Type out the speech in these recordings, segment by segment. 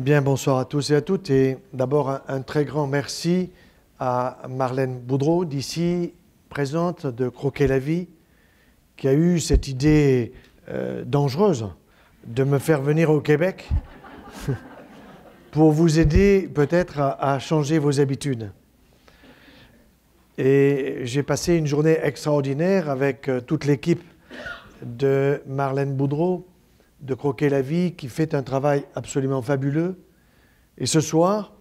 Eh bien, bonsoir à tous et à toutes. Et d'abord, un, très grand merci à Marlène Boudreau, d'ici, présente, de Croquer la vie, qui a eu cette idée euh, dangereuse de me faire venir au Québec pour vous aider peut-être à, à changer vos habitudes. Et j'ai passé une journée extraordinaire avec euh, toute l'équipe de Marlène Boudreau, de Croquer la vie, qui fait un travail absolument fabuleux. Et ce soir,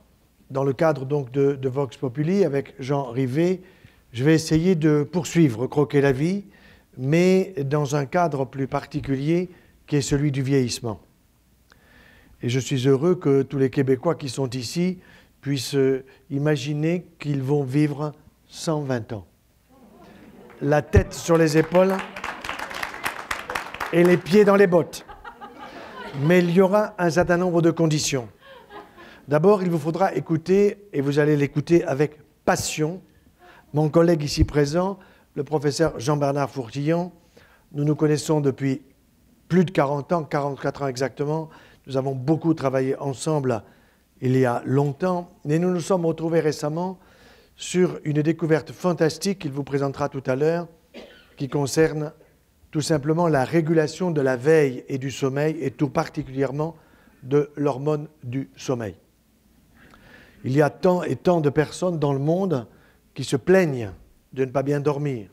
dans le cadre donc de, Vox Populi, avec Jean Rivet, je vais essayer de poursuivre Croquer la vie, mais dans un cadre plus particulier qui est celui du vieillissement. Et je suis heureux que tous les Québécois qui sont ici puissent imaginer qu'ils vont vivre 120 ans. La tête sur les épaules et les pieds dans les bottes. Mais il y aura un certain nombre de conditions. D'abord, il vous faudra écouter, et vous allez l'écouter avec passion, mon collègue ici présent, le professeur Jean-Bernard Fourtillon. Nous nous connaissons depuis plus de 40 ans, 44 ans exactement. Nous avons beaucoup travaillé ensemble il y a longtemps, mais nous nous sommes retrouvés récemment sur une découverte fantastique qu'il vous présentera tout à l'heure, qui concerne tout simplement la régulation de la veille et du sommeil, et tout particulièrement de l'hormone du sommeil. Il y a tant et tant de personnes dans le monde qui se plaignent de ne pas bien dormir,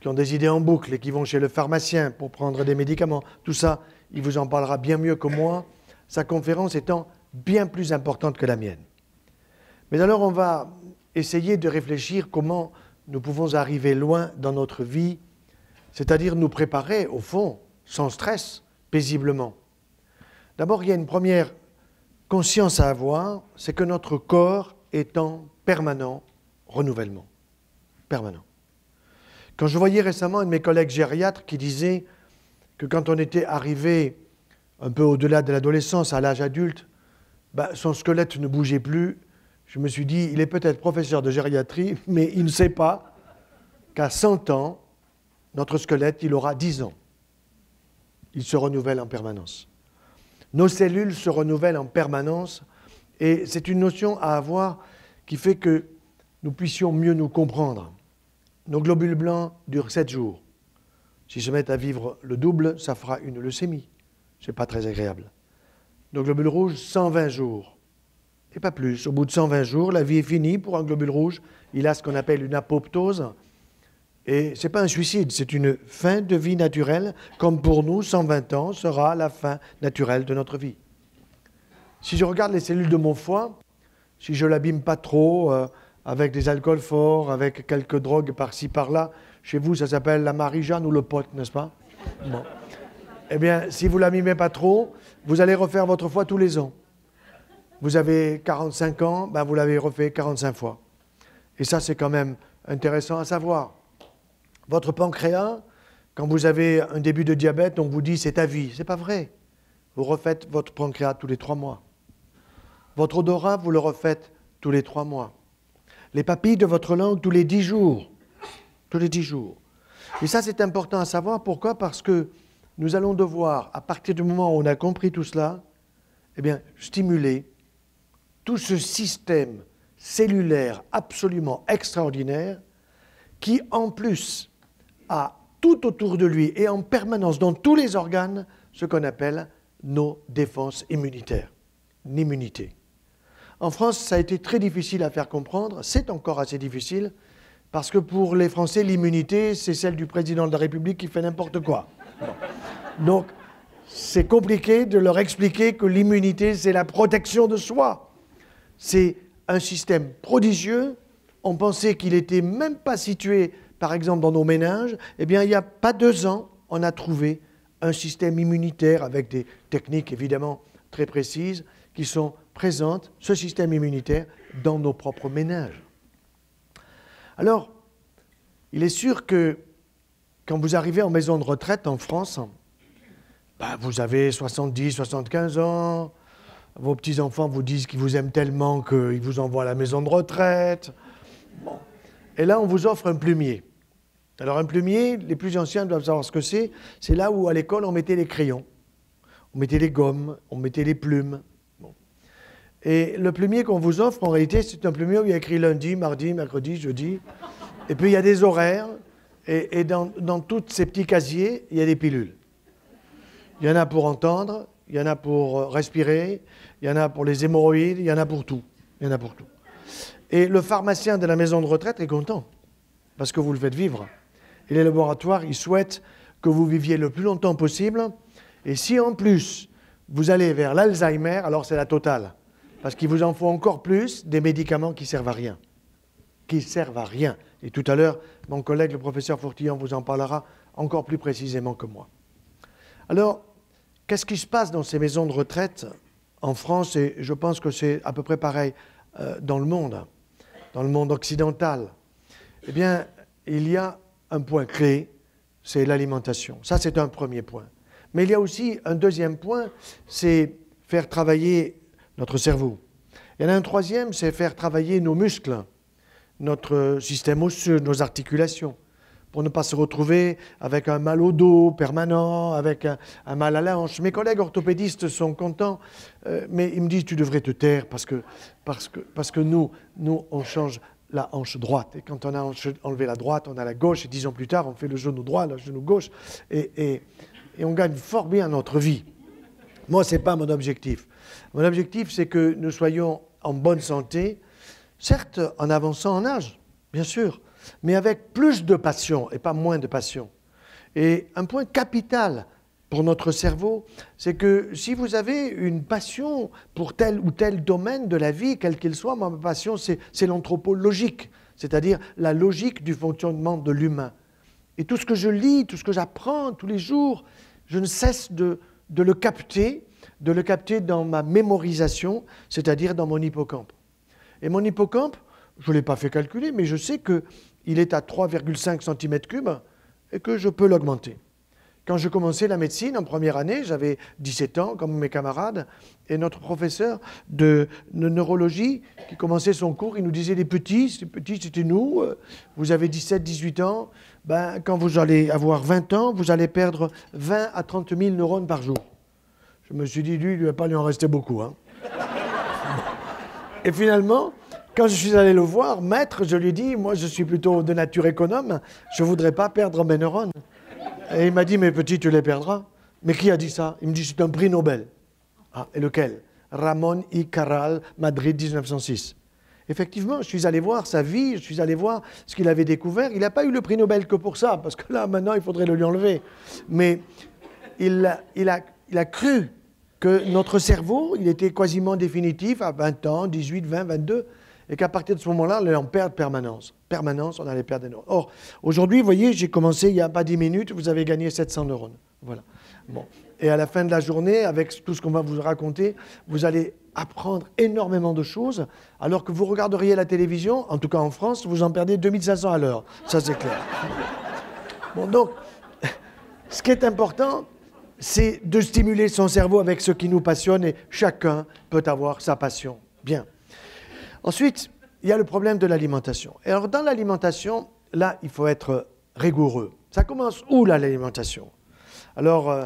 qui ont des idées en boucle et qui vont chez le pharmacien pour prendre des médicaments. Tout ça, il vous en parlera bien mieux que moi, sa conférence étant bien plus importante que la mienne. Mais alors on va essayer de réfléchir comment nous pouvons arriver loin dans notre vie, c'est-à-dire nous préparer, au fond, sans stress, paisiblement. D'abord, il y a une première conscience à avoir, c'est que notre corps est en permanent renouvellement. Permanent. Quand je voyais récemment un de mes collègues gériatres qui disait que quand on était arrivé un peu au-delà de l'adolescence, à l'âge adulte, ben, son squelette ne bougeait plus, je me suis dit, il est peut-être professeur de gériatrie, mais il ne sait pas qu'à 100 ans, notre squelette, il aura 10 ans. Il se renouvelle en permanence. Nos cellules se renouvellent en permanence et c'est une notion à avoir qui fait que nous puissions mieux nous comprendre. Nos globules blancs durent 7 jours. S'ils se mettent à vivre le double, ça fera une leucémie. Ce n'est pas très agréable. Nos globules rouges, 120 jours. Et pas plus. Au bout de 120 jours, la vie est finie pour un globule rouge. Il a ce qu'on appelle une apoptose. Et ce n'est pas un suicide, c'est une fin de vie naturelle, comme pour nous, 120 ans sera la fin naturelle de notre vie. Si je regarde les cellules de mon foie, si je l'abîme pas trop, euh, avec des alcools forts, avec quelques drogues par-ci, par-là, chez vous, ça s'appelle la Marie-Jeanne ou le pote, n'est-ce pas? Bon. Eh bien, si vous ne l'abîmez pas trop, vous allez refaire votre foie tous les ans. Vous avez 45 ans, ben vous l'avez refait 45 fois. Et ça, c'est quand même intéressant à savoir. Votre pancréas, quand vous avez un début de diabète, on vous dit c'est ta vie. C'est pas vrai. Vous refaites votre pancréas tous les trois mois. Votre odorat, vous le refaites tous les trois mois. Les papilles de votre langue tous les dix jours. Tous les dix jours. Et ça, c'est important à savoir. Pourquoi? Parce que nous allons devoir, à partir du moment où on a compris tout cela, eh stimuler tout ce système cellulaire absolument extraordinaire qui, en plus, a tout autour de lui et en permanence dans tous les organes ce qu'on appelle nos défenses immunitaires, l'immunité. En France, ça a été très difficile à faire comprendre, c'est encore assez difficile, parce que pour les Français, l'immunité, c'est celle du président de la République qui fait n'importe quoi. Donc, c'est compliqué de leur expliquer que l'immunité, c'est la protection de soi. C'est un système prodigieux. On pensait qu'il n'était même pas situé par exemple dans nos ménages, eh bien, il n'y a pas deux ans, on a trouvé un système immunitaire avec des techniques évidemment très précises qui sont présentes, ce système immunitaire, dans nos propres ménages. Alors, il est sûr que quand vous arrivez en maison de retraite en France, bah, vous avez 70, 75 ans, vos petits-enfants vous disent qu'ils vous aiment tellement qu'ils vous envoient à la maison de retraite. Et là, on vous offre un plumier. Alors un plumier, les plus anciens doivent savoir ce que c'est. C'est là où à l'école on mettait les crayons, on mettait les gommes, on mettait les plumes. Bon. Et le plumier qu'on vous offre, en réalité, c'est un plumier où il y a écrit lundi, mardi, mercredi, jeudi. Et puis il y a des horaires. Et, dans, tous ces petits casiers, il y a des pilules. Il y en a pour entendre, il y en a pour respirer, il y en a pour les hémorroïdes, il y en a pour tout. Il y en a pour tout. Et le pharmacien de la maison de retraite est content, parce que vous le faites vivre. Et les laboratoires, ils souhaitent que vous viviez le plus longtemps possible. Et si en plus, vous allez vers l'Alzheimer, alors c'est la totale. Parce qu'il vous en faut encore plus des médicaments qui servent à rien. Qui servent à rien. Et tout à l'heure, mon collègue, le professeur Fourtillon, vous en parlera encore plus précisément que moi. Alors, qu'est-ce qui se passe dans ces maisons de retraite en France? Et je pense que c'est à peu près pareil euh, dans le monde dans le monde occidental Eh bien, il y a un point clé, c'est l'alimentation. Ça, c'est un premier point. Mais il y a aussi un deuxième point, c'est faire travailler notre cerveau. Il y en a un troisième, c'est faire travailler nos muscles, notre système osseux, nos articulations, pour ne pas se retrouver avec un mal au dos permanent, avec un, mal à la hanche. Mes collègues orthopédistes sont contents, euh, mais ils me disent tu devrais te taire parce que, parce que, parce que nous, nous, on change la hanche droite. Et quand on a enlevé la droite, on a la gauche, et dix ans plus tard, on fait le genou droit, le genou gauche, et, et, et on gagne fort bien notre vie. Moi, ce n'est pas mon objectif. Mon objectif, c'est que nous soyons en bonne santé, certes en avançant en âge, bien sûr, mais avec plus de passion et pas moins de passion. Et un point capital pour notre cerveau, c'est que si vous avez une passion pour tel ou tel domaine de la vie, quel qu'il soit, ma passion, c'est l'anthropologique, c'est-à-dire la logique du fonctionnement de l'humain. Et tout ce que je lis, tout ce que j'apprends tous les jours, je ne cesse de, de le capter, de le capter dans ma mémorisation, c'est-à-dire dans mon hippocampe. Et mon hippocampe, je ne l'ai pas fait calculer, mais je sais que il est à 3,5 cm3 et que je peux l'augmenter. Quand je commençais la médecine en première année, j'avais 17 ans comme mes camarades, et notre professeur de, neurologie qui commençait son cours, il nous disait les petits, ces petits c'était nous, euh, vous avez 17, 18 ans, ben, quand vous allez avoir 20 ans, vous allez perdre 20 à 30 000 neurones par jour. Je me suis dit, lui, il ne va pas lui en rester beaucoup. Hein. Et finalement, quand je suis allé le voir, maître, je lui ai dit, moi je suis plutôt de nature économe, je ne voudrais pas perdre mes neurones. Et il m'a dit, mais petit, tu les perdras. Mais qui a dit ça? Il me dit, c'est un prix Nobel. Ah, et lequel? Ramon y Caral, Madrid 1906. Effectivement, je suis allé voir sa vie, je suis allé voir ce qu'il avait découvert. Il n'a pas eu le prix Nobel que pour ça, parce que là, maintenant, il faudrait le lui enlever. Mais il, a cru que notre cerveau, il était quasiment définitif à 20 ans, 18, 20, 22 et qu'à partir de ce moment-là, on allait en perdre permanence. Permanence, on allait perdre des neurones. Or, aujourd'hui, vous voyez, j'ai commencé il n'y a pas 10 minutes, vous avez gagné 700 neurones. Voilà. Bon. Et à la fin de la journée, avec tout ce qu'on va vous raconter, vous allez apprendre énormément de choses, alors que vous regarderiez la télévision, en tout cas en France, vous en perdez 2500 à l'heure. Ça, c'est clair. Bon, donc, ce qui est important, c'est de stimuler son cerveau avec ce qui nous passionne et chacun peut avoir sa passion. Bien. Ensuite, il y a le problème de l'alimentation. Et alors, dans l'alimentation, là, il faut être rigoureux. Ça commence où, là, l'alimentation? Alors, euh,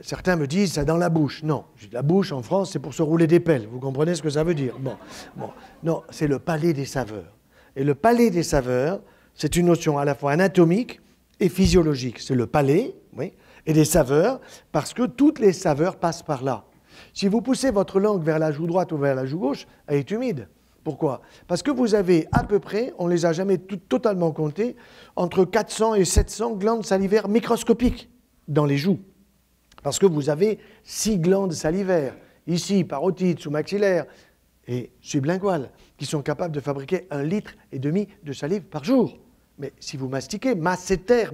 certains me disent, c'est dans la bouche. Non, la bouche, en France, c'est pour se rouler des pelles. Vous comprenez ce que ça veut dire? Bon, bon. Non, c'est le palais des saveurs. Et le palais des saveurs, c'est une notion à la fois anatomique et physiologique. C'est le palais, oui, et des saveurs, parce que toutes les saveurs passent par là. Si vous poussez votre langue vers la joue droite ou vers la joue gauche, elle est humide. Pourquoi? Parce que vous avez à peu près, on ne les a jamais totalement comptés, entre 400 et 700 glandes salivaires microscopiques dans les joues. Parce que vous avez six glandes salivaires, ici, parotide, sous-maxillaire et sublinguale, qui sont capables de fabriquer un litre et demi de salive par jour. Mais si vous mastiquez, masséter,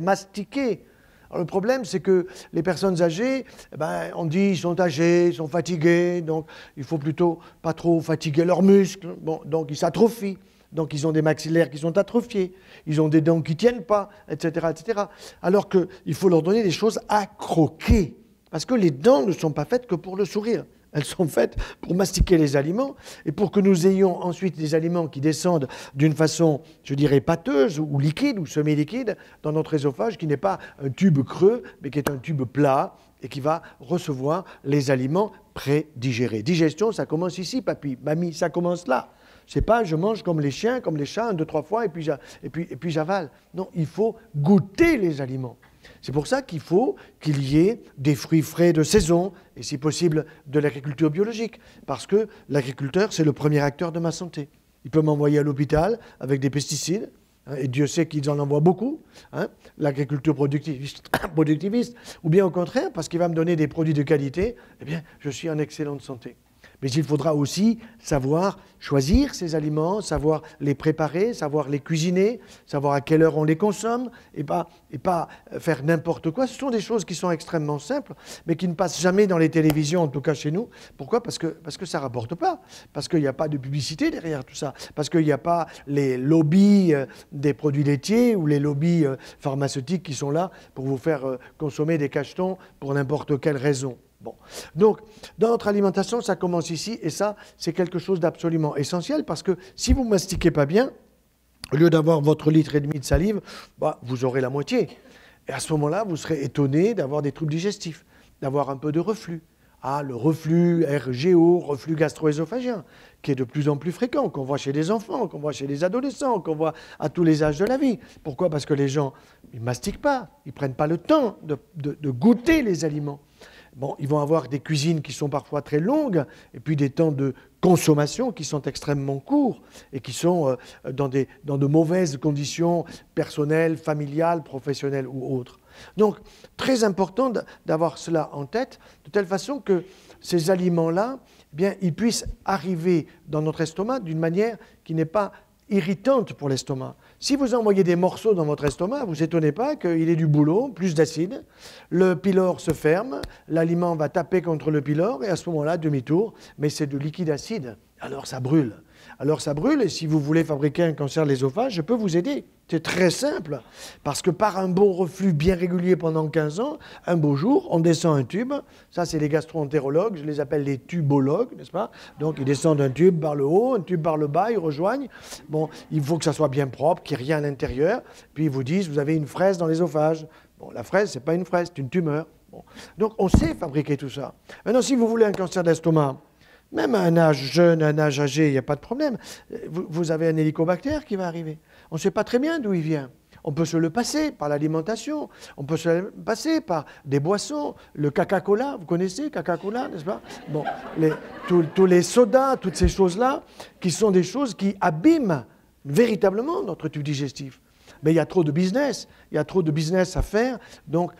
le problème, c'est que les personnes âgées, eh ben, on dit ils sont âgés, ils sont fatigués, donc il faut plutôt pas trop fatiguer leurs muscles. Donc ils s'atrophient. Donc ils ont des maxillaires qui sont atrophiés, ils ont des dents qui ne tiennent pas, etc., etc. Alors qu'il faut leur donner des choses à croquer. Parce que les dents ne sont pas faites que pour le sourire. Elles sont faites pour mastiquer les aliments et pour que nous ayons ensuite des aliments qui descendent d'une façon, je dirais, pâteuse ou liquide ou semi-liquide dans notre œsophage, qui n'est pas un tube creux, mais qui est un tube plat et qui va recevoir les aliments pré-digérés. Digestion, ça commence ici, papy, mamie, ça commence là. C'est pas je mange comme les chiens, comme les chats, un, deux, trois fois, et puis j'avale. Non, il faut goûter les aliments. C'est pour ça qu'il faut qu'il y ait des fruits frais de saison, et si possible de l'agriculture biologique, parce que l'agriculteur, c'est le premier acteur de ma santé. Il peut m'envoyer à l'hôpital avec des pesticides, hein, et Dieu sait qu'ils en envoient beaucoup, hein, l'agriculture productiviste, productiviste, ou bien au contraire, parce qu'il va me donner des produits de qualité, eh bien, je suis en excellente santé. Mais il faudra aussi savoir choisir ces aliments, savoir les préparer, savoir les cuisiner, savoir à quelle heure on les consomme, et pas, pas faire n'importe quoi. Ce sont des choses qui sont extrêmement simples, mais qui ne passent jamais dans les télévisions, en tout cas chez nous. Pourquoi? Parce que, parce que ça ne rapporte pas, parce qu'il n'y a pas de publicité derrière tout ça, parce qu'il n'y a pas les lobbies euh, des produits laitiers ou les lobbies euh, pharmaceutiques qui sont là pour vous faire euh, consommer des cachetons pour n'importe quelle raison. Donc, dans notre alimentation, ça commence ici, et ça, c'est quelque chose d'absolument essentiel, parce que si vous ne mastiquez pas bien, au lieu d'avoir votre litre et demi de salive, bah, vous aurez la moitié. Et à ce moment-là, vous serez étonné d'avoir des troubles digestifs, d'avoir un peu de reflux. Ah, le reflux RGO, reflux gastro-œsophagien, qui est de plus en plus fréquent, qu'on voit chez les enfants, qu'on voit chez les adolescents, qu'on voit à tous les âges de la vie. Pourquoi? Parce que les gens, ils ne mastiquent pas, ils ne prennent pas le temps de goûter les aliments. Bon, ils vont avoir des cuisines qui sont parfois très longues, et puis des temps de consommation qui sont extrêmement courts et qui sont euh, dans, des, dans de mauvaises conditions personnelles, familiales, professionnelles ou autres. Donc, très important d'avoir cela en tête, de telle façon que ces aliments-là, eh bien, ils puissent arriver dans notre estomac d'une manière qui n'est pas irritante pour l'estomac. Si vous envoyez des morceaux dans votre estomac, vous étonnez pas qu'il ait du boulot, plus d'acide, le pylore se ferme, l'aliment va taper contre le pylore et à ce moment-là, demi-tour, mais c'est de liquide acide, alors ça brûle. Alors ça brûle et si vous voulez fabriquer un cancer de l'ésophage, je peux vous aider. C'est très simple, parce que par un bon reflux bien régulier pendant 15 ans, un beau jour, on descend un tube. Ça, c'est les gastro-entérologues, je les appelle les tubologues, n'est-ce pas? Donc, ils descendent un tube par le haut, un tube par le bas, ils rejoignent. Bon, il faut que ça soit bien propre, qu'il n'y ait rien à l'intérieur. Puis ils vous disent, vous avez une fraise dans l'ésophage. Bon, la fraise, ce n'est pas une fraise, c'est une tumeur. Donc, on sait fabriquer tout ça. Maintenant, si vous voulez un cancer d'estomac, même à un âge jeune, à un âge âgé, il n'y a pas de problème. Vous, avez un hélicobactère qui va arriver. On ne sait pas très bien d'où il vient. On peut se le passer par l'alimentation, on peut se le passer par des boissons, le Coca-Cola, vous connaissez Coca-Cola, n'est-ce pas? Bon, tous les sodas, toutes ces choses-là, qui sont des choses qui abîment véritablement notre tube digestif mais il y a trop de business, il y a trop de business à faire. Donc,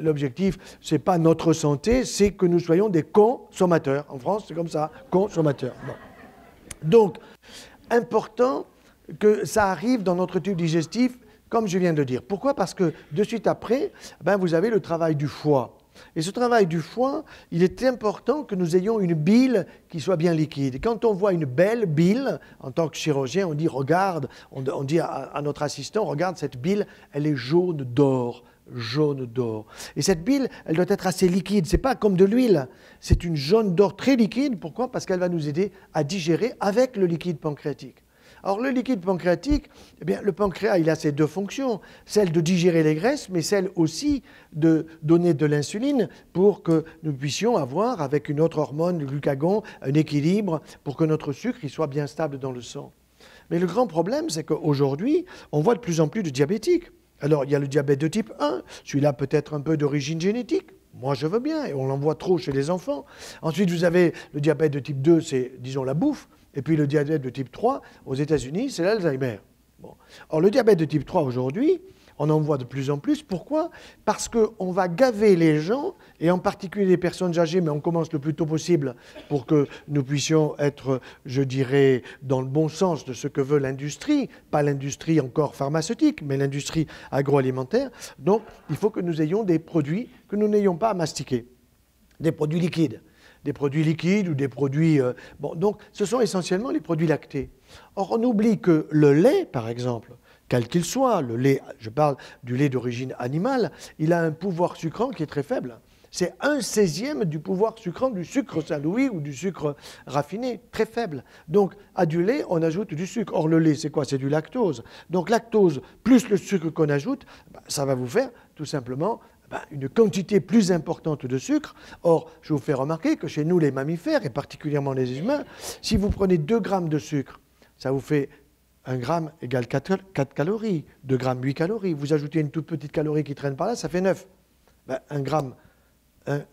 l'objectif, ce n'est pas notre santé, c'est que nous soyons des consommateurs. En France, c'est comme ça, consommateurs. Donc, important que ça arrive dans notre tube digestif, comme je viens de dire. Pourquoi? Parce que de suite après, ben, vous avez le travail du foie. Et ce travail du foie, il est important que nous ayons une bile qui soit bien liquide. Quand on voit une belle bile, en tant que chirurgien, on dit regarde, on, dit à, notre assistant, regarde cette bile, elle est jaune d'or jaune d'or. Et cette bile, elle doit être assez liquide. C'est pas comme de l'huile. C'est une jaune d'or très liquide. Pourquoi? Parce qu'elle va nous aider à digérer avec le liquide pancréatique. Alors le liquide pancréatique, eh bien, le pancréas, il a ces deux fonctions, celle de digérer les graisses, mais celle aussi de donner de l'insuline pour que nous puissions avoir, avec une autre hormone, le glucagon, un équilibre pour que notre sucre il soit bien stable dans le sang. Mais le grand problème, c'est qu'aujourd'hui, on voit de plus en plus de diabétiques. Alors, il y a le diabète de type 1, celui-là peut-être un peu d'origine génétique. Moi, je veux bien, et on l'en voit trop chez les enfants. Ensuite, vous avez le diabète de type 2, c'est, disons, la bouffe. Et puis le diabète de type 3, aux États-Unis, c'est l'Alzheimer. Bon. Or, le diabète de type 3 aujourd'hui, on en voit de plus en plus. Pourquoi? Parce qu'on va gaver les gens, et en particulier les personnes âgées, mais on commence le plus tôt possible pour que nous puissions être, je dirais, dans le bon sens de ce que veut l'industrie, pas l'industrie encore pharmaceutique, mais l'industrie agroalimentaire. Donc, il faut que nous ayons des produits que nous n'ayons pas à mastiquer, des produits liquides des produits liquides ou des produits... Euh, bon, donc ce sont essentiellement les produits lactés. Or, on oublie que le lait, par exemple, quel qu'il soit, le lait, je parle du lait d'origine animale, il a un pouvoir sucrant qui est très faible. C'est un seizième du pouvoir sucrant du sucre Saint-Louis ou du sucre raffiné, très faible. Donc, à du lait, on ajoute du sucre. Or, le lait, c'est quoi? C'est du lactose. Donc, lactose plus le sucre qu'on ajoute, bah, ça va vous faire tout simplement ben, une quantité plus importante de sucre. Or, je vous fais remarquer que chez nous, les mammifères, et particulièrement les humains, si vous prenez 2 grammes de sucre, ça vous fait 1 gramme égale 4, calories, 2 grammes 8 calories. Vous ajoutez une toute petite calorie qui traîne par là, ça fait 9. 1, ben, gramme,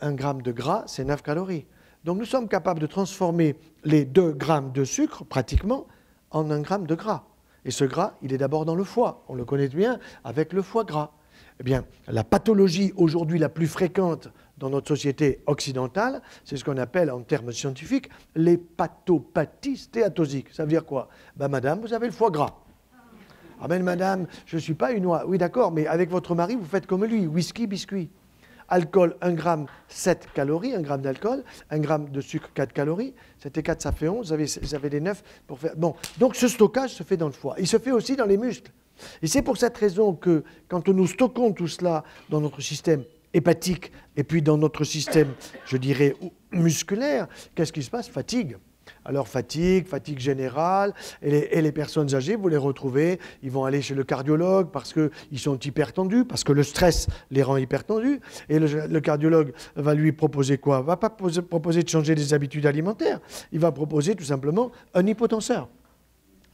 gramme de gras, c'est 9 calories. Donc nous sommes capables de transformer les 2 grammes de sucre, pratiquement, en 1 gramme de gras. Et ce gras, il est d'abord dans le foie. On le connaît bien avec le foie gras. Eh bien, la pathologie aujourd'hui la plus fréquente dans notre société occidentale, c'est ce qu'on appelle en termes scientifiques l'hépatopathie stéatosique. Ça veut dire quoi? Ben, Madame, vous avez le foie gras. Ah ben madame, je ne suis pas une oie. Oui d'accord, mais avec votre mari, vous faites comme lui, whisky, biscuit. Alcool, 1 gramme, 7 calories, 1 gramme d'alcool, 1 gramme de sucre, 4 calories. C'était 4, ça fait 11, vous avez, vous avez les 9 pour faire... Bon, donc ce stockage se fait dans le foie. Il se fait aussi dans les muscles. Et c'est pour cette raison que quand nous stockons tout cela dans notre système hépatique et puis dans notre système, je dirais, musculaire, qu'est-ce qui se passe? Fatigue. Alors fatigue, fatigue générale, et les, personnes âgées, vous les retrouvez, ils vont aller chez le cardiologue parce qu'ils sont hypertendus, parce que le stress les rend hypertendus, et le, cardiologue va lui proposer quoi? Il va pas proposer de changer des habitudes alimentaires, il va proposer tout simplement un hypotenseur.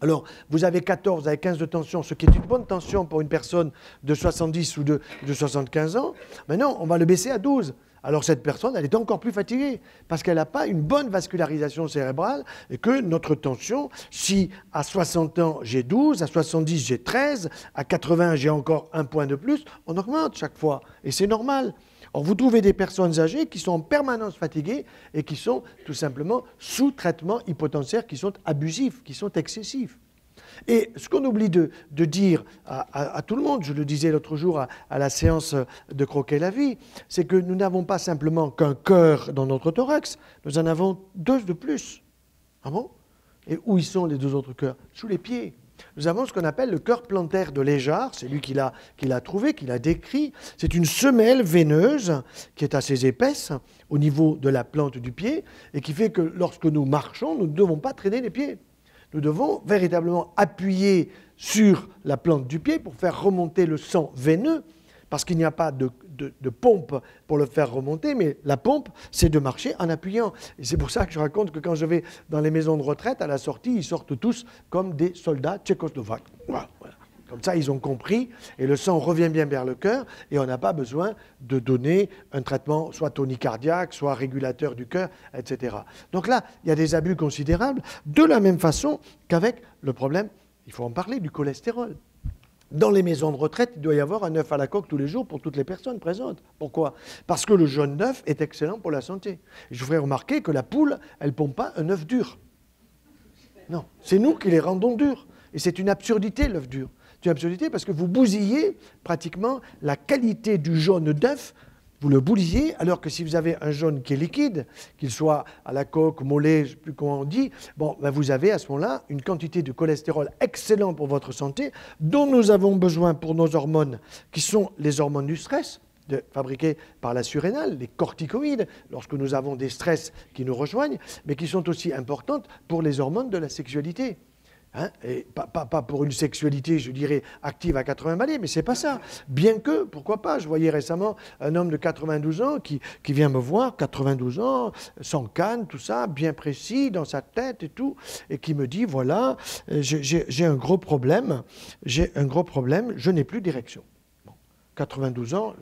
Alors, vous avez 14 avec 15 de tension, ce qui est une bonne tension pour une personne de 70 ou de, de 75 ans. Maintenant, on va le baisser à 12 alors cette personne, elle est encore plus fatiguée parce qu'elle n'a pas une bonne vascularisation cérébrale et que notre tension, si à 60 ans j'ai 12, à 70 j'ai 13, à 80 j'ai encore un point de plus, on augmente chaque fois et c'est normal. Or, vous trouvez des personnes âgées qui sont en permanence fatiguées et qui sont tout simplement sous traitement hypotensaire, qui sont abusifs, qui sont excessifs. Et ce qu'on oublie de, dire à, tout le monde, je le disais l'autre jour à, la séance de Croquer la vie, c'est que nous n'avons pas simplement qu'un cœur dans notre thorax, nous en avons deux de plus. Ah bon? Et où sont les deux autres cœurs? Sous les pieds. Nous avons ce qu'on appelle le cœur plantaire de Léjard, c'est lui qui l'a, trouvé, qui l'a décrit. C'est une semelle veineuse qui est assez épaisse au niveau de la plante du pied et qui fait que lorsque nous marchons, nous ne devons pas traîner les pieds nous devons véritablement appuyer sur la plante du pied pour faire remonter le sang veineux, parce qu'il n'y a pas de, pompe pour le faire remonter, mais la pompe, c'est de marcher en appuyant. Et c'est pour ça que je raconte que quand je vais dans les maisons de retraite, à la sortie, ils sortent tous comme des soldats tchécoslovaques. Voilà. Comme ça, ils ont compris, et le sang revient bien vers le cœur, et on n'a pas besoin de donner un traitement soit tonicardiaque, soit régulateur du cœur, etc. Donc là, il y a des abus considérables, de la même façon qu'avec le problème, il faut en parler, du cholestérol. Dans les maisons de retraite, il doit y avoir un œuf à la coque tous les jours pour toutes les personnes présentes. Pourquoi? Parce que le jaune d'œuf est excellent pour la santé. je vous ferai remarquer que la poule, elle ne pompe pas un œuf dur. Non, c'est nous qui les rendons durs. Et c'est une absurdité, l'œuf dur une absurdité parce que vous bousillez pratiquement la qualité du jaune d'œuf. Vous le bousillez, alors que si vous avez un jaune qui est liquide, qu'il soit à la coque, mollet, je ne sais plus comment on dit, ben vous avez à ce moment-là une quantité de cholestérol excellent pour votre santé, dont nous avons besoin pour nos hormones, qui sont les hormones du stress, fabriquées par la surrénale, les corticoïdes, lorsque nous avons des stress qui nous rejoignent, mais qui sont aussi importantes pour les hormones de la sexualité. Hein, et pas, pour une sexualité, je dirais, active à 80 balais, mais c'est pas ça. Bien que, pourquoi pas, je voyais récemment un homme de 92 ans qui, vient me voir, 92 ans, sans canne, tout ça, bien précis dans sa tête et tout, et qui me dit, voilà, j'ai un gros problème, j'ai un gros problème, je n'ai plus d'érection. 92 ans,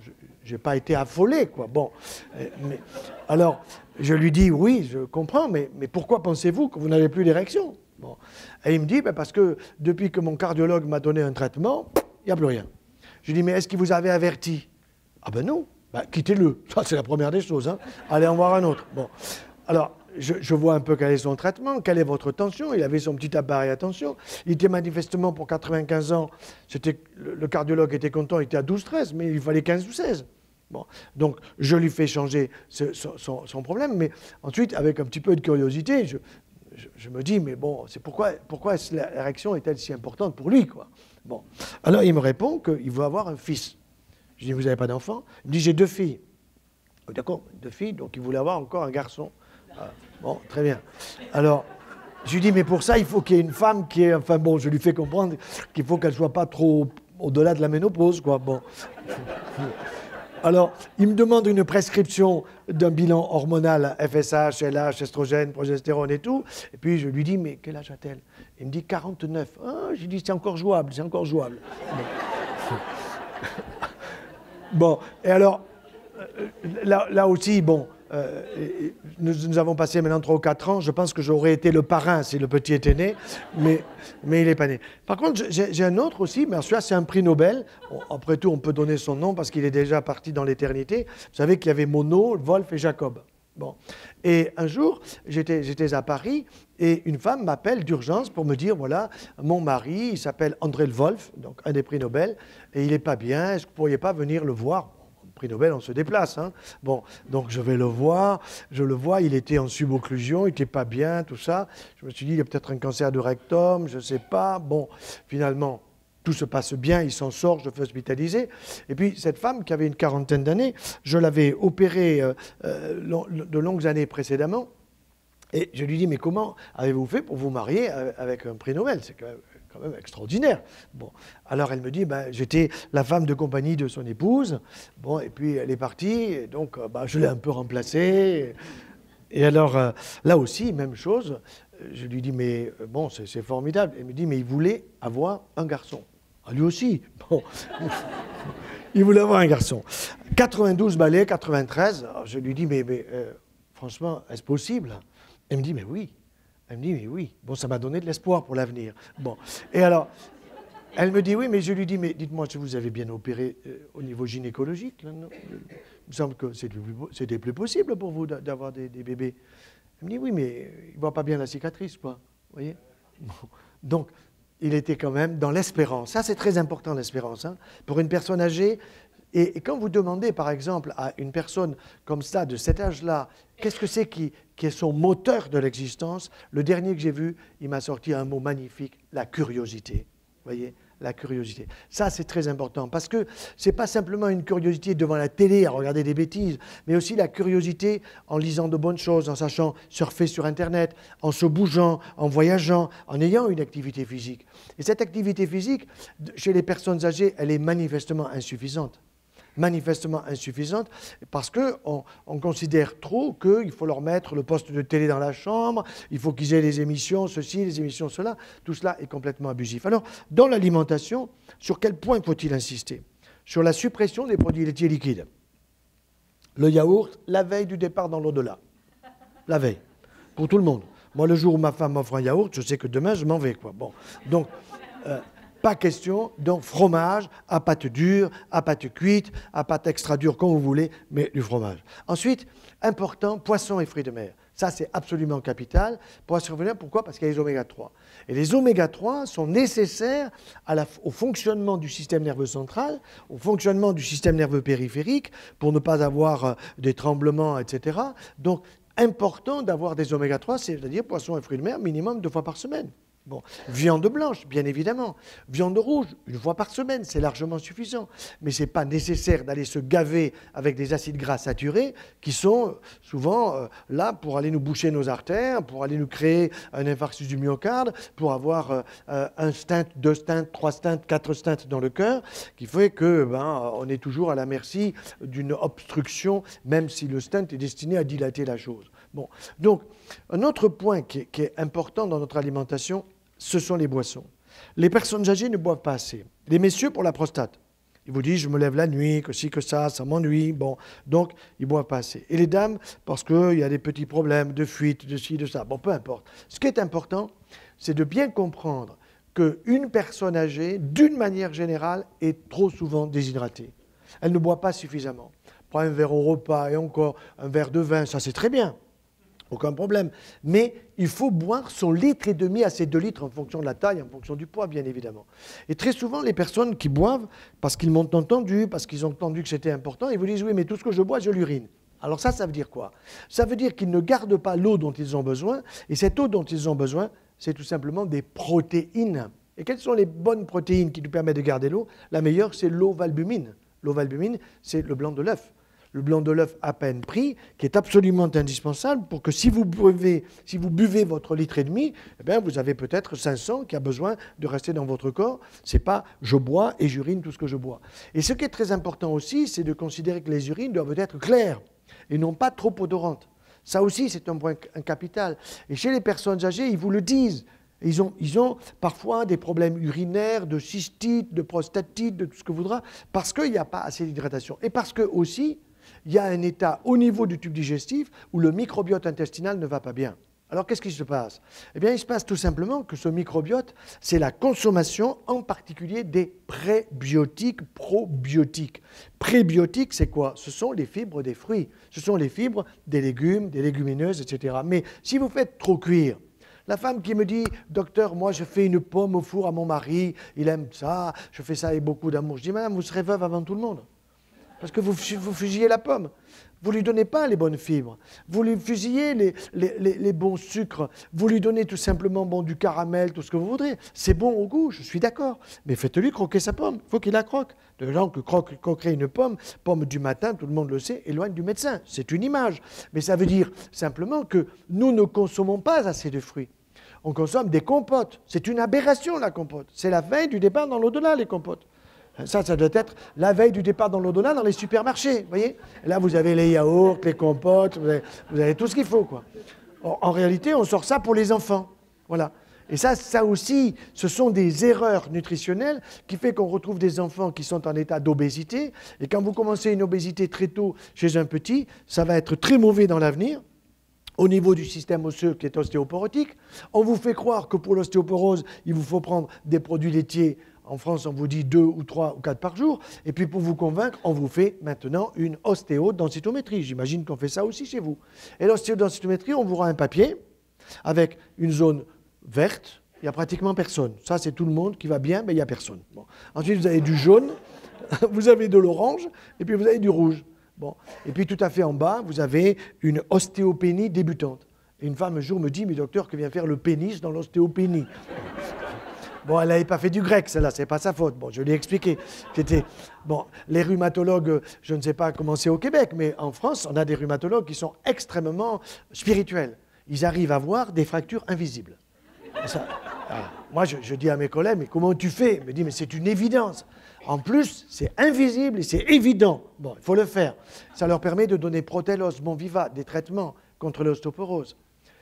je n'ai pas été affolé, quoi. Bon, euh, mais, alors, je lui dis, oui, je comprends, mais pourquoi pensez-vous que vous n'avez plus d'érection? Et il me dit, ben, parce que depuis que mon cardiologue m'a donné un traitement, il n'y a plus rien. Je lui dis, mais est-ce qu'il vous avait averti? Ah ben non, ben, quittez-le. Ça, c'est la première des choses. Hein. Allez en voir un autre. Alors, je, vois un peu quel est son traitement, quelle est votre tension. Il avait son petit appareil à tension. Il était manifestement pour 95 ans. Le, cardiologue était content, il était à 12-13, mais il fallait 15 ou 16. Bon. Donc, je lui fais changer son, problème, mais ensuite, avec un petit peu de curiosité, je, je, me dis, mais bon, c'est pourquoi, pourquoi l'érection est-elle si importante pour lui, quoi? Bon. Alors il me répond qu'il veut avoir un fils. Je dis, vous n'avez pas d'enfant? Il me dit, j'ai deux filles. Oh, d'accord, deux filles, donc il voulait avoir encore un garçon. Ah, bon, très bien. Alors, je lui dis, mais pour ça, il faut qu'il y ait une femme qui est. Enfin bon, je lui fais comprendre qu'il faut qu'elle ne soit pas trop au-delà de la ménopause, quoi. Bon. Alors, il me demande une prescription d'un bilan hormonal, FSH, LH, estrogène, progestérone et tout. Et puis je lui dis, mais quel âge a-t-elle? Il me dit 49. Ah, j'ai dit, c'est encore jouable, c'est encore jouable. Bon, et alors, euh, là, là aussi, bon, euh, nous, avons passé maintenant 3 ou 4 ans. Je pense que j'aurais été le parrain si le petit était né, mais, il n'est pas né. Par contre, j'ai un autre aussi, mais celui-là, c'est un prix Nobel. Après tout, on peut donner son nom parce qu'il est déjà parti dans l'éternité. Vous savez qu'il y avait Monod, Wolf et Jacob. Bon. Et un jour, j'étais à Paris et une femme m'appelle d'urgence pour me dire voilà, mon mari, il s'appelle André Wolf, donc un des prix Nobel, et il n'est pas bien, est-ce que vous ne pourriez pas venir le voir? Prix Nobel, on se déplace. Hein. Bon, donc je vais le voir, je le vois, il était en subocclusion, il n'était pas bien, tout ça. Je me suis dit, il y a peut-être un cancer de rectum, je ne sais pas. Bon, finalement, tout se passe bien, il s'en sort, je fais hospitaliser. Et puis cette femme qui avait une quarantaine d'années, je l'avais opérée euh, euh, de longues années précédemment. Et je lui dis, mais comment avez-vous fait pour vous marier avec un prix Nobel? Extraordinaire. Bon, alors elle me dit, ben, j'étais la femme de compagnie de son épouse, bon, et puis elle est partie, donc ben, je l'ai un peu remplacée. Et alors, euh, là aussi, même chose, je lui dis, mais euh, bon, c'est formidable. Elle me dit, mais il voulait avoir un garçon. Ah, lui aussi, bon. il voulait avoir un garçon. 92 balais, 93, je lui dis, mais franchement, est-ce possible? Elle me dit, mais oui. Elle me dit, mais oui, bon, ça m'a donné de l'espoir pour l'avenir. Bon, et alors, elle me dit, oui, mais je lui dis, mais dites-moi si vous avez bien opéré euh, au niveau gynécologique? il me semble que c'était plus, possible pour vous d'avoir des, bébés. Elle me dit, oui, mais il ne voit pas bien la cicatrice, quoi. Vous voyez? Donc, il était quand même dans l'espérance. Ça, c'est très important, l'espérance. Hein. Pour une personne âgée, et, quand vous demandez, par exemple, à une personne comme ça, de cet âge-là, qu'est-ce que c'est qui, est son moteur de l'existence, le dernier que j'ai vu, il m'a sorti un mot magnifique, la curiosité. Vous voyez la curiosité. Ça, c'est très important parce que ce n'est pas simplement une curiosité devant la télé à regarder des bêtises, mais aussi la curiosité en lisant de bonnes choses, en sachant surfer sur Internet, en se bougeant, en voyageant, en ayant une activité physique. Et cette activité physique, chez les personnes âgées, elle est manifestement insuffisante manifestement insuffisante parce qu'on on considère trop qu'il faut leur mettre le poste de télé dans la chambre, il faut qu'ils aient les émissions, ceci, les émissions, cela. Tout cela est complètement abusif. Alors, dans l'alimentation, sur quel point faut-il insister? Sur la suppression des produits laitiers liquides. Le yaourt, la veille du départ dans l'au-delà. La veille. Pour tout le monde. Moi, le jour où ma femme m'offre un yaourt, je sais que demain, je m'en vais. Quoi. Bon. Donc, euh, pas question donc fromage à pâte dure, à pâte cuite, à pâte extra dure, comme vous voulez, mais du fromage. Ensuite, important, poissons et fruits de mer. Ça, c'est absolument capital. Poissons et fruits de mer, pourquoi? Parce qu'il y a les oméga 3. Et les oméga 3 sont nécessaires au fonctionnement du système nerveux central, au fonctionnement du système nerveux périphérique, pour ne pas avoir euh, des tremblements, etc. Donc, important d'avoir des oméga 3, c'est-à-dire poissons et fruits de mer, minimum deux fois par semaine. Bon, viande blanche, bien évidemment. Viande rouge, une fois par semaine, c'est largement suffisant. Mais ce n'est pas nécessaire d'aller se gaver avec des acides gras saturés qui sont euh, souvent euh, là pour aller nous boucher nos artères, pour aller nous créer un infarctus du myocarde, pour avoir euh, un stent, deux stents, trois stents, quatre stents dans le cœur, qui fait que ben, on est toujours à la merci d'une obstruction, même si le stent est destiné à dilater la chose. Bon, donc un autre point qui est, important dans notre alimentation, ce sont les boissons. Les personnes âgées ne boivent pas assez. Les messieurs pour la prostate. Ils vous disent, je me lève la nuit, que ci, que ça, ça m'ennuie. Bon, donc, ils boivent pas assez. Et les dames, parce qu'il y a des petits problèmes de fuite, de ci, de ça. Bon, peu importe. Ce qui est important, c'est de bien comprendre qu'une personne âgée, d'une manière générale, est trop souvent déshydratée. Elle ne boit pas suffisamment. Prend un verre au repas et encore un verre de vin, ça c'est très bien aucun problème. Mais il faut boire son litre et demi à ces deux litres en fonction de la taille, en fonction du poids, bien évidemment. Et très souvent, les personnes qui boivent, parce qu'ils m'ont entendu, parce qu'ils ont entendu que c'était important, ils vous disent oui, mais tout ce que je bois, je l'urine. Alors ça, ça veut dire quoi? Ça veut dire qu'ils ne gardent pas l'eau dont ils ont besoin, et cette eau dont ils ont besoin, c'est tout simplement des protéines. Et quelles sont les bonnes protéines qui nous permettent de garder l'eau? La meilleure, c'est l'eau valbumine. L'eau valbumine, c'est le blanc de l'œuf. Le blanc de l'œuf à peine pris, qui est absolument indispensable pour que si vous buvez, votre litre et demi, eh bien vous avez peut-être 500 qui a besoin de rester dans votre corps. C'est pas je bois et j'urine tout ce que je bois. Et ce qui est très important aussi, c'est de considérer que les urines doivent être claires et non pas trop odorantes. Ça aussi, c'est un point capital. Et chez les personnes âgées, ils vous le disent. Ils ont, ils ont, parfois des problèmes urinaires, de cystite, de prostatite, de tout ce que voudra, parce qu'il n'y a pas assez d'hydratation. Et parce que aussi, il y a un état au niveau du tube digestif où le microbiote intestinal ne va pas bien. Alors qu'est-ce qui se passe? Eh bien, il se passe tout simplement que ce microbiote, c'est la consommation en particulier des prébiotiques, probiotiques. Prébiotiques, c'est quoi? Ce sont les fibres des fruits, ce sont les fibres des légumes, des légumineuses, etc. Mais si vous faites trop cuire, la femme qui me dit, docteur, moi je fais une pomme au four à mon mari, il aime ça, je fais ça avec beaucoup d'amour. Je dis, madame, vous serez veuve avant tout le monde. Parce que vous, vous fusillez la pomme. Vous ne lui donnez pas les bonnes fibres. Vous lui fusillez les, bons sucres. Vous lui donnez tout simplement bon, du caramel, tout ce que vous voudrez. C'est bon au goût, je suis d'accord. Mais faites-lui croquer sa pomme. Il faut qu'il la croque. De gens que croque, croquer une pomme, pomme du matin, tout le monde le sait, éloigne du médecin. C'est une image. Mais ça veut dire simplement que nous ne consommons pas assez de fruits. On consomme des compotes. C'est une aberration, la compote. C'est la veille du départ dans l'au-delà, les compotes. Ça, ça doit être la veille du départ dans l'au-delà dans les supermarchés. voyez Là, vous avez les yaourts, les compotes, vous avez, tout ce qu'il faut. Quoi. En, réalité, on sort ça pour les enfants. Voilà. Et ça, ça aussi, ce sont des erreurs nutritionnelles qui font qu'on retrouve des enfants qui sont en état d'obésité. Et quand vous commencez une obésité très tôt chez un petit, ça va être très mauvais dans l'avenir au niveau du système osseux qui est ostéoporotique. On vous fait croire que pour l'ostéoporose, il vous faut prendre des produits laitiers en France, on vous dit deux ou trois ou quatre par jour. Et puis pour vous convaincre, on vous fait maintenant une ostéodensitométrie. J'imagine qu'on fait ça aussi chez vous. Et l'ostéodensitométrie, on vous rend un papier avec une zone verte. Il n'y a pratiquement personne. Ça, c'est tout le monde qui va bien, mais il n'y a personne. Ensuite, vous avez du jaune, vous avez de l'orange, et puis vous avez du rouge. Bon. Et puis tout à fait en bas, vous avez une ostéopénie débutante. Et une femme un jour me dit, mais docteur, que vient faire le pénis dans l'ostéopénie? Bon, elle n'avait pas fait du grec, celle-là, c'est pas sa faute. Bon, je lui ai expliqué. bon, les rhumatologues, je ne sais pas comment c'est au Québec, mais en France, on a des rhumatologues qui sont extrêmement spirituels. Ils arrivent à voir des fractures invisibles. moi, je, dis à mes collègues, mais comment tu fais? Il me dit, mais c'est une évidence. En plus, c'est invisible et c'est évident. Bon, il faut le faire. Ça leur permet de donner Protelos, Bon Viva, des traitements contre l'ostéoporose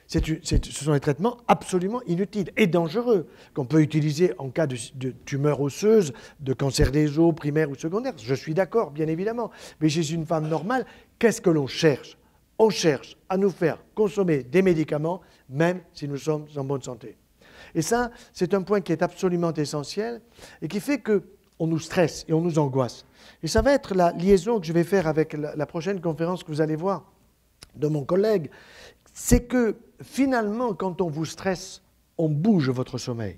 ce sont des traitements absolument inutiles et dangereux qu'on peut utiliser en cas de, tumeur osseuse, de cancer des os, primaire ou secondaire. Je suis d'accord, bien évidemment. Mais chez une femme normale, qu'est-ce que l'on cherche? On cherche à nous faire consommer des médicaments, même si nous sommes en bonne santé. Et ça, c'est un point qui est absolument essentiel et qui fait que on nous stresse et on nous angoisse. Et ça va être la liaison que je vais faire avec la prochaine conférence que vous allez voir de mon collègue, c'est que finalement, quand on vous stresse, on bouge votre sommeil,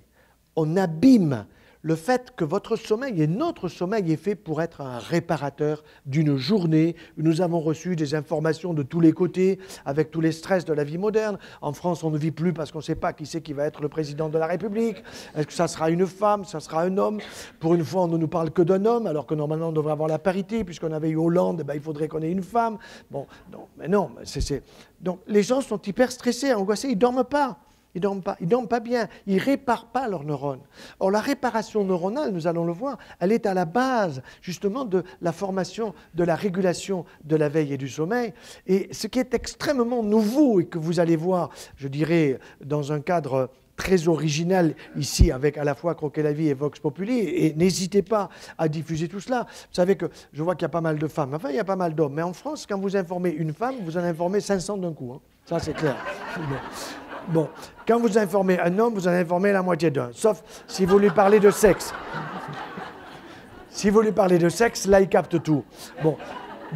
on abîme le fait que votre sommeil et notre sommeil est fait pour être un réparateur d'une journée. Nous avons reçu des informations de tous les côtés avec tous les stress de la vie moderne. En France, on ne vit plus parce qu'on ne sait pas qui c'est qui va être le président de la République. Est-ce que ça sera une femme, ça sera un homme? Pour une fois, on ne nous parle que d'un homme, alors que normalement, on devrait avoir la parité. Puisqu'on avait eu Hollande, ben, il faudrait qu'on ait une femme. Bon, non, mais non. c'est, Donc, les gens sont hyper stressés, angoissés, ils ne dorment pas. Ils ne dorment pas, dorment pas bien, ils ne réparent pas leurs neurones. Or, la réparation neuronale, nous allons le voir, elle est à la base justement de la formation, de la régulation de la veille et du sommeil. Et ce qui est extrêmement nouveau et que vous allez voir, je dirais, dans un cadre très original ici avec à la fois Croquer la vie et Vox Populi et n'hésitez pas à diffuser tout cela. Vous savez que je vois qu'il y a pas mal de femmes, enfin il y a pas mal d'hommes, mais en France, quand vous informez une femme, vous en informez 500 d'un coup. Hein. Ça c'est clair. Bon, quand vous informez un homme, vous en informez la moitié d'un, sauf si vous lui parlez de sexe. Si vous lui parlez de sexe, là, il capte tout. Bon,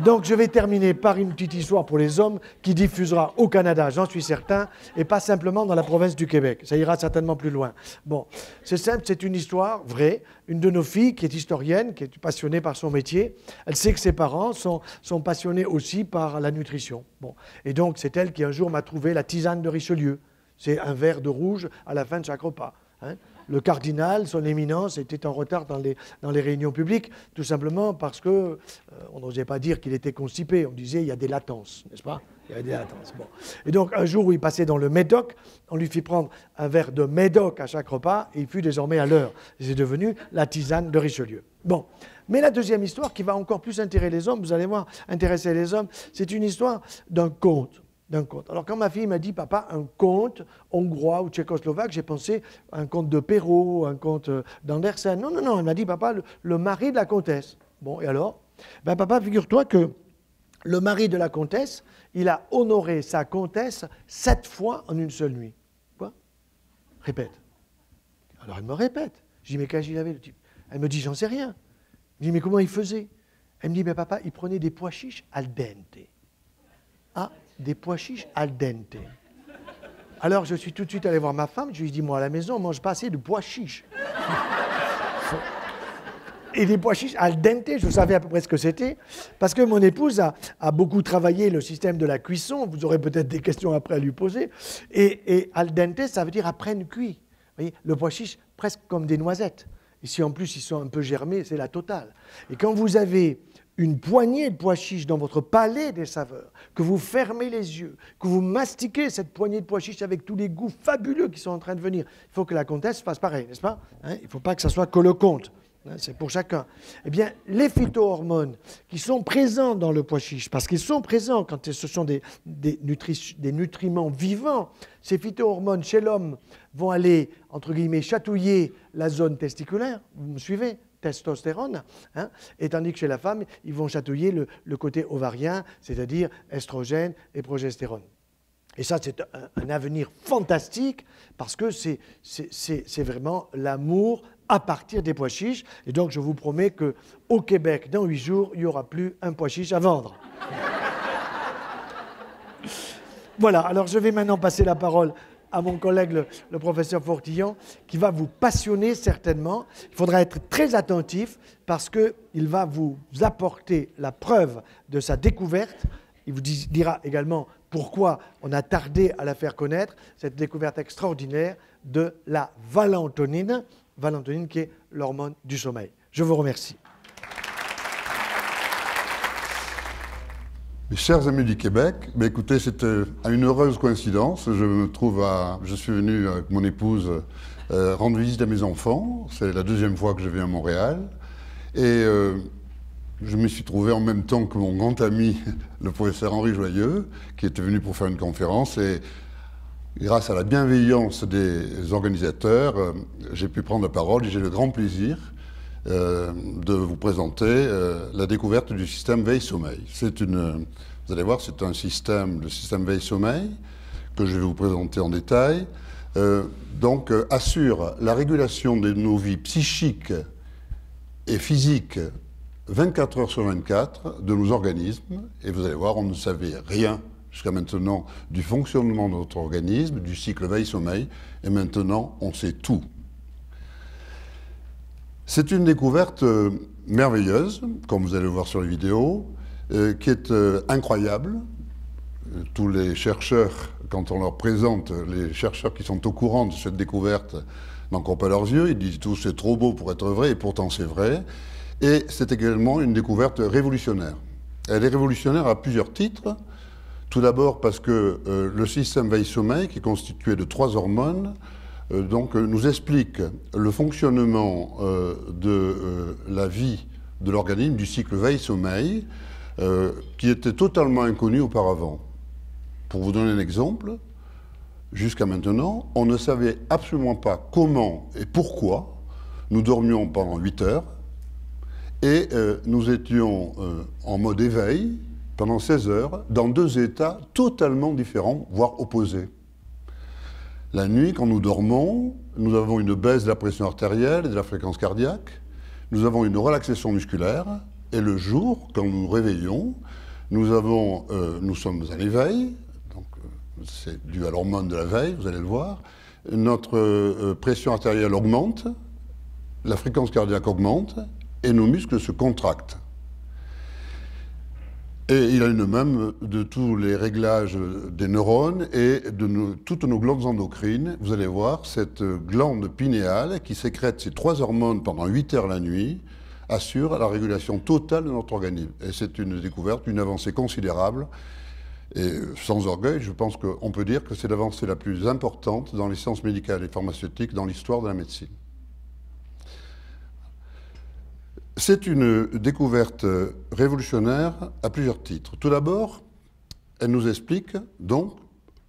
donc je vais terminer par une petite histoire pour les hommes qui diffusera au Canada, j'en suis certain, et pas simplement dans la province du Québec. Ça ira certainement plus loin. Bon, c'est simple, c'est une histoire vraie. Une de nos filles qui est historienne, qui est passionnée par son métier, elle sait que ses parents sont, sont passionnés aussi par la nutrition. Bon, et donc c'est elle qui un jour m'a trouvé la tisane de Richelieu. C'est un verre de rouge à la fin de chaque repas. Hein. le cardinal, son éminence, était en retard dans les, réunions publiques, tout simplement parce que euh, on n'osait pas dire qu'il était constipé. On disait il y a des latences, n'est-ce pas? Il y avait des latences. Bon. Et donc un jour où il passait dans le Médoc, on lui fit prendre un verre de Médoc à chaque repas, et il fut désormais à l'heure. C'est devenu la tisane de Richelieu. Bon. Mais la deuxième histoire, qui va encore plus intéresser les hommes, vous allez voir, intéresser les hommes, c'est une histoire d'un conte d'un conte. Alors quand ma fille m'a dit, papa, un conte hongrois ou tchécoslovaque, j'ai pensé un conte de Perrault, un conte euh, d'Andersen. Non, non, non, elle m'a dit, papa, le, mari de la comtesse. Bon, et alors? Ben papa, figure-toi que le mari de la comtesse, il a honoré sa comtesse sept fois en une seule nuit. Quoi? Répète. Alors elle me répète. Je dis, mais quel âge il avait? Le type Elle me dit, j'en sais rien. Je dis, mais comment il faisait? Elle me dit, ben papa, il prenait des pois chiches al dente. Ah des pois chiches al dente. Alors je suis tout de suite allé voir ma femme, je lui ai dit, moi à la maison, on mange pas assez de pois chiches. Et des pois chiches al dente, je savais à peu près ce que c'était, parce que mon épouse a, beaucoup travaillé le système de la cuisson, vous aurez peut-être des questions après à lui poser, et, al dente, ça veut dire après une cuit. Vous voyez, le pois chiche, presque comme des noisettes. Et si en plus ils sont un peu germés, c'est la totale. Et quand vous avez une poignée de pois chiches dans votre palais des saveurs, que vous fermez les yeux, que vous mastiquez cette poignée de pois chiches avec tous les goûts fabuleux qui sont en train de venir. Il faut que la comtesse fasse pareil, n'est-ce pas hein, Il ne faut pas que ce soit que le comte. Hein, c'est pour chacun. Eh bien, les phytohormones qui sont présents dans le pois chiche, parce qu'ils sont présents quand ce sont des, des nutriments vivants, ces phytohormones chez l'homme vont aller, entre guillemets, chatouiller la zone testiculaire. Vous me suivez testostérone, hein, et tandis que chez la femme, ils vont chatouiller le, côté ovarien, c'est-à-dire estrogène et progestérone. Et ça, c'est un, avenir fantastique parce que c'est vraiment l'amour à partir des pois chiches. Et donc, je vous promets qu'au Québec, dans huit jours, il n'y aura plus un pois chiche à vendre. voilà, alors je vais maintenant passer la parole à mon collègue le, professeur Fortillon, qui va vous passionner certainement. Il faudra être très attentif parce qu'il va vous apporter la preuve de sa découverte. Il vous dira également pourquoi on a tardé à la faire connaître, cette découverte extraordinaire de la valentonine, valentonine qui est l'hormone du sommeil. Je vous remercie. Mes chers amis du Québec, mais écoutez, c'était une heureuse coïncidence. Je me trouve je suis venu avec mon épouse euh, rendre visite à mes enfants. C'est la deuxième fois que je viens à Montréal. Et euh, je me suis trouvé en même temps que mon grand ami, le professeur Henri Joyeux, qui était venu pour faire une conférence. Et grâce à la bienveillance des organisateurs, euh, j'ai pu prendre la parole et j'ai le grand plaisir euh, de vous présenter euh, la découverte du système veille-sommeil. C'est une, vous allez voir, c'est un système, le système veille-sommeil, que je vais vous présenter en détail. Euh, donc, assure la régulation de nos vies psychiques et physiques 24 heures sur 24 de nos organismes. Et vous allez voir, on ne savait rien jusqu'à maintenant du fonctionnement de notre organisme, du cycle veille-sommeil, et maintenant on sait tout. C'est une découverte euh, merveilleuse, comme vous allez le voir sur les vidéos, euh, qui est euh, incroyable. Tous les chercheurs, quand on leur présente, les chercheurs qui sont au courant de cette découverte, n'en croient pas leurs yeux. Ils disent tout c'est trop beau pour être vrai, et pourtant c'est vrai. Et c'est également une découverte révolutionnaire. Elle est révolutionnaire à plusieurs titres. Tout d'abord parce que le système veille-sommeil, qui est constitué de trois hormones, donc, euh, nous explique le fonctionnement euh, de la vie de l'organisme, du cycle veille-sommeil, qui était totalement inconnu auparavant. Pour vous donner un exemple, jusqu'à maintenant, on ne savait absolument pas comment et pourquoi nous dormions pendant 8 heures et nous étions en mode éveil pendant 16 heures dans deux états totalement différents, voire opposés. La nuit, quand nous dormons, nous avons une baisse de la pression artérielle et de la fréquence cardiaque. Nous avons une relaxation musculaire. Et le jour, quand nous réveillons, euh, nous sommes en éveil. Donc, euh, c'est dû à l'hormone de la veille, vous allez le voir. Notre euh, pression artérielle augmente, la fréquence cardiaque augmente et nos muscles se contractent. Et il a une même de tous les réglages des neurones et de toutes nos glandes endocrines. Vous allez voir, cette glande pinéale qui sécrète ces trois hormones pendant 8 heures la nuit assure la régulation totale de notre organisme. Et c'est une découverte, une avancée considérable. Et sans orgueil, je pense qu'on peut dire que c'est l'avancée la plus importante dans les sciences médicales et pharmaceutiques dans l'histoire de la médecine. C'est une découverte révolutionnaire à plusieurs titres. Tout d'abord, elle nous explique donc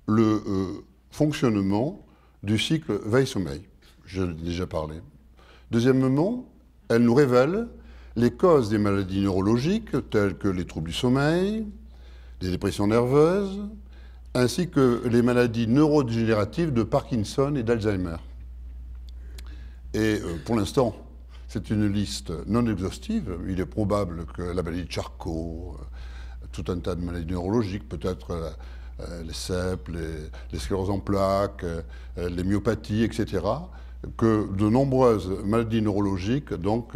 le euh, fonctionnement du cycle veille-sommeil. Je l'ai déjà parlé. Deuxièmement, elle nous révèle les causes des maladies neurologiques telles que les troubles du sommeil, les dépressions nerveuses, ainsi que les maladies neurodégénératives de Parkinson et d'Alzheimer. Et euh, pour l'instant, c'est une liste non exhaustive. Il est probable que la maladie de Charcot, euh, tout un tas de maladies neurologiques, peut-être euh, les CEP, les, scléroses en plaques, euh, les myopathies, etc., que de nombreuses maladies neurologiques donc,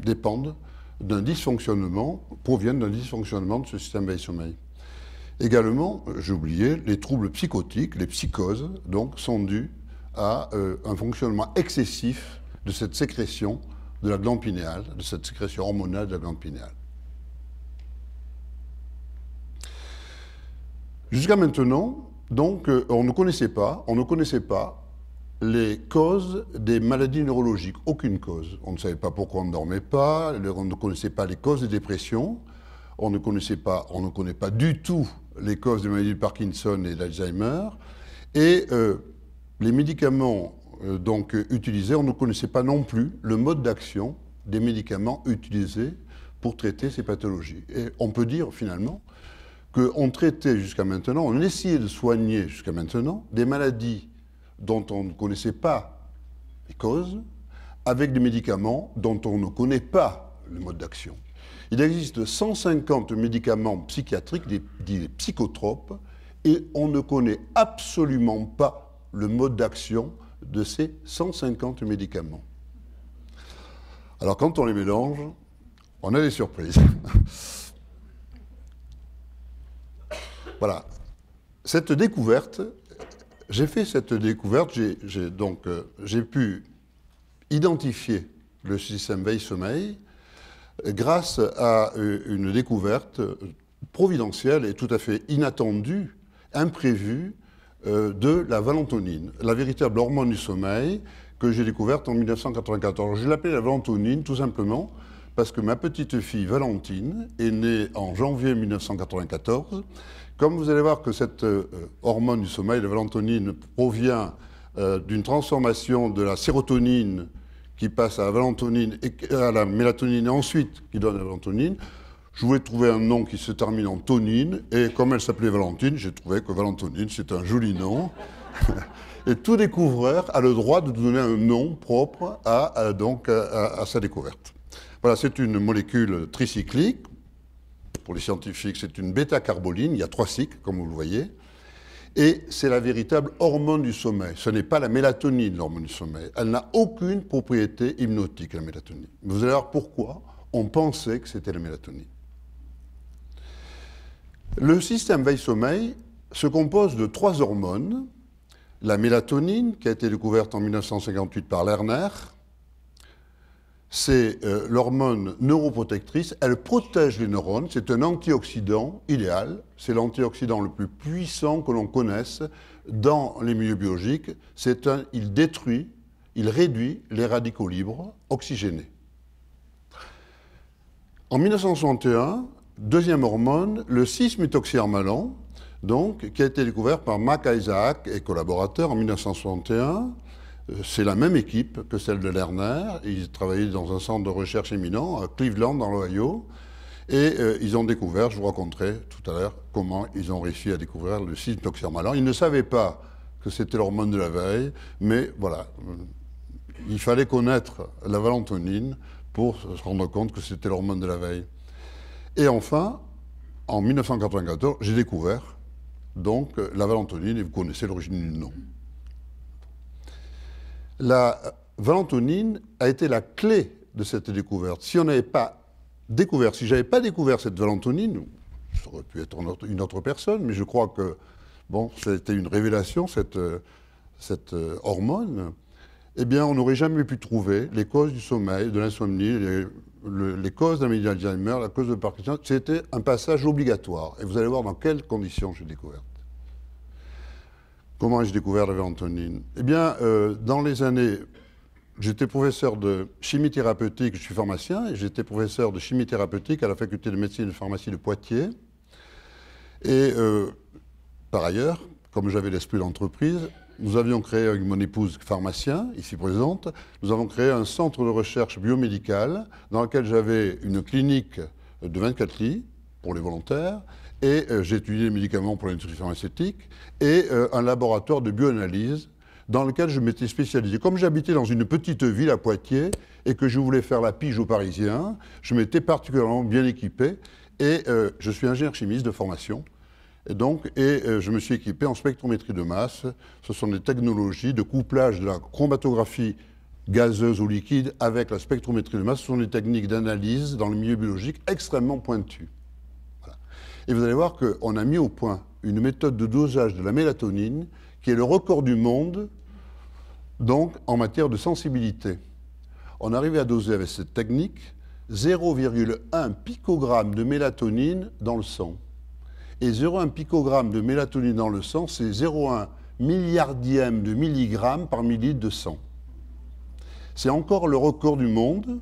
dépendent d'un dysfonctionnement, proviennent d'un dysfonctionnement de ce système veille-sommeil. Également, j'ai oublié, les troubles psychotiques, les psychoses, donc, sont dus à un fonctionnement excessif de cette sécrétion de la glande pinéale, de cette sécrétion hormonale de la glande pinéale. Jusqu'à maintenant, donc, euh, on ne connaissait pas, on les causes des maladies neurologiques, aucune cause. On ne savait pas pourquoi on ne dormait pas, on ne connaissait pas les causes des dépressions, on ne connaissait pas, on ne du tout les causes des maladies de Parkinson et d'Alzheimer, et euh, les médicaments donc utilisés. On ne connaissait pas non plus le mode d'action des médicaments utilisés pour traiter ces pathologies. Et on peut dire finalement qu'on traitait jusqu'à maintenant, on essayait de soigner jusqu'à maintenant des maladies dont on ne connaissait pas les causes, avec des médicaments dont on ne connaît pas le mode d'action. Il existe 150 médicaments psychiatriques, dits psychotropes, et on ne connaît absolument pas le mode d'action de ces 150 médicaments. Alors quand on les mélange, on a des surprises. voilà. Cette découverte, j'ai fait cette découverte, j'ai donc euh, pu identifier le système veille-sommeil grâce à euh, une découverte providentielle et tout à fait inattendue, imprévue, euh, de la valentonine, la véritable hormone du sommeil que j'ai découverte en 1994. Je l'appelle la valentonine tout simplement parce que ma petite fille Valentine est née en janvier 1994. Comme vous allez voir que cette euh, hormone du sommeil, la valentonine, provient euh, d'une transformation de la sérotonine qui passe à la valentonine et à la mélatonine et ensuite qui donne la valentonine, je voulais trouver un nom qui se termine en tonine, et comme elle s'appelait Valentine, j'ai trouvé que Valentonine, c'est un joli nom. et tout découvreur a le droit de donner un nom propre à, donc, à, sa découverte. Voilà, c'est une molécule tricyclique. Pour les scientifiques, c'est une bêta-carboline. Il y a trois cycles, comme vous le voyez. Et c'est la véritable hormone du sommeil. Ce n'est pas la mélatonine, l'hormone du sommeil. Elle n'a aucune propriété hypnotique, la mélatonine. Vous allez voir pourquoi on pensait que c'était la mélatonine. Le système veille-sommeil se compose de trois hormones. La mélatonine, qui a été découverte en 1958 par Lerner, c'est euh, l'hormone neuroprotectrice. Elle protège les neurones. C'est un antioxydant idéal. C'est l'antioxydant le plus puissant que l'on connaisse dans les milieux biologiques. Il détruit, il réduit les radicaux libres oxygénés. En 1961, Deuxième hormone, le 6-méthoxyarmalan, donc, qui a été découvert par Mac Isaac et collaborateurs en 1961. Euh, c'est la même équipe que celle de Lerner. Ils travaillaient dans un centre de recherche éminent à Cleveland, dans l'Ohio. Et euh, ils ont découvert, je vous raconterai tout à l'heure, comment ils ont réussi à découvrir le 6-méthoxyarmalan. Ils ne savaient pas que c'était l'hormone de la veille, mais voilà, il fallait connaître la valentonine pour se rendre compte que c'était l'hormone de la veille. Et enfin, en 1994, j'ai découvert donc la valentonine, et vous connaissez l'origine du nom. La valentonine a été la clé de cette découverte. Si on n'avait pas découvert, si je n'avais pas découvert cette valentonine, ça aurait pu être une autre personne, mais je crois que bon, c'était une révélation, cette, cette hormone, eh bien, on n'aurait jamais pu trouver les causes du sommeil, de l'insomnie, les, causes d'un d'Alzheimer, la cause de Parkinson. C'était un passage obligatoire. Et vous allez voir dans quelles conditions j'ai découvert. Comment ai-je découvert la vérantonine Eh bien, euh, dans les années. J'étais professeur de chimie thérapeutique, je suis pharmacien, et j'étais professeur de chimie thérapeutique à la faculté de médecine et de pharmacie de Poitiers. Et euh, par ailleurs, comme j'avais l'esprit d'entreprise, nous avions créé avec mon épouse pharmacien, ici présente, nous avons créé un centre de recherche biomédicale dans lequel j'avais une clinique de 24 lits pour les volontaires et euh, j'étudiais les médicaments pour l'industrie pharmaceutique et euh, un laboratoire de bioanalyse dans lequel je m'étais spécialisé. Comme j'habitais dans une petite ville à Poitiers et que je voulais faire la pige aux Parisiens, je m'étais particulièrement bien équipé et euh, je suis ingénieur chimiste de formation. Et donc, et euh, je me suis équipé en spectrométrie de masse. Ce sont des technologies de couplage de la chromatographie gazeuse ou liquide avec la spectrométrie de masse. Ce sont des techniques d'analyse dans le milieu biologique extrêmement pointues. Et vous allez voir qu'on a mis au point une méthode de dosage de la mélatonine qui est le record du monde donc en matière de sensibilité. On arrive à doser avec cette technique 0,1 picogramme de mélatonine dans le sang. Et 0,1 picogramme de mélatonine dans le sang, c'est 0,1 milliardième de milligramme par millilitre de sang. C'est encore le record du monde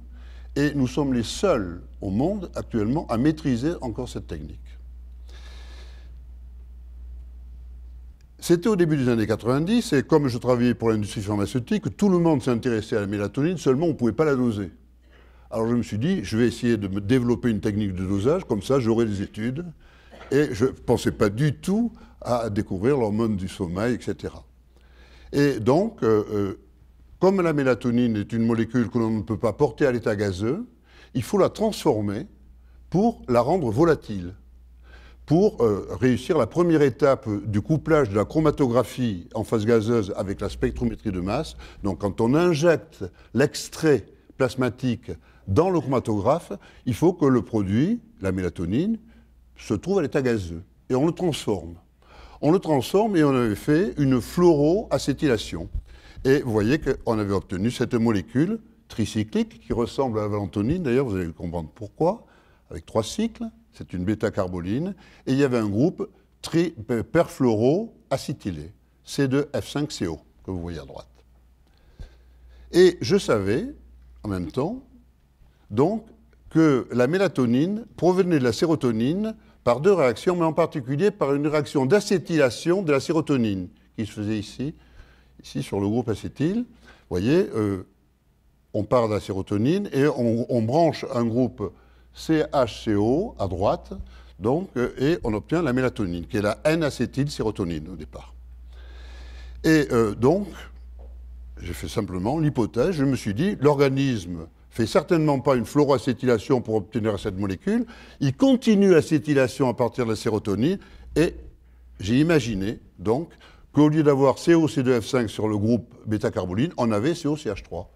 et nous sommes les seuls au monde actuellement à maîtriser encore cette technique. C'était au début des années 90 et comme je travaillais pour l'industrie pharmaceutique, tout le monde s'intéressait à la mélatonine, seulement on ne pouvait pas la doser. Alors je me suis dit, je vais essayer de me développer une technique de dosage, comme ça j'aurai des études et je ne pensais pas du tout à découvrir l'hormone du sommeil, etc. Et donc, euh, euh, comme la mélatonine est une molécule que l'on ne peut pas porter à l'état gazeux, il faut la transformer pour la rendre volatile, pour euh, réussir la première étape du couplage de la chromatographie en phase gazeuse avec la spectrométrie de masse. Donc quand on injecte l'extrait plasmatique dans le chromatographe, il faut que le produit, la mélatonine, se trouve à l'état gazeux. Et on le transforme. On le transforme et on avait fait une fluoroacétylation. Et vous voyez qu'on avait obtenu cette molécule tricyclique qui ressemble à la valentonine. D'ailleurs, vous allez comprendre pourquoi. Avec trois cycles, c'est une bêta-carboline. Et il y avait un groupe perfluoroacétylé, C2F5CO, que vous voyez à droite. Et je savais, en même temps, donc, que la mélatonine provenait de la sérotonine par deux réactions, mais en particulier par une réaction d'acétylation de la sérotonine qui se faisait ici, ici sur le groupe acétyl. Vous voyez, euh, on part de la sérotonine et on, branche un groupe CHCO à droite, donc, euh, et on obtient la mélatonine, qui est la N-acétylsérotonine au départ. Et euh, donc, j'ai fait simplement l'hypothèse, je me suis dit, l'organisme fait certainement pas une fluoroacétylation pour obtenir cette molécule, il continue l'acétylation à partir de la sérotonine, et j'ai imaginé donc qu'au lieu d'avoir COC2F5 sur le groupe bêta-carboline, on avait COCH3.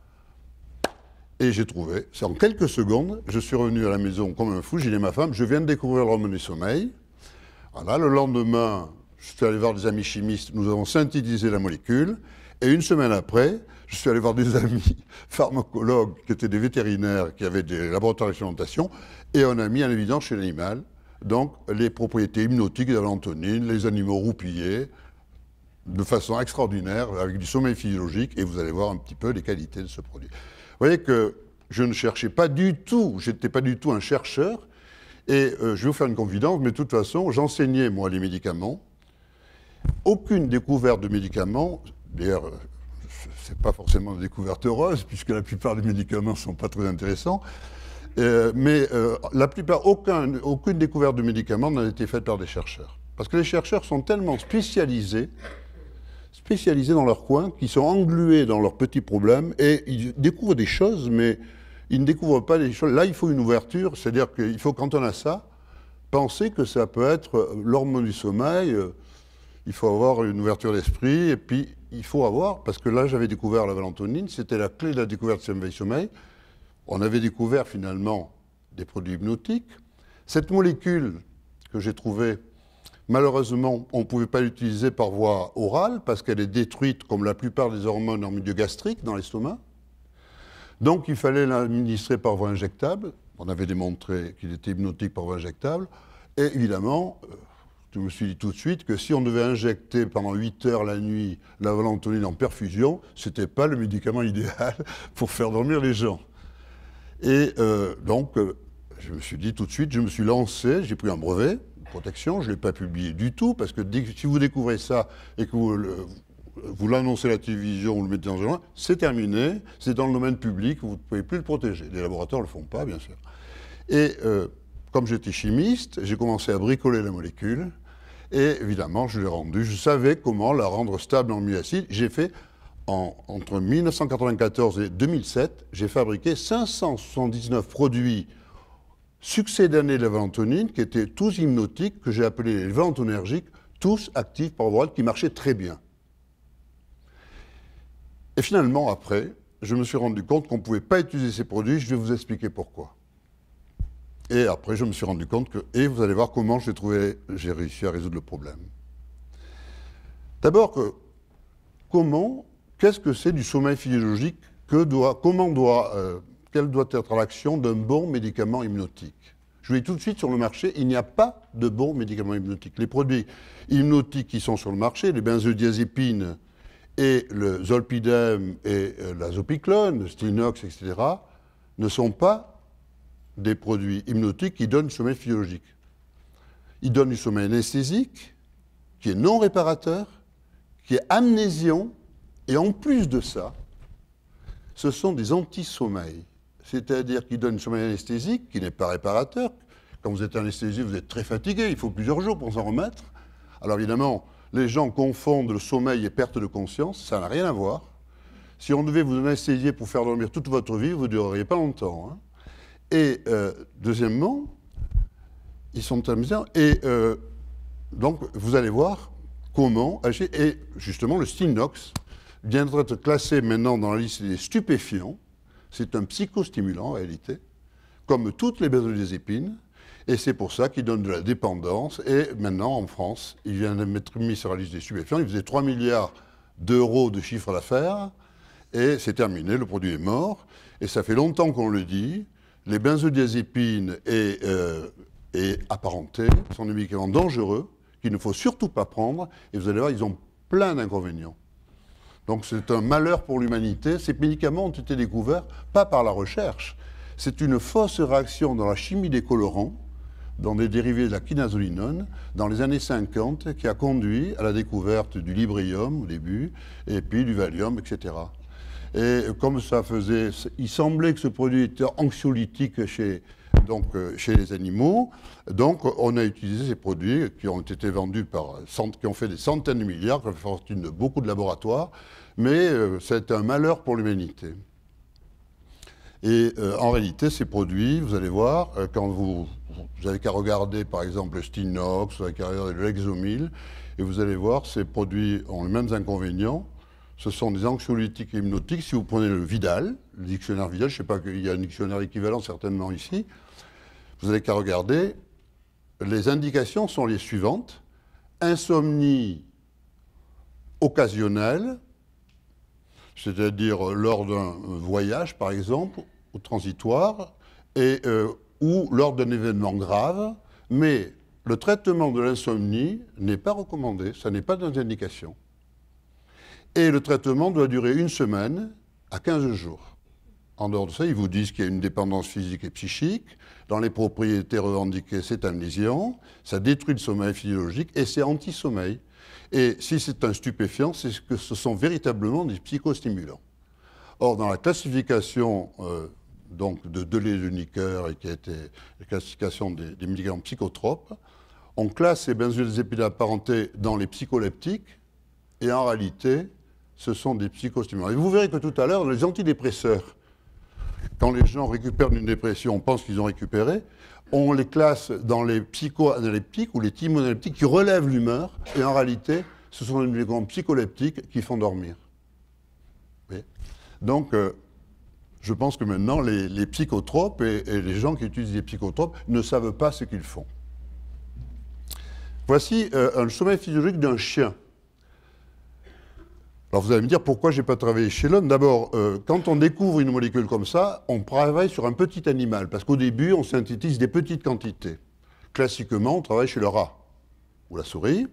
Et j'ai trouvé, c'est en quelques secondes, je suis revenu à la maison comme un fou, j'ai dit à ma femme, je viens de découvrir l'hormone du sommeil. Voilà, le lendemain, je suis allé voir des amis chimistes, nous avons synthétisé la molécule, et une semaine après, je suis allé voir des amis pharmacologues qui étaient des vétérinaires, qui avaient des laboratoires d'expérimentation, et on a mis en évidence chez l'animal donc les propriétés hypnotiques de l'antonine, les animaux roupillés, de façon extraordinaire, avec du sommeil physiologique, et vous allez voir un petit peu les qualités de ce produit. Vous voyez que je ne cherchais pas du tout, j'étais pas du tout un chercheur, et euh, je vais vous faire une confidence, mais de toute façon, j'enseignais, moi, les médicaments. Aucune découverte de médicaments, d'ailleurs, c'est pas forcément une découverte heureuse, puisque la plupart des médicaments ne sont pas très intéressants. Euh, mais euh, la plupart, aucune découverte de médicaments n'a été faite par des chercheurs. Parce que les chercheurs sont tellement spécialisés, spécialisés dans leur coin, qu'ils sont englués dans leurs petits problèmes et ils découvrent des choses, mais ils ne découvrent pas les choses. Là, il faut une ouverture, c'est-à-dire qu'il faut, quand on a ça, penser que ça peut être l'hormone du sommeil, euh, il faut avoir une ouverture d'esprit, et puis il faut avoir, parce que là j'avais découvert la valentonine, c'était la clé de la découverte du sommeil-sommeil. On avait découvert finalement des produits hypnotiques. Cette molécule que j'ai trouvée, malheureusement, on ne pouvait pas l'utiliser par voie orale parce qu'elle est détruite, comme la plupart des hormones, en milieu gastrique, dans l'estomac. Donc il fallait l'administrer par voie injectable. On avait démontré qu'il était hypnotique par voie injectable. Et évidemment, euh, je me suis dit tout de suite que si on devait injecter pendant 8 heures la nuit la valentonine en perfusion, ce n'était pas le médicament idéal pour faire dormir les gens. Et euh, donc, euh, je me suis dit tout de suite, je me suis lancé, j'ai pris un brevet de protection, je ne l'ai pas publié du tout, parce que si vous découvrez ça et que vous, l'annoncez à la télévision, vous le mettez dans un journal, c'est terminé, c'est dans le domaine public, vous ne pouvez plus le protéger. Les laboratoires ne le font pas, bien sûr. Et euh, comme j'étais chimiste, j'ai commencé à bricoler la molécule, et évidemment, je l'ai rendue. Je savais comment la rendre stable en milieu. J'ai fait, entre 1994 et 2007, j'ai fabriqué 579 produits succédanés de la valentonine, qui étaient tous hypnotiques, que j'ai appelés les valentonergiques, tous actifs par voie qui marchaient très bien. Et finalement, après, je me suis rendu compte qu'on ne pouvait pas utiliser ces produits. Je vais vous expliquer pourquoi. Et après, je me suis rendu compte que, et vous allez voir comment j'ai trouvé, j'ai réussi à résoudre le problème. D'abord, comment, qu'est-ce que c'est du sommeil physiologique que doit, comment doit, euh, quelle doit être l'action d'un bon médicament hypnotique? Je vais tout de suite sur le marché, il n'y a pas de bons médicaments hypnotiques. Les produits hypnotiques qui sont sur le marché, les benzodiazépines et le zolpidem et euh, la zopiclone, le Stinox, etc., ne sont pas des produits hypnotiques qui donnent du sommeil physiologique. Ils donnent du sommeil anesthésique, qui est non réparateur, qui est amnésion, et en plus de ça, ce sont des anti-sommeils. C'est-à-dire qu'ils donnent du sommeil anesthésique, qui n'est pas réparateur. Quand vous êtes anesthésié, vous êtes très fatigué, il faut plusieurs jours pour s'en remettre. Alors évidemment, les gens confondent le sommeil et perte de conscience, ça n'a rien à voir. Si on devait vous anesthésier pour faire dormir toute votre vie, vous ne dureriez pas longtemps. Hein. Et euh, deuxièmement, ils sont amusants. Et euh, donc, vous allez voir comment agir. Et justement, le Stinox vient d'être classé maintenant dans la liste des stupéfiants. C'est un psychostimulant en réalité, comme toutes les benzodiazépines. Et c'est pour ça qu'il donne de la dépendance. Et maintenant, en France, il vient d'être mis sur la liste des stupéfiants. Il faisait 3 milliards d'euros de chiffre d'affaires. Et c'est terminé, le produit est mort. Et ça fait longtemps qu'on le dit les benzodiazépines et, euh, et apparentés sont des médicaments dangereux qu'il ne faut surtout pas prendre. Et vous allez voir, ils ont plein d'inconvénients. Donc c'est un malheur pour l'humanité. Ces médicaments ont été découverts pas par la recherche. C'est une fausse réaction dans la chimie des colorants, dans des dérivés de la quinazolinone, dans les années 50, qui a conduit à la découverte du librium au début, et puis du valium, etc. Et comme ça faisait, il semblait que ce produit était anxiolytique chez, donc, euh, chez les animaux. Donc, on a utilisé ces produits qui ont été vendus par, qui ont fait des centaines de milliards, qui ont fait fortune de beaucoup de laboratoires, mais euh, c'est un malheur pour l'humanité. Et euh, en réalité, ces produits, vous allez voir, quand vous, vous avez qu'à regarder par exemple le Stinox, vous avez qu'à regarder l'Exomil, et vous allez voir, ces produits ont les mêmes inconvénients ce sont des anxiolytiques et hypnotiques. Si vous prenez le Vidal, le dictionnaire Vidal, je ne sais pas qu'il y a un dictionnaire équivalent certainement ici, vous n'avez qu'à regarder. Les indications sont les suivantes. Insomnie occasionnelle, c'est-à-dire lors d'un voyage par exemple, ou transitoire, euh, ou lors d'un événement grave, mais le traitement de l'insomnie n'est pas recommandé, ça n'est pas dans les indications. Et le traitement doit durer une semaine à 15 jours. En dehors de ça, ils vous disent qu'il y a une dépendance physique et psychique. Dans les propriétés revendiquées, c'est amnésiant, ça détruit le sommeil physiologique et c'est anti-sommeil. Et si c'est un stupéfiant, c'est que ce sont véritablement des psychostimulants. Or, dans la classification euh, donc de Delay de Nicker, et qui a été la classification des, médicaments psychotropes, on classe ces benzodiazépines apparentés dans les psycholeptiques, et en réalité, ce sont des psychostimulants. Et vous verrez que tout à l'heure, les antidépresseurs, quand les gens récupèrent une dépression, on pense qu'ils ont récupéré, on les classe dans les psychoanaleptiques ou les timonaleptiques qui relèvent l'humeur, et en réalité, ce sont des médicaments psycholeptiques qui font dormir. Donc, euh, je pense que maintenant, les, psychotropes et, les gens qui utilisent les psychotropes ne savent pas ce qu'ils font. Voici euh, un sommeil physiologique d'un chien. Alors vous allez me dire pourquoi je n'ai pas travaillé chez l'homme? D'abord, euh, quand on découvre une molécule comme ça, on travaille sur un petit animal, parce qu'au début, on synthétise des petites quantités. Classiquement, on travaille chez le rat ou la souris.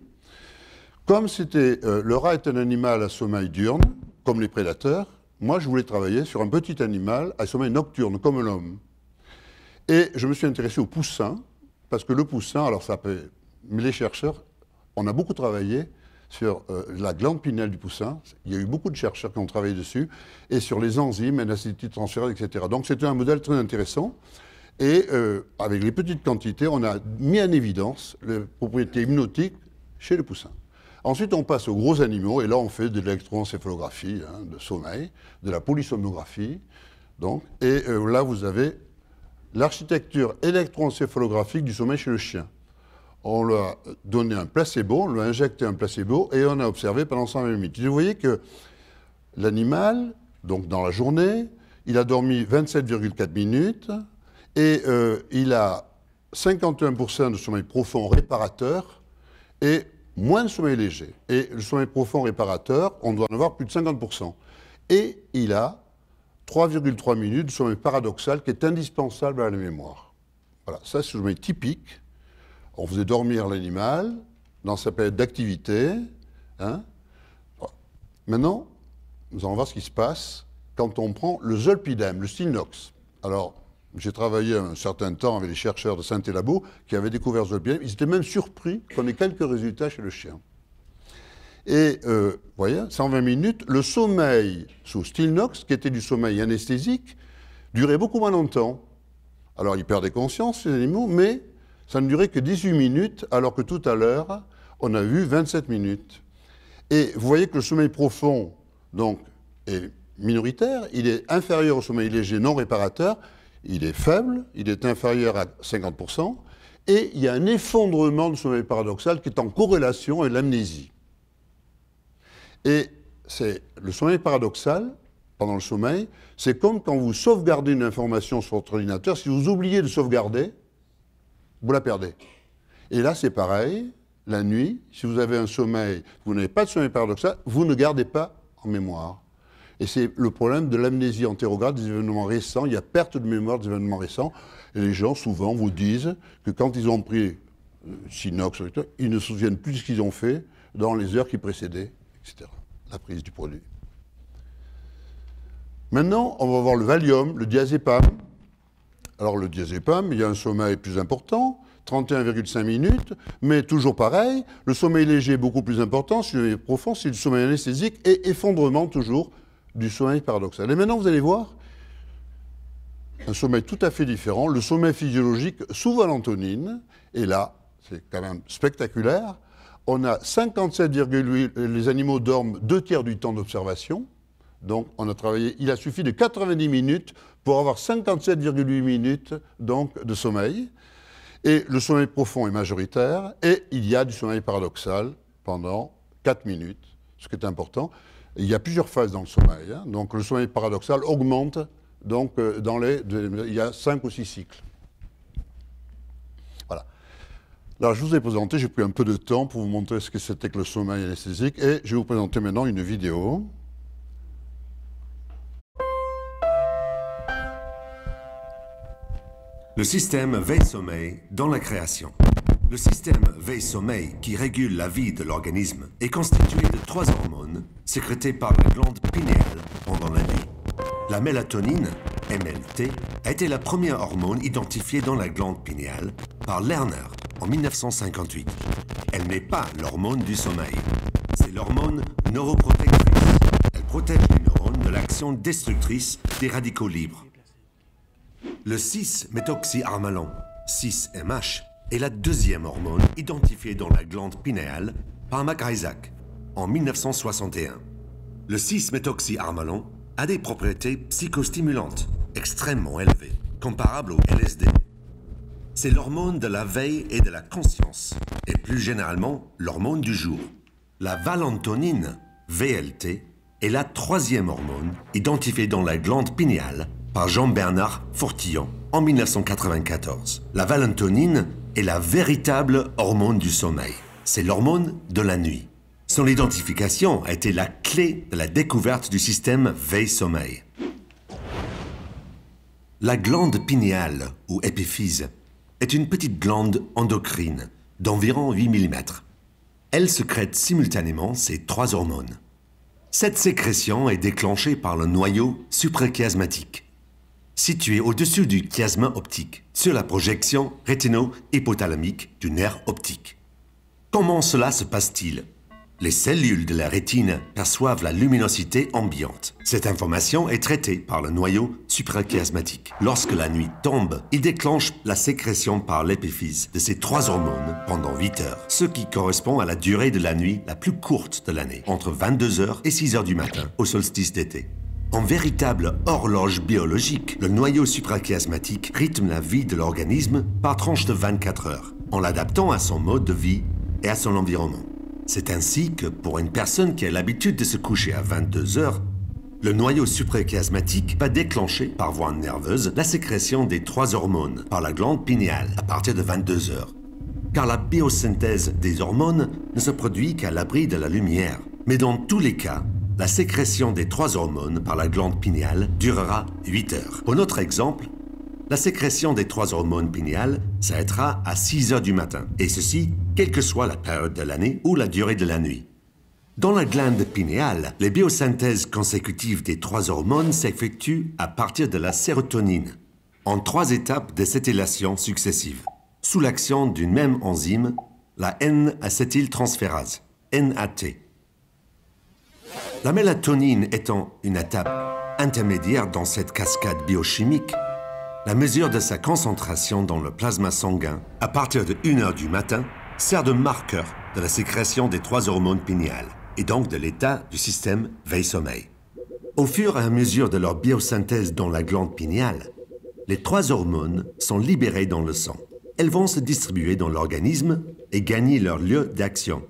Comme c'était, euh, le rat est un animal à sommeil diurne, comme les prédateurs, moi je voulais travailler sur un petit animal à sommeil nocturne, comme l'homme. Et je me suis intéressé au poussin, parce que le poussin, alors ça peut... Mais les chercheurs, on a beaucoup travaillé sur euh, la glande pinéale du poussin. Il y a eu beaucoup de chercheurs qui ont travaillé dessus, et sur les enzymes, l'acidité transférée, etc. Donc c'était un modèle très intéressant. Et euh, avec les petites quantités, on a mis en évidence les propriétés hypnotiques chez le poussin. Ensuite, on passe aux gros animaux, et là, on fait de l'électroencéphalographie, hein, de sommeil, de la polysomnographie. Donc, et euh, là, vous avez l'architecture électroencéphalographique du sommeil chez le chien on lui a donné un placebo, on lui a injecté un placebo et on a observé pendant 120 minutes. Vous voyez que l'animal, donc dans la journée, il a dormi 27,4 minutes et euh, il a 51% de sommeil profond réparateur et moins de sommeil léger. Et le sommeil profond réparateur, on doit en avoir plus de 50%. Et il a 3,3 minutes de sommeil paradoxal qui est indispensable à la mémoire. Voilà, ça c'est le sommeil typique on faisait dormir l'animal dans sa période d'activité. Hein. Maintenant, nous allons voir ce qui se passe quand on prend le zolpidem, le stilnox. Alors, j'ai travaillé un certain temps avec les chercheurs de Saint-Élabo qui avaient découvert zolpidem. Ils étaient même surpris qu'on ait quelques résultats chez le chien. Et, euh, vous voyez, 120 minutes, le sommeil sous stilnox, qui était du sommeil anesthésique, durait beaucoup moins longtemps. Alors, ils perdaient conscience, ces animaux, mais ça ne durait que 18 minutes, alors que tout à l'heure, on a vu 27 minutes. Et vous voyez que le sommeil profond, donc, est minoritaire, il est inférieur au sommeil léger non réparateur, il est faible, il est inférieur à 50%, et il y a un effondrement du sommeil paradoxal qui est en corrélation avec l'amnésie. Et c'est le sommeil paradoxal, pendant le sommeil, c'est comme quand vous sauvegardez une information sur votre ordinateur, si vous oubliez de sauvegarder, vous la perdez. Et là, c'est pareil. La nuit, si vous avez un sommeil, vous n'avez pas de sommeil paradoxal, vous ne gardez pas en mémoire. Et c'est le problème de l'amnésie antérograde des événements récents. Il y a perte de mémoire des événements récents. Et les gens, souvent, vous disent que quand ils ont pris euh, Sinox, ils ne se souviennent plus de ce qu'ils ont fait dans les heures qui précédaient, etc. La prise du produit. Maintenant, on va voir le Valium, le diazépam. Alors le diazépam, il y a un sommeil plus important, 31,5 minutes, mais toujours pareil, le sommeil léger est beaucoup plus important, le sommeil profond, c'est le sommeil anesthésique et effondrement toujours du sommeil paradoxal. Et maintenant, vous allez voir un sommeil tout à fait différent, le sommeil physiologique sous valentonine, et là, c'est quand même spectaculaire, on a 57,8, les animaux dorment deux tiers du temps d'observation, donc on a travaillé, il a suffi de 90 minutes pour avoir 57,8 minutes donc, de sommeil. Et le sommeil profond est majoritaire, et il y a du sommeil paradoxal pendant 4 minutes, ce qui est important. Il y a plusieurs phases dans le sommeil. Hein. Donc le sommeil paradoxal augmente, donc euh, dans les, il y a 5 ou 6 cycles. Voilà. Alors je vous ai présenté, j'ai pris un peu de temps pour vous montrer ce que c'était que le sommeil anesthésique, et je vais vous présenter maintenant une vidéo. Le système veille-sommeil dans la création. Le système veille-sommeil qui régule la vie de l'organisme est constitué de trois hormones sécrétées par la glande pinéale pendant la nuit. La mélatonine, MLT, a été la première hormone identifiée dans la glande pinéale par Lerner en 1958. Elle n'est pas l'hormone du sommeil. C'est l'hormone neuroprotectrice. Elle protège les neurones de l'action destructrice des radicaux libres. Le 6-méthoxyarmalon, 6-MH, est la deuxième hormone identifiée dans la glande pinéale par McIsaac en 1961. Le 6-méthoxyarmalon a des propriétés psychostimulantes extrêmement élevées, comparables au LSD. C'est l'hormone de la veille et de la conscience, et plus généralement l'hormone du jour. La valentonine, VLT, est la troisième hormone identifiée dans la glande pinéale par Jean-Bernard Fortillon en 1994. La valentonine est la véritable hormone du sommeil. C'est l'hormone de la nuit. Son identification a été la clé de la découverte du système veille-sommeil. La glande pinéale, ou épiphyse, est une petite glande endocrine d'environ 8 mm. Elle secrète simultanément ces trois hormones. Cette sécrétion est déclenchée par le noyau suprachiasmatique, situé au-dessus du chiasme optique, sur la projection rétino-hypothalamique du nerf optique. Comment cela se passe-t-il? Les cellules de la rétine perçoivent la luminosité ambiante. Cette information est traitée par le noyau suprachiasmatique. Lorsque la nuit tombe, il déclenche la sécrétion par l'épiphyse de ces trois hormones pendant 8 heures, ce qui correspond à la durée de la nuit la plus courte de l'année, entre 22 heures et 6 heures du matin, au solstice d'été. En véritable horloge biologique, le noyau suprachiasmatique rythme la vie de l'organisme par tranche de 24 heures, en l'adaptant à son mode de vie et à son environnement. C'est ainsi que pour une personne qui a l'habitude de se coucher à 22 heures, le noyau suprachiasmatique va déclencher par voie nerveuse la sécrétion des trois hormones par la glande pinéale à partir de 22 heures. Car la biosynthèse des hormones ne se produit qu'à l'abri de la lumière. Mais dans tous les cas, la sécrétion des trois hormones par la glande pinéale durera 8 heures. Pour notre exemple, la sécrétion des trois hormones pinéales s'arrêtera à 6 heures du matin, et ceci quelle que soit la période de l'année ou la durée de la nuit. Dans la glande pinéale, les biosynthèses consécutives des trois hormones s'effectuent à partir de la sérotonine, en trois étapes de cétylation successives, sous l'action d'une même enzyme, la N-acétyltransférase, NAT. La mélatonine étant une étape intermédiaire dans cette cascade biochimique, la mesure de sa concentration dans le plasma sanguin à partir de 1 heure du matin sert de marqueur de la sécrétion des trois hormones pinéales et donc de l'état du système veille-sommeil. Au fur et à mesure de leur biosynthèse dans la glande pinéale, les trois hormones sont libérées dans le sang. Elles vont se distribuer dans l'organisme et gagner leur lieu d'action.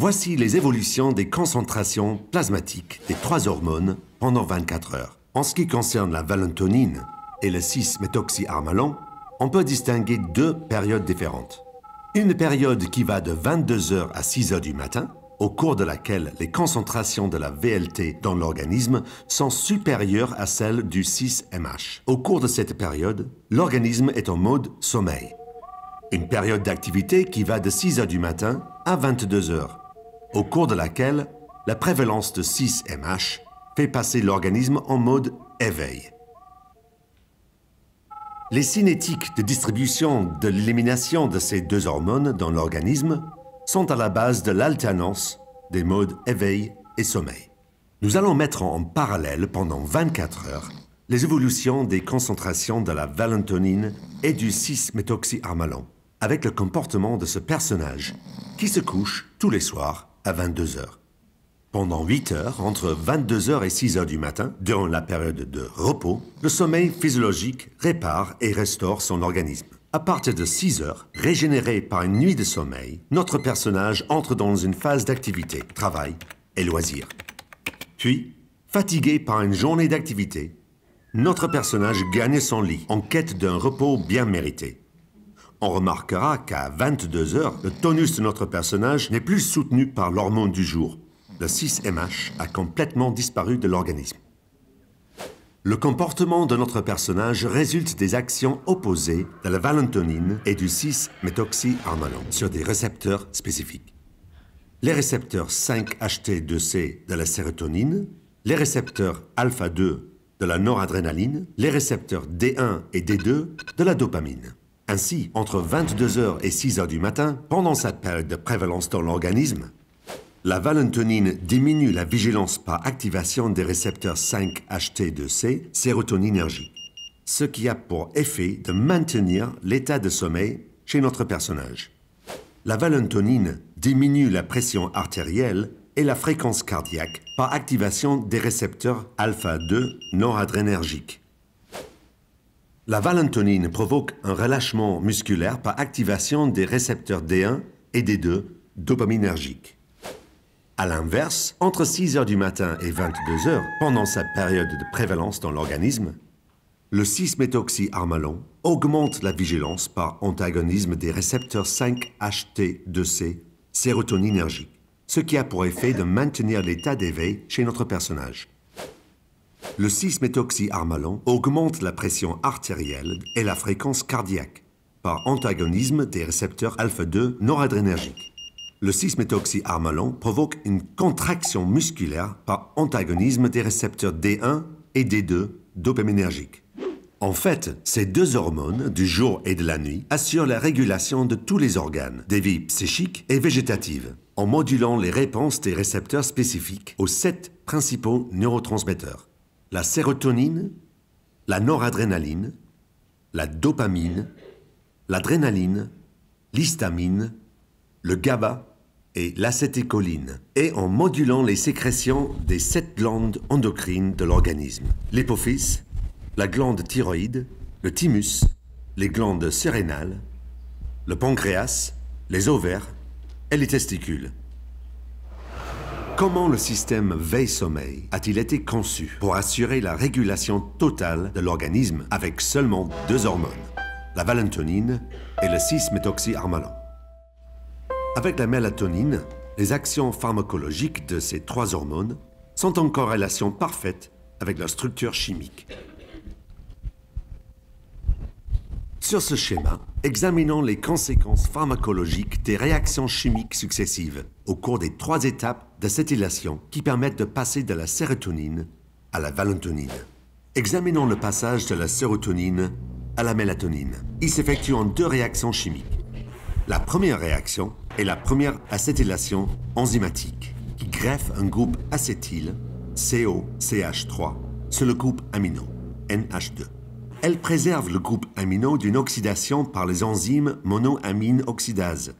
Voici les évolutions des concentrations plasmatiques des trois hormones pendant 24 heures. En ce qui concerne la valentonine et le 6-méthoxyarmalon, on peut distinguer deux périodes différentes. Une période qui va de 22h à 6h du matin, au cours de laquelle les concentrations de la VLT dans l'organisme sont supérieures à celles du 6MH. Au cours de cette période, l'organisme est en mode sommeil. Une période d'activité qui va de 6h du matin à 22h, au cours de laquelle la prévalence de 6MH fait passer l'organisme en mode éveil. Les cinétiques de distribution de l'élimination de ces deux hormones dans l'organisme sont à la base de l'alternance des modes éveil et sommeil. Nous allons mettre en parallèle pendant 24 heures les évolutions des concentrations de la valentonine et du 6-méthoxyarmalon avec le comportement de ce personnage qui se couche tous les soirs à 22 heures. Pendant 8 heures, entre 22 heures et 6 heures du matin, durant la période de repos, le sommeil physiologique répare et restaure son organisme. À partir de 6 heures, régénéré par une nuit de sommeil, notre personnage entre dans une phase d'activité, travail et loisir. Puis, fatigué par une journée d'activité, notre personnage gagne son lit en quête d'un repos bien mérité. On remarquera qu'à 22 heures, le tonus de notre personnage n'est plus soutenu par l'hormone du jour, le 6MH a complètement disparu de l'organisme. Le comportement de notre personnage résulte des actions opposées de la valentonine et du 6-méthoxyarmalon sur des récepteurs spécifiques. Les récepteurs 5-HT2C de la sérotonine, les récepteurs alpha-2 de la noradrénaline, les récepteurs D1 et D2 de la dopamine. Ainsi, entre 22h et 6h du matin, pendant cette période de prévalence dans l'organisme, la valentonine diminue la vigilance par activation des récepteurs 5-HT2C sérotoninergiques, ce qui a pour effet de maintenir l'état de sommeil chez notre personnage. La valentonine diminue la pression artérielle et la fréquence cardiaque par activation des récepteurs alpha-2 noradrénergiques. La valentonine provoque un relâchement musculaire par activation des récepteurs D1 et D2 dopaminergiques. À l'inverse, entre 6 heures du matin et 22 heures, pendant sa période de prévalence dans l'organisme, le 6-méthoxyarmalon augmente la vigilance par antagonisme des récepteurs 5-HT2C sérotoninergiques, ce qui a pour effet de maintenir l'état d'éveil chez notre personnage. Le 6-méthoxyarmalon augmente la pression artérielle et la fréquence cardiaque par antagonisme des récepteurs alpha-2 noradrénergiques. Le 6-méthoxyarmalon provoque une contraction musculaire par antagonisme des récepteurs D1 et D2 dopaminergiques. En fait, ces deux hormones, du jour et de la nuit, assurent la régulation de tous les organes, des vies psychiques et végétatives, en modulant les réponses des récepteurs spécifiques aux sept principaux neurotransmetteurs. La sérotonine, la noradrénaline, la dopamine, l'adrénaline, l'histamine, le GABA et l'acétycholine, et en modulant les sécrétions des sept glandes endocrines de l'organisme. L'hypophyse, la glande thyroïde, le thymus, les glandes sérénales, le pancréas, les ovaires et les testicules. Comment le système veille-sommeil a-t-il été conçu pour assurer la régulation totale de l'organisme avec seulement deux hormones, la valentonine et le 6-méthoxyarmalon Avec la mélatonine, les actions pharmacologiques de ces trois hormones sont en corrélation parfaite avec leur structure chimique. Sur ce schéma, examinons les conséquences pharmacologiques des réactions chimiques successives au cours des trois étapes d'acétylation qui permettent de passer de la sérotonine à la valentonine. Examinons le passage de la sérotonine à la mélatonine. Il s'effectue en deux réactions chimiques. La première réaction est la première acétylation enzymatique qui greffe un groupe acétyl, COCH3, sur le groupe amino, NH2. Elle préserve le groupe amino d'une oxydation par les enzymes monoamine oxydase,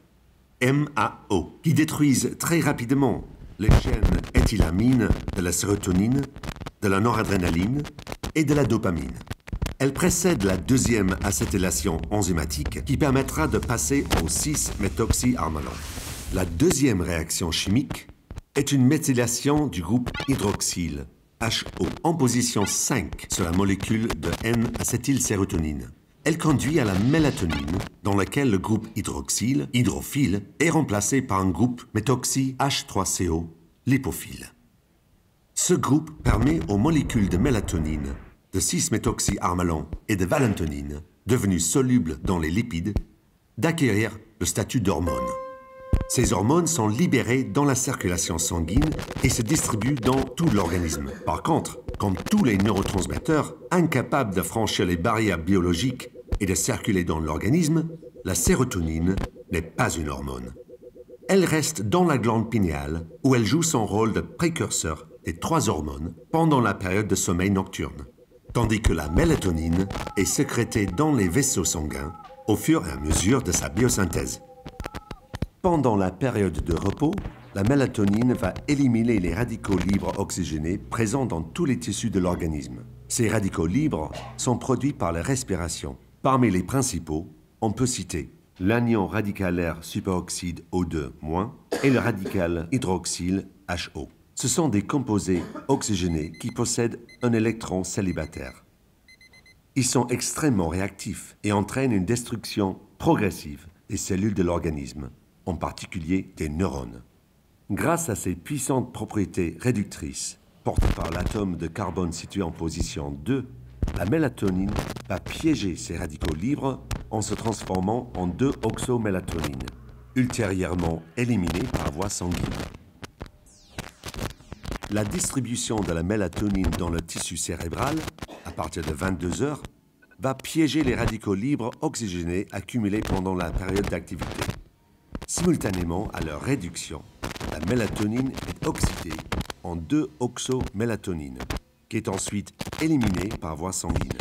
MAO, qui détruisent très rapidement les chaînes éthylamine de la sérotonine, de la noradrénaline et de la dopamine. Elle précède la deuxième acétylation enzymatique qui permettra de passer au 6-méthoxyarmalon. La deuxième réaction chimique est une méthylation du groupe hydroxyle, HO en position 5 sur la molécule de N-acétylsérotonine. Elle conduit à la mélatonine, dans laquelle le groupe hydroxyle, hydrophile, est remplacé par un groupe méthoxy H3CO, lipophile. Ce groupe permet aux molécules de mélatonine, de 6-méthoxyarmalon et de valentonine, devenues solubles dans les lipides, d'acquérir le statut d'hormone. Ces hormones sont libérées dans la circulation sanguine et se distribuent dans tout l'organisme. Par contre, comme tous les neurotransmetteurs, incapables de franchir les barrières biologiques et de circuler dans l'organisme, la sérotonine n'est pas une hormone. Elle reste dans la glande pinéale où elle joue son rôle de précurseur des trois hormones pendant la période de sommeil nocturne, tandis que la mélatonine est sécrétée dans les vaisseaux sanguins au fur et à mesure de sa biosynthèse. Pendant la période de repos, la mélatonine va éliminer les radicaux libres oxygénés présents dans tous les tissus de l'organisme. Ces radicaux libres sont produits par la respiration. Parmi les principaux, on peut citer l'anion radicalaire superoxyde O2- et le radical hydroxyle HO. Ce sont des composés oxygénés qui possèdent un électron célibataire. Ils sont extrêmement réactifs et entraînent une destruction progressive des cellules de l'organisme en particulier des neurones. Grâce à ces puissantes propriétés réductrices portées par l'atome de carbone situé en position 2, la mélatonine va piéger ces radicaux libres en se transformant en 2-oxomélatonine, ultérieurement éliminée par voie sanguine. La distribution de la mélatonine dans le tissu cérébral, à partir de 22 heures, va piéger les radicaux libres oxygénés accumulés pendant la période d'activité. Simultanément à leur réduction, la mélatonine est oxydée en 2-oxomélatonine, qui est ensuite éliminée par voie sanguine.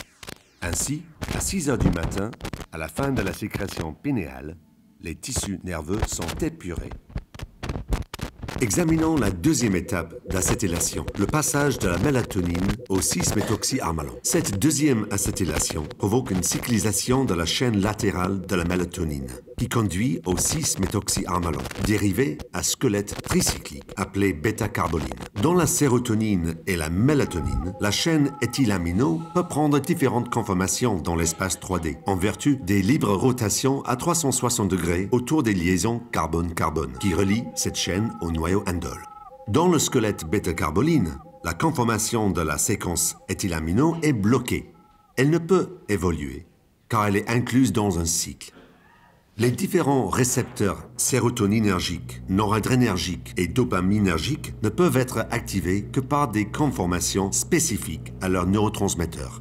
Ainsi, à 6 heures du matin, à la fin de la sécrétion pinéale, les tissus nerveux sont épurés. Examinons la deuxième étape d'acétylation, le passage de la mélatonine au 6-méthoxyarmalon. Cette deuxième acétylation provoque une cyclisation de la chaîne latérale de la mélatonine, qui conduit au 6-méthoxyarmalon, dérivé à squelette tricyclique appelé bêta-carboline. Dans la sérotonine et la mélatonine, la chaîne éthylamino peut prendre différentes conformations dans l'espace 3D, en vertu des libres rotations à 360 degrés autour des liaisons carbone-carbone, qui relient cette chaîne au noyau dans le squelette bêta-carboline, la conformation de la séquence éthylamino est bloquée. Elle ne peut évoluer, car elle est incluse dans un cycle. Les différents récepteurs sérotoninergiques, noradrénergiques et dopaminergiques ne peuvent être activés que par des conformations spécifiques à leur neurotransmetteur.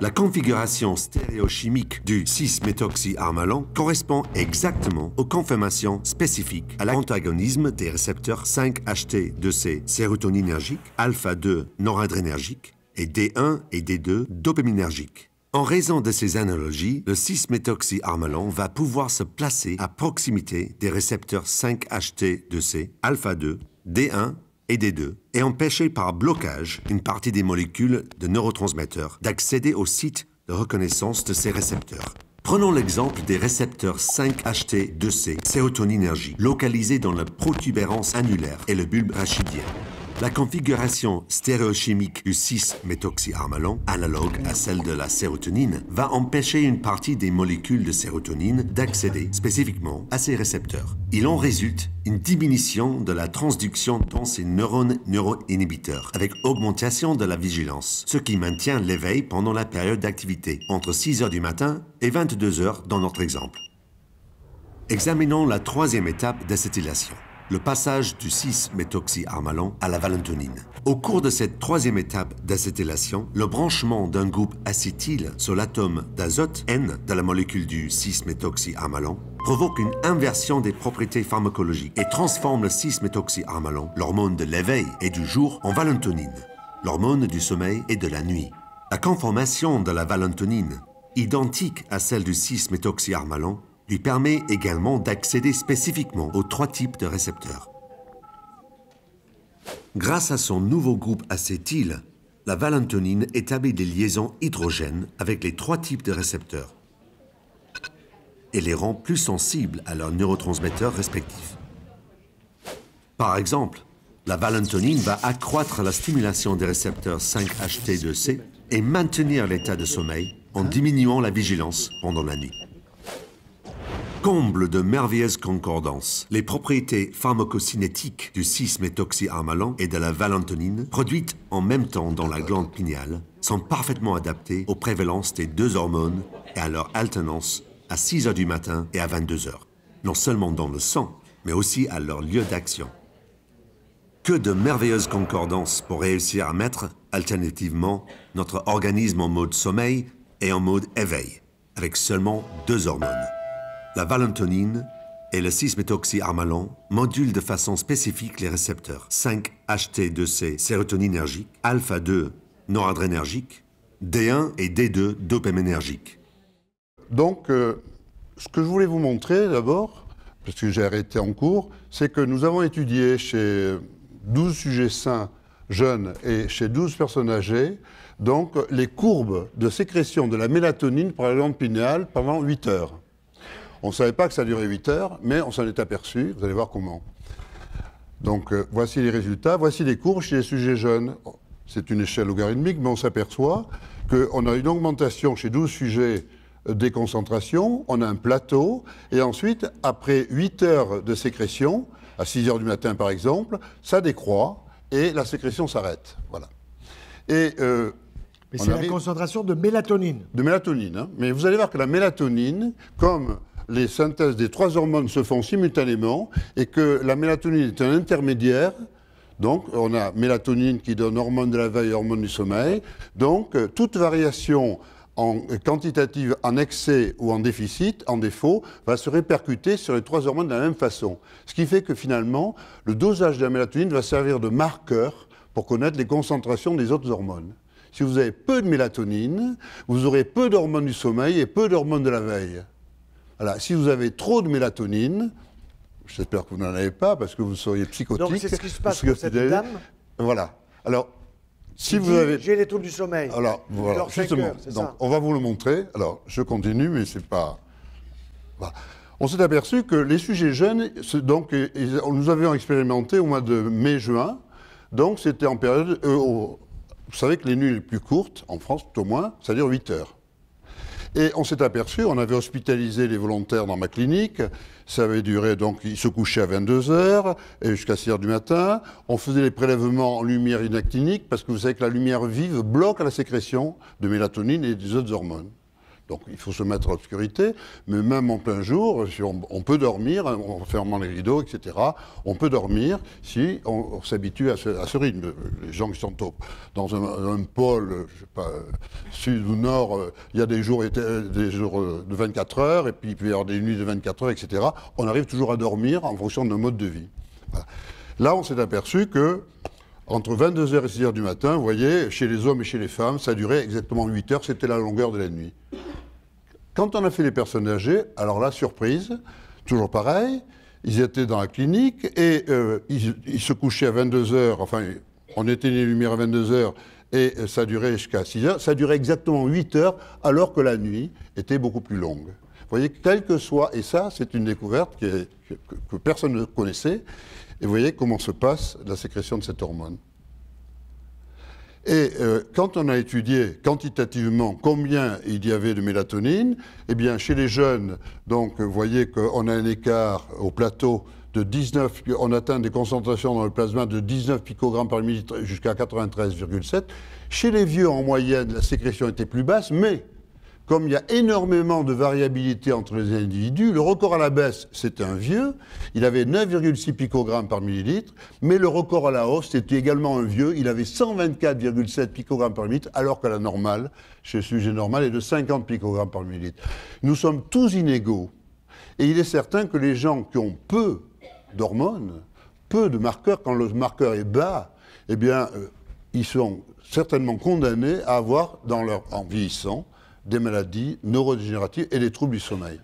La configuration stéréochimique du 6-méthoxyarmalon correspond exactement aux conformations spécifiques à l'antagonisme des récepteurs 5-HT2C sérotoninergiques, alpha-2 noradrénergiques et D1 et D2 dopaminergiques. En raison de ces analogies, le 6-méthoxyarmalon va pouvoir se placer à proximité des récepteurs 5-HT2C, alpha-2, D1 et des deux, et empêcher par blocage une partie des molécules de neurotransmetteurs d'accéder au site de reconnaissance de ces récepteurs. Prenons l'exemple des récepteurs 5-HT2C, sérotoninergie, localisés dans la protubérance annulaire et le bulbe rachidien. La configuration stéréochimique du 6-méthoxyarmalon, analogue à celle de la sérotonine, va empêcher une partie des molécules de sérotonine d'accéder spécifiquement à ces récepteurs. Il en résulte une diminution de la transduction dans ces neurones neuroinhibiteurs, avec augmentation de la vigilance, ce qui maintient l'éveil pendant la période d'activité, entre 6 heures du matin et 22 heures dans notre exemple. Examinons la troisième étape d'acétylation le passage du 6-méthoxyarmalon à la valentonine. Au cours de cette troisième étape d'acétylation, le branchement d'un groupe acétyl sur l'atome d'azote N de la molécule du 6-méthoxyarmalon provoque une inversion des propriétés pharmacologiques et transforme le 6-méthoxyarmalon, l'hormone de l'éveil et du jour, en valentonine, l'hormone du sommeil et de la nuit. La conformation de la valentonine, identique à celle du 6-méthoxyarmalon, lui permet également d'accéder spécifiquement aux trois types de récepteurs. Grâce à son nouveau groupe acétyl, la valentonine établit des liaisons hydrogènes avec les trois types de récepteurs et les rend plus sensibles à leurs neurotransmetteurs respectifs. Par exemple, la valentonine va accroître la stimulation des récepteurs 5-HT2C et maintenir l'état de sommeil en diminuant la vigilance pendant la nuit. Comble de merveilleuses concordances, les propriétés pharmacocinétiques du 6-méthoxyarmalon et de la valentonine, produites en même temps dans la glande pinéale, sont parfaitement adaptées aux prévalences des deux hormones et à leur alternance à 6 heures du matin et à 22 heures, non seulement dans le sang, mais aussi à leur lieu d'action. Que de merveilleuses concordances pour réussir à mettre, alternativement, notre organisme en mode sommeil et en mode éveil, avec seulement deux hormones. La valentonine et le 6-méthoxyarmalon modulent de façon spécifique les récepteurs 5-HT2C sérotoninergique, alpha-2 noradrénergique, D1 et D2 dopaminergique. Donc, euh, ce que je voulais vous montrer d'abord, parce que j'ai arrêté en cours, c'est que nous avons étudié chez 12 sujets sains jeunes et chez 12 personnes âgées, donc les courbes de sécrétion de la mélatonine par la glande pinéale pendant 8 heures. On ne savait pas que ça durait 8 heures, mais on s'en est aperçu. Vous allez voir comment. Donc euh, voici les résultats. Voici les courbes chez les sujets jeunes. C'est une échelle logarithmique, mais on s'aperçoit qu'on a une augmentation chez 12 sujets euh, des concentrations, on a un plateau, et ensuite, après 8 heures de sécrétion, à 6 heures du matin par exemple, ça décroît et la sécrétion s'arrête. Voilà. Et euh, mais c'est la concentration de mélatonine. De mélatonine. Hein. Mais vous allez voir que la mélatonine, comme les synthèses des trois hormones se font simultanément et que la mélatonine est un intermédiaire. Donc, on a mélatonine qui donne hormone de la veille hormone du sommeil. Donc, euh, toute variation en quantitative en excès ou en déficit, en défaut, va se répercuter sur les trois hormones de la même façon. Ce qui fait que finalement, le dosage de la mélatonine va servir de marqueur pour connaître les concentrations des autres hormones. Si vous avez peu de mélatonine, vous aurez peu d'hormones du sommeil et peu d'hormones de la veille. Si vous avez trop de mélatonine, J'espère que vous n'en avez pas, parce que vous seriez psychotique. Donc c'est ce qui se passe pour cette dame. Voilà. Alors, si vous avez... J'ai les troubles du sommeil. Alors, voilà, Alors, justement. heures, c'est donc, ça. on va vous le montrer. Alors, je continue, mais c'est pas. Voilà. On s'est aperçu que les sujets jeunes, donc, nous avions expérimenté au mois de mai-juin. Donc, c'était en période. euh, vous savez que les nuits les plus courtes, en France tout au moins, ça dure 8 heures. Et on s'est aperçu, on avait hospitalisé les volontaires dans ma clinique, ça avait duré, donc ils se couchaient à 22 heures et jusqu'à 6 heures du matin. On faisait les prélèvements en lumière inactinique parce que vous savez que la lumière vive bloque la sécrétion de mélatonine et des autres hormones. Donc il faut se mettre à l'obscurité, mais même en plein jour, on, peut dormir hein, en fermant les rideaux, etc. On peut dormir si on, s'habitue à ce, rythme. Les gens qui sont au- dans un, pôle, euh, sud ou nord, euh, il y a des jours, euh, de 24 heures, et puis il peut y avoir des nuits de 24 heures, etc. On arrive toujours à dormir en fonction de nos modes de vie. Là, on s'est aperçu que entre 22h et 6h du matin, vous voyez, chez les hommes et chez les femmes, ça durait exactement 8 heures, c'était la longueur de la nuit. Quand on a fait les personnes âgées, alors là, surprise, toujours pareil, ils étaient dans la clinique et euh, ils, se couchaient à 22h, enfin, on éteignait les lumières à 22h et euh, ça durait jusqu'à 6h. Ça durait exactement 8 heures alors que la nuit était beaucoup plus longue. Vous voyez, quel que soit, et ça, c'est une découverte que personne ne connaissait, et vous voyez comment se passe la sécrétion de cette hormone. Et euh, quand on a étudié quantitativement combien il y avait de mélatonine, eh bien chez les jeunes, donc vous voyez qu'on a un écart au plateau de 19, on atteint des concentrations dans le plasma de 19 picogrammes par millilitre jusqu'à 93,7. Chez les vieux, en moyenne, la sécrétion était plus basse, mais comme il y a énormément de variabilité entre les individus, le record à la baisse, c'était un vieux, il avait 9,6 picogrammes par millilitre, mais le record à la hausse, c'était également un vieux, il avait 124,7 picogrammes par millilitre, alors que la normale, chez le sujet normal, est de 50 picogrammes par millilitre. Nous sommes tous inégaux. Et il est certain que les gens qui ont peu d'hormones, peu de marqueurs, quand le marqueur est bas, eh bien, euh, ils sont certainement condamnés à avoir, dans leur, en vieillissant, des maladies neurodégénératives et des troubles du sommeil.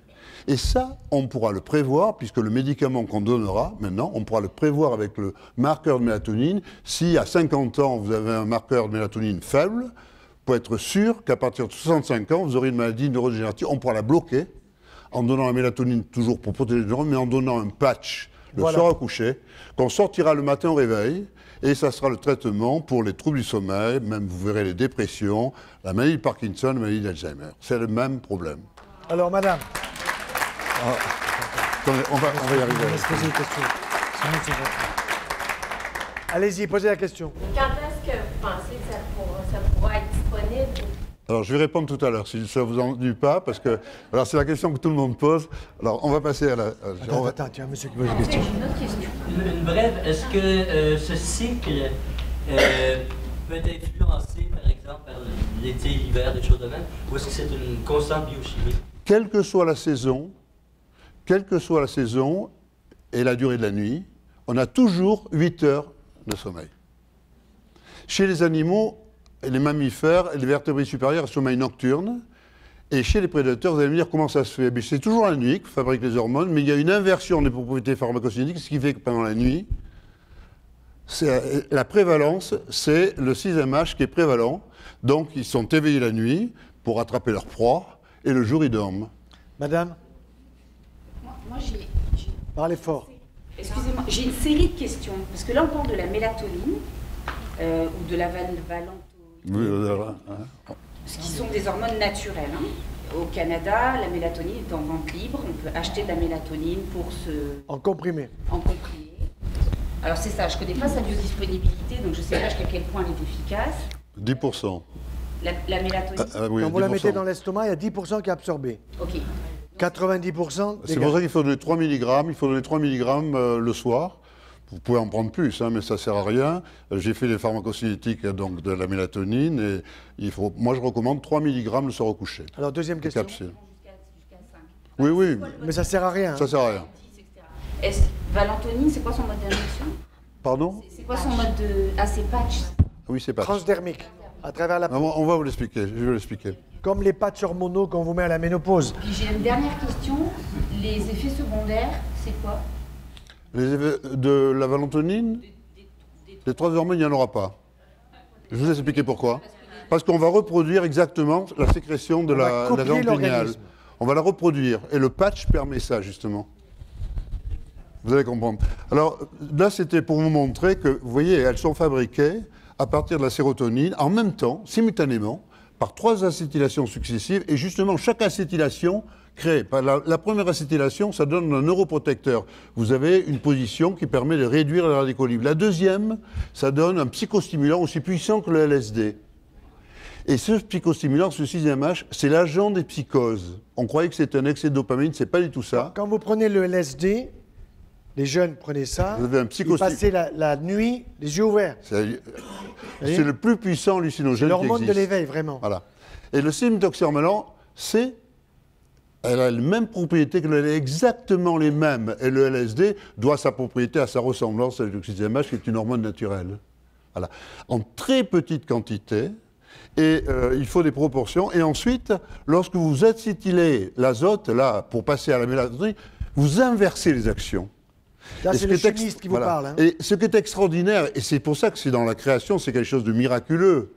Et ça, on pourra le prévoir, puisque le médicament qu'on donnera maintenant, on pourra le prévoir avec le marqueur de mélatonine. Si à 50 ans, vous avez un marqueur de mélatonine faible, pour être sûr qu'à partir de 65 ans, vous aurez une maladie neurodégénérative, on pourra la bloquer en donnant la mélatonine toujours pour protéger les neurones, mais en donnant un patch le Voilà. soir au coucher, qu'on sortira le matin au réveil, et ça sera le traitement pour les troubles du sommeil, même vous verrez les dépressions, la maladie de Parkinson, la maladie d'Alzheimer. C'est le même problème. Alors, madame, Attendez, on va, on va y arriver. Allez-y, posez la question. Quand est-ce que vous pensez que ça? Alors, je vais répondre tout à l'heure, si ça vous ennuie pas, parce que alors c'est la question que tout le monde pose. Alors, on va passer à la. à- on Attends, va- attends, tu as un monsieur qui pose une question. une autre question. Une, une brève, est-ce que euh, ce cycle euh, peut être influencé, par exemple, par l'été, l'hiver, des choses de même, ou est-ce que c'est une constante biochimique? quelle que soit la saison, quelle que soit la saison et la durée de la nuit, on a toujours 8 heures de sommeil. Chez les animaux, les mammifères, les vertébrés supérieurs, sommeil nocturne. Et chez les prédateurs, vous allez me dire comment ça se fait. Mais C'est toujours la nuit que fabrique les hormones, mais il y a une inversion des propriétés pharmacocinétiques, ce qui fait que pendant la nuit, c'est- la prévalence, c'est le 6MH qui est prévalent. Donc, ils sont éveillés la nuit pour attraper leur proie, et le jour, ils dorment. Madame, Moi, moi, j'ai, parlez fort. excusez-moi, j'ai une série de questions. Parce que là, on parle de la mélatonine euh, ou de la val- valentoline, Oui, voilà, ce qui sont des hormones naturelles. hein. Au Canada, la mélatonine est en vente libre. On peut acheter de la mélatonine pour se En comprimé. en comprimé. Alors c'est ça, je ne connais pas sa biodisponibilité, donc je ne sais pas jusqu'à quel point elle est efficace. 10%. La, la mélatonine, Ah, ah oui, Quand vous la 10%. mettez dans l'estomac, il y a 10% qui est absorbé. ok. 90% C'est pour ça qu'il faut donner 3 mg. Il faut donner 3 mg euh, le soir. Vous pouvez en prendre plus, hein, mais ça sert à rien. Euh, J'ai fait les pharmacocinétiques euh, donc de la mélatonine et il faut. Moi, je recommande 3 mg le soir au coucher. Alors, deuxième question. capsules. Jusqu'à jusqu'à 5. Oui, oui. Mais ça sert à rien. Ça sert à rien. 10, etc. Est-ce, Valentonine, c'est quoi son mode d'injection? Pardon? C'est quoi son mode de... Ah, c'est patch. Oui, c'est pas. Transdermique. À travers la Ah, bon, On va vous l'expliquer. Je vais vous l'expliquer. Comme les patchs hormonaux qu'on vous met à la ménopause. Puis j'ai une dernière question. Les effets secondaires, c'est quoi? Les de la valentonine Les trois hormones, il n'y en aura pas. Je vous ai expliqué pourquoi. Parce qu'on va reproduire exactement la sécrétion de On la, la glande pinéale. On va la reproduire. Et le patch permet ça, justement. Vous allez comprendre. Alors là, c'était pour vous montrer que, vous voyez, elles sont fabriquées à partir de la sérotonine, en même temps, simultanément, par trois acétylations successives. Et justement, chaque acétylation par La, la première acétylation, ça donne un neuroprotecteur. Vous avez une position qui permet de réduire les radicaux libres. La deuxième, ça donne un psychostimulant aussi puissant que le LSD. Et ce psychostimulant, ce 6H, c'est l'agent des psychoses. On croyait que c'était un excès de dopamine, c'est pas du tout ça. Quand vous prenez le LSD, les jeunes prenaient ça, Vous avez un ils passaient la, la nuit les yeux ouverts. C'est c'est le plus puissant C'est hallucinogène qui l'hormone de l'éveil, vraiment. Voilà. Et le simtoxermelan, c'est. Elle a les mêmes propriétés que le exactement les mêmes. Et le LSD doit sa propriété à sa ressemblance avec l'oxygène qui est une hormone naturelle. Voilà. En très petite quantité. Et euh, il faut des proportions. Et ensuite, lorsque vous acétylez l'azote, là, pour passer à la mélatonine, vous inversez les actions. C'est ce le qui chimiste qui vous voilà. parle. hein. Et ce qui est extraordinaire, et c'est pour ça que c'est dans la création, c'est quelque chose de miraculeux.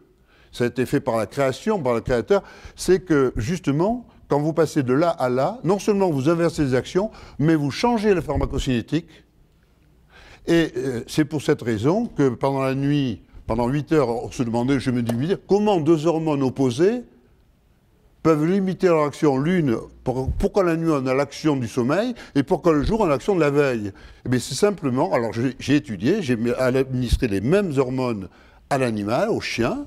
Ça a été fait par la création, par le créateur. C'est que justement, quand vous passez de là à là, non seulement vous inversez les actions, mais vous changez la pharmacocinétique. Et euh, c'est pour cette raison que pendant la nuit, pendant 8 heures, on se demandait, je me dis, comment deux hormones opposées peuvent limiter leur action l'une, pour- pourquoi la nuit on a l'action du sommeil et pourquoi le jour on a l'action de la veille? Eh bien c'est simplement, alors j'ai étudié, j'ai administré les mêmes hormones à l'animal, au chien,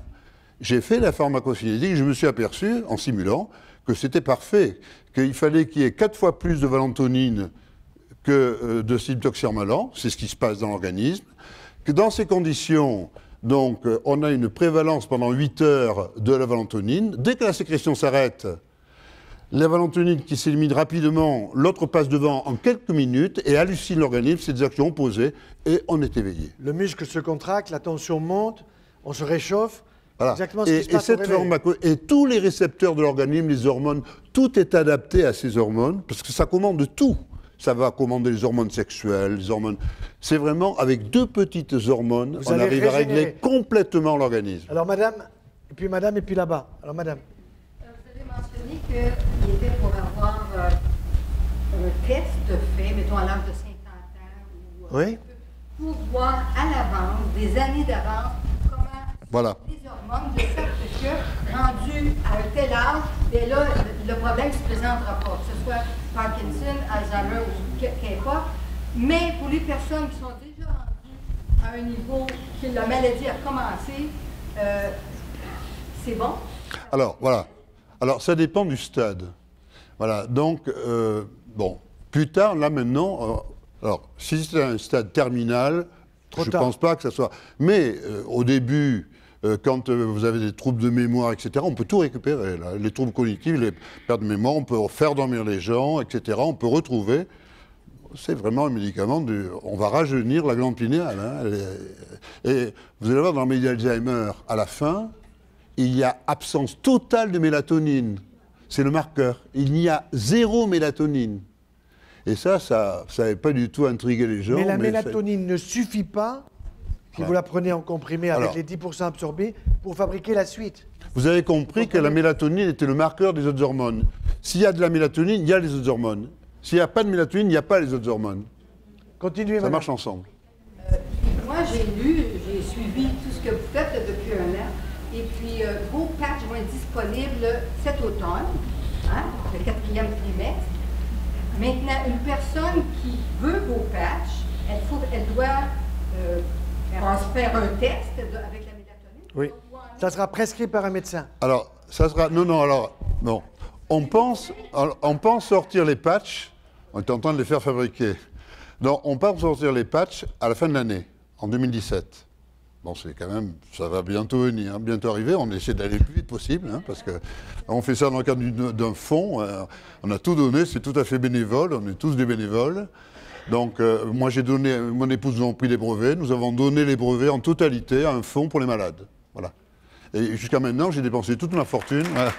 j'ai fait la pharmacocinétique, je me suis aperçu, en simulant, que c'était parfait, qu'il fallait qu'il y ait quatre fois plus de valentonine que euh, de cytoxermalan, c'est ce qui se passe dans l'organisme, que dans ces conditions, donc, euh, on a une prévalence pendant 8 heures de la valentonine. Dès que la sécrétion s'arrête, la valentonine qui s'élimine rapidement, l'autre passe devant en quelques minutes et hallucine l'organisme, c'est des actions opposées, et on est éveillé. Le muscle se contracte, la tension monte, on se réchauffe. Voilà. Exactement ce et, qui se et passe cette et tous les récepteurs de l'organisme, les hormones, tout est adapté à ces hormones, parce que ça commande tout. Ça va commander les hormones sexuelles, les hormones. C'est vraiment avec deux petites hormones, Vous on arrive à régler complètement l'organisme. Alors, madame, et puis madame, et puis là-bas. Alors, madame. Euh, Vous avez mentionné qu'il était pour avoir euh, un test fait, mettons à l'âge de 50 ans, ou, euh, Oui. pour voir à l'avance, des années d'avance, Voilà. les hormones, de sorte que, rendu à un tel âge, et là, le, problème ne se présentera pas, que ce soit Parkinson, Alzheimer ou qu'importe. Mais pour les personnes qui sont déjà rendues à un niveau que la maladie a commencé, euh, c'est bon. Alors, voilà. Alors, ça dépend du stade. Voilà. Donc, euh, bon, plus tard, là maintenant, euh, alors, si c'est un stade terminal, Trop je ne pense pas que ça soit. Mais euh, au début, euh, quand euh, vous avez des troubles de mémoire, etc., on peut tout récupérer. là. Les troubles cognitifs, les pertes de mémoire, on peut faire dormir les gens, etc., on peut retrouver. C'est vraiment un médicament, du, on va rajeunir la glande pinéale. hein. Est- Et vous allez voir dans la maladie d'Alzheimer, à la fin, il y a absence totale de mélatonine. C'est le marqueur. Il y a zéro mélatonine. Et ça, ça n'avait pas du tout intrigué les gens. mais la mélatonine ne suffit pas, Ouais. vous la prenez en comprimé avec Alors. les 10% absorbés, pour fabriquer la suite. Vous avez compris que la mélatonine était le marqueur des autres hormones. S'il y a de la mélatonine, il y a les autres hormones. S'il n'y a pas de mélatonine, il n'y a pas les autres hormones. Continuez, Ça madame. marche ensemble. Moi, j'ai lu, j'ai suivi tout ce que vous faites depuis un an. Et puis, euh, vos patchs vont être disponibles cet automne, hein, le quatrième trimestre. Maintenant, une personne qui veut vos patchs, elle, faut, elle doit euh, elle va se faire un test de- avec la mélatonine. Oui. Ça sera prescrit par un médecin. Alors, ça sera. Non, non, alors. Non. On pense, on pense sortir les patchs. On est en train de les faire fabriquer. Donc, on pense sortir les patchs à la fin de l'année, en 2017. Bon, c'est quand même. Ça va bientôt venir, hein, bientôt arriver. On essaie d'aller le plus vite possible, hein, parce que on fait ça dans le cadre d'un fonds. euh, on a tout donné, c'est tout à fait bénévole. On est tous des bénévoles. Donc, euh, moi, j'ai donné. Mon épouse nous a pris les brevets. Nous avons donné les brevets en totalité à un fonds pour les malades. Voilà. Et jusqu'à maintenant, j'ai dépensé toute ma fortune. Voilà.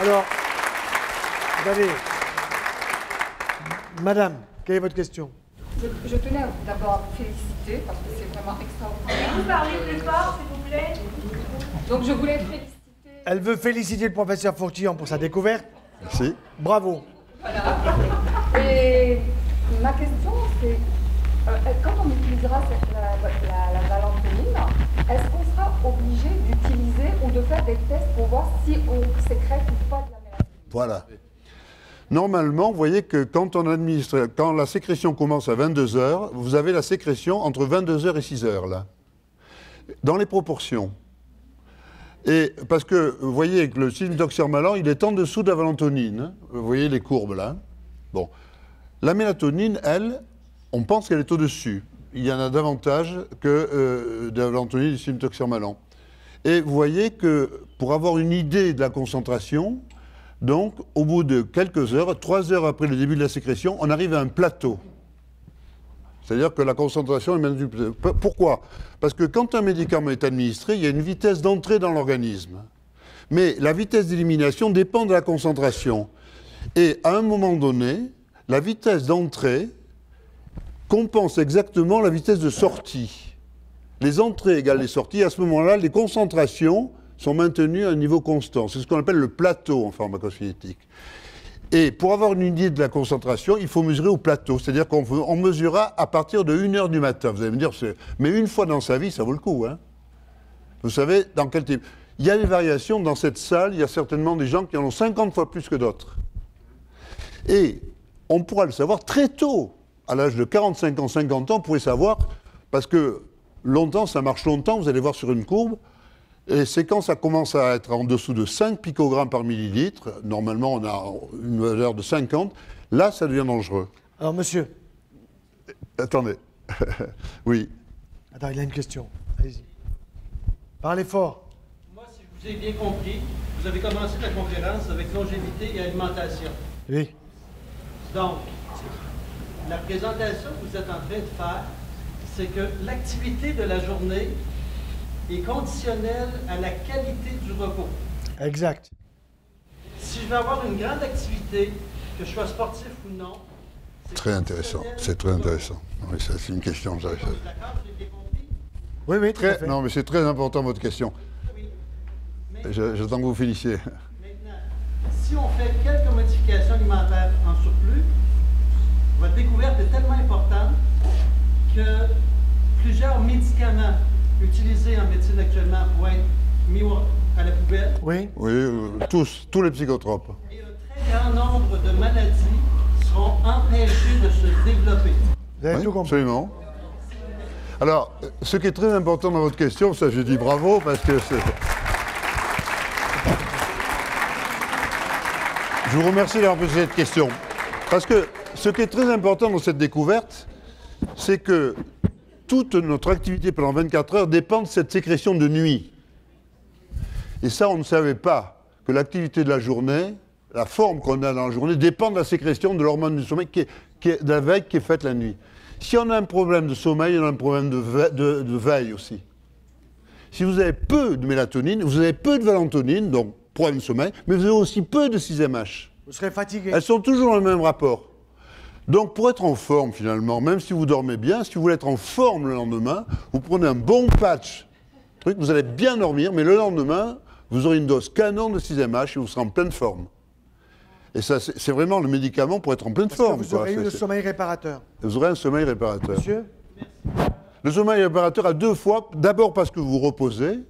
Alors, vous avez, Madame, quelle est votre question? Je, je tenais d'abord à vous féliciter parce que c'est vraiment extraordinaire. Vous parlez plus fort, s'il vous plaît? Donc je voulais féliciter. Elle veut féliciter le professeur Fourtillon pour sa découverte. Merci. Bravo. Et ma question, c'est euh, quand on utilisera la, la, est-ce qu'on sera obligé d'utiliser ou de faire des tests pour voir si on sécrète ou pas de la mélatonine? Voilà. Normalement, vous voyez que quand on administre, quand la sécrétion commence à 22 heures, vous avez la sécrétion entre 22 heures et 6 heures, là. Dans les proportions. Et parce que vous voyez que le sildoxermalan, il est en dessous de la valentonine. hein. Vous voyez les courbes là. Bon. La mélatonine, elle, on pense qu'elle est au-dessus. Il y en a davantage que euh, de la valentonine et du sildoxermalan. Et vous voyez que pour avoir une idée de la concentration, donc au bout de quelques heures, trois heures après le début de la sécrétion, on arrive à un plateau. C'est-à-dire que la concentration est maintenue. Pourquoi? Parce que quand un médicament est administré, il y a une vitesse d'entrée dans l'organisme. Mais la vitesse d'élimination dépend de la concentration. Et à un moment donné, la vitesse d'entrée compense exactement la vitesse de sortie. Les entrées égale les sorties. À ce moment-là, les concentrations sont maintenues à un niveau constant. C'est ce qu'on appelle le plateau en pharmacocinétique. Et pour avoir une idée de la concentration, il faut mesurer au plateau. C'est-à-dire qu'on on mesurera à partir de 1h du matin. Vous allez me dire, mais une fois dans sa vie, ça vaut le coup. Hein Vous savez, dans quel type? Il y a des variations dans cette salle. Il y a certainement des gens qui en ont 50 fois plus que d'autres. Et on pourra le savoir très tôt. À l'âge de 45 ans, 50 ans, on pourrait savoir, parce que longtemps, ça marche longtemps, vous allez voir sur une courbe, et c'est quand ça commence à être en dessous de 5 picogrammes par millilitre, normalement on a une valeur de 50, là ça devient dangereux. Alors, monsieur, Attendez. oui. attends, il a une question. Allez-y. Parlez fort. Moi, si je vous ai bien compris, vous avez commencé la conférence avec longévité et alimentation. Oui. Donc, la présentation que vous êtes en train de faire, c'est que l'activité de la journée est conditionnelle à la qualité du repos. Exact. Si je veux avoir une grande activité, que je sois sportif ou non, Très intéressant. conditionnel C'est très intéressant. Oui, ça, c'est une question. que j'avais faite. D'accord, j'ai bien compris? Oui, oui, tout à Très- fait. non, mais c'est très important votre question. J'attends que vous finissiez. Maintenant, si on fait quelques modifications alimentaires en surplus, votre découverte est tellement importante que plusieurs médicaments utilisés en médecine actuellement pourraient être mis à la poubelle Oui. Oui, euh, tous, tous les psychotropes. et un très grand nombre de maladies seront empêchées de se développer. Vous avez Oui, tout compris. Absolument. Alors, ce qui est très important dans votre question, ça je dis bravo parce que c'est. Je vous remercie d'avoir posé cette question. Parce que ce qui est très important dans cette découverte, c'est que toute notre activité pendant 24 heures dépend de cette sécrétion de nuit. Et ça, on ne savait pas que l'activité de la journée, la forme qu'on a dans la journée, dépend de la sécrétion de l'hormone du sommeil qui est, qui est- de la veille qui est faite la nuit. Si on a un problème de sommeil, on a un problème de, ve- de- de veille aussi. Si vous avez peu de mélatonine, vous avez peu de valentonine, donc problème de sommeil, mais vous avez aussi peu de 6MH. Vous serez fatigué. Elles sont toujours dans le même rapport. Donc pour être en forme finalement, même si vous dormez bien, si vous voulez être en forme le lendemain, vous prenez un bon patch, truc, vous allez bien dormir, mais le lendemain, vous aurez une dose canon de 6MH et vous serez en pleine forme. Et ça, c'est vraiment le médicament pour être en pleine Parce que forme. vous aurez eu le sommeil réparateur. Vous aurez un sommeil réparateur. Monsieur Le sommeil réparateur a deux fois. D'abord parce que vous reposez.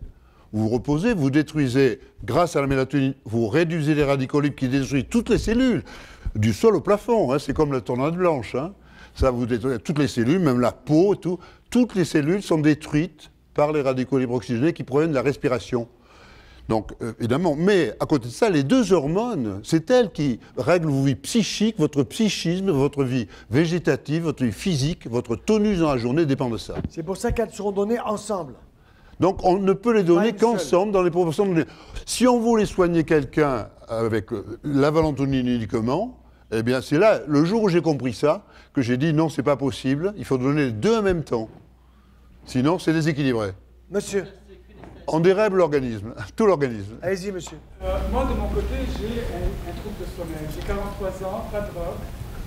Vous vous reposez, vous détruisez, grâce à la mélatonine, vous réduisez les radicaux libres qui détruisent toutes les cellules, du sol au plafond. hein, c'est comme la tornade blanche. hein. Ça vous détruit toutes les cellules, même la peau et tout. Toutes les cellules sont détruites par les radicaux libres oxygénés qui proviennent de la respiration. Donc, euh, évidemment, mais à côté de ça, les deux hormones, c'est elles qui règlent vos vies psychiques, votre psychisme, votre vie végétative, votre vie physique, votre tonus dans la journée dépend de ça. C'est pour ça qu'elles seront données ensemble. Donc, on ne peut les donner qu'ensemble dans les proportions données. Si on voulait soigner quelqu'un avec euh, la valentonine uniquement, eh bien, c'est là, le jour où j'ai compris ça, que j'ai dit non, c'est pas possible, il faut donner les deux en même temps. Sinon, c'est déséquilibré. Monsieur, On dérègle l'organisme, tout l'organisme. allez-y, monsieur. Euh, moi, de mon côté, j'ai un, un trouble de sommeil. J'ai 43 ans, pas de drogue.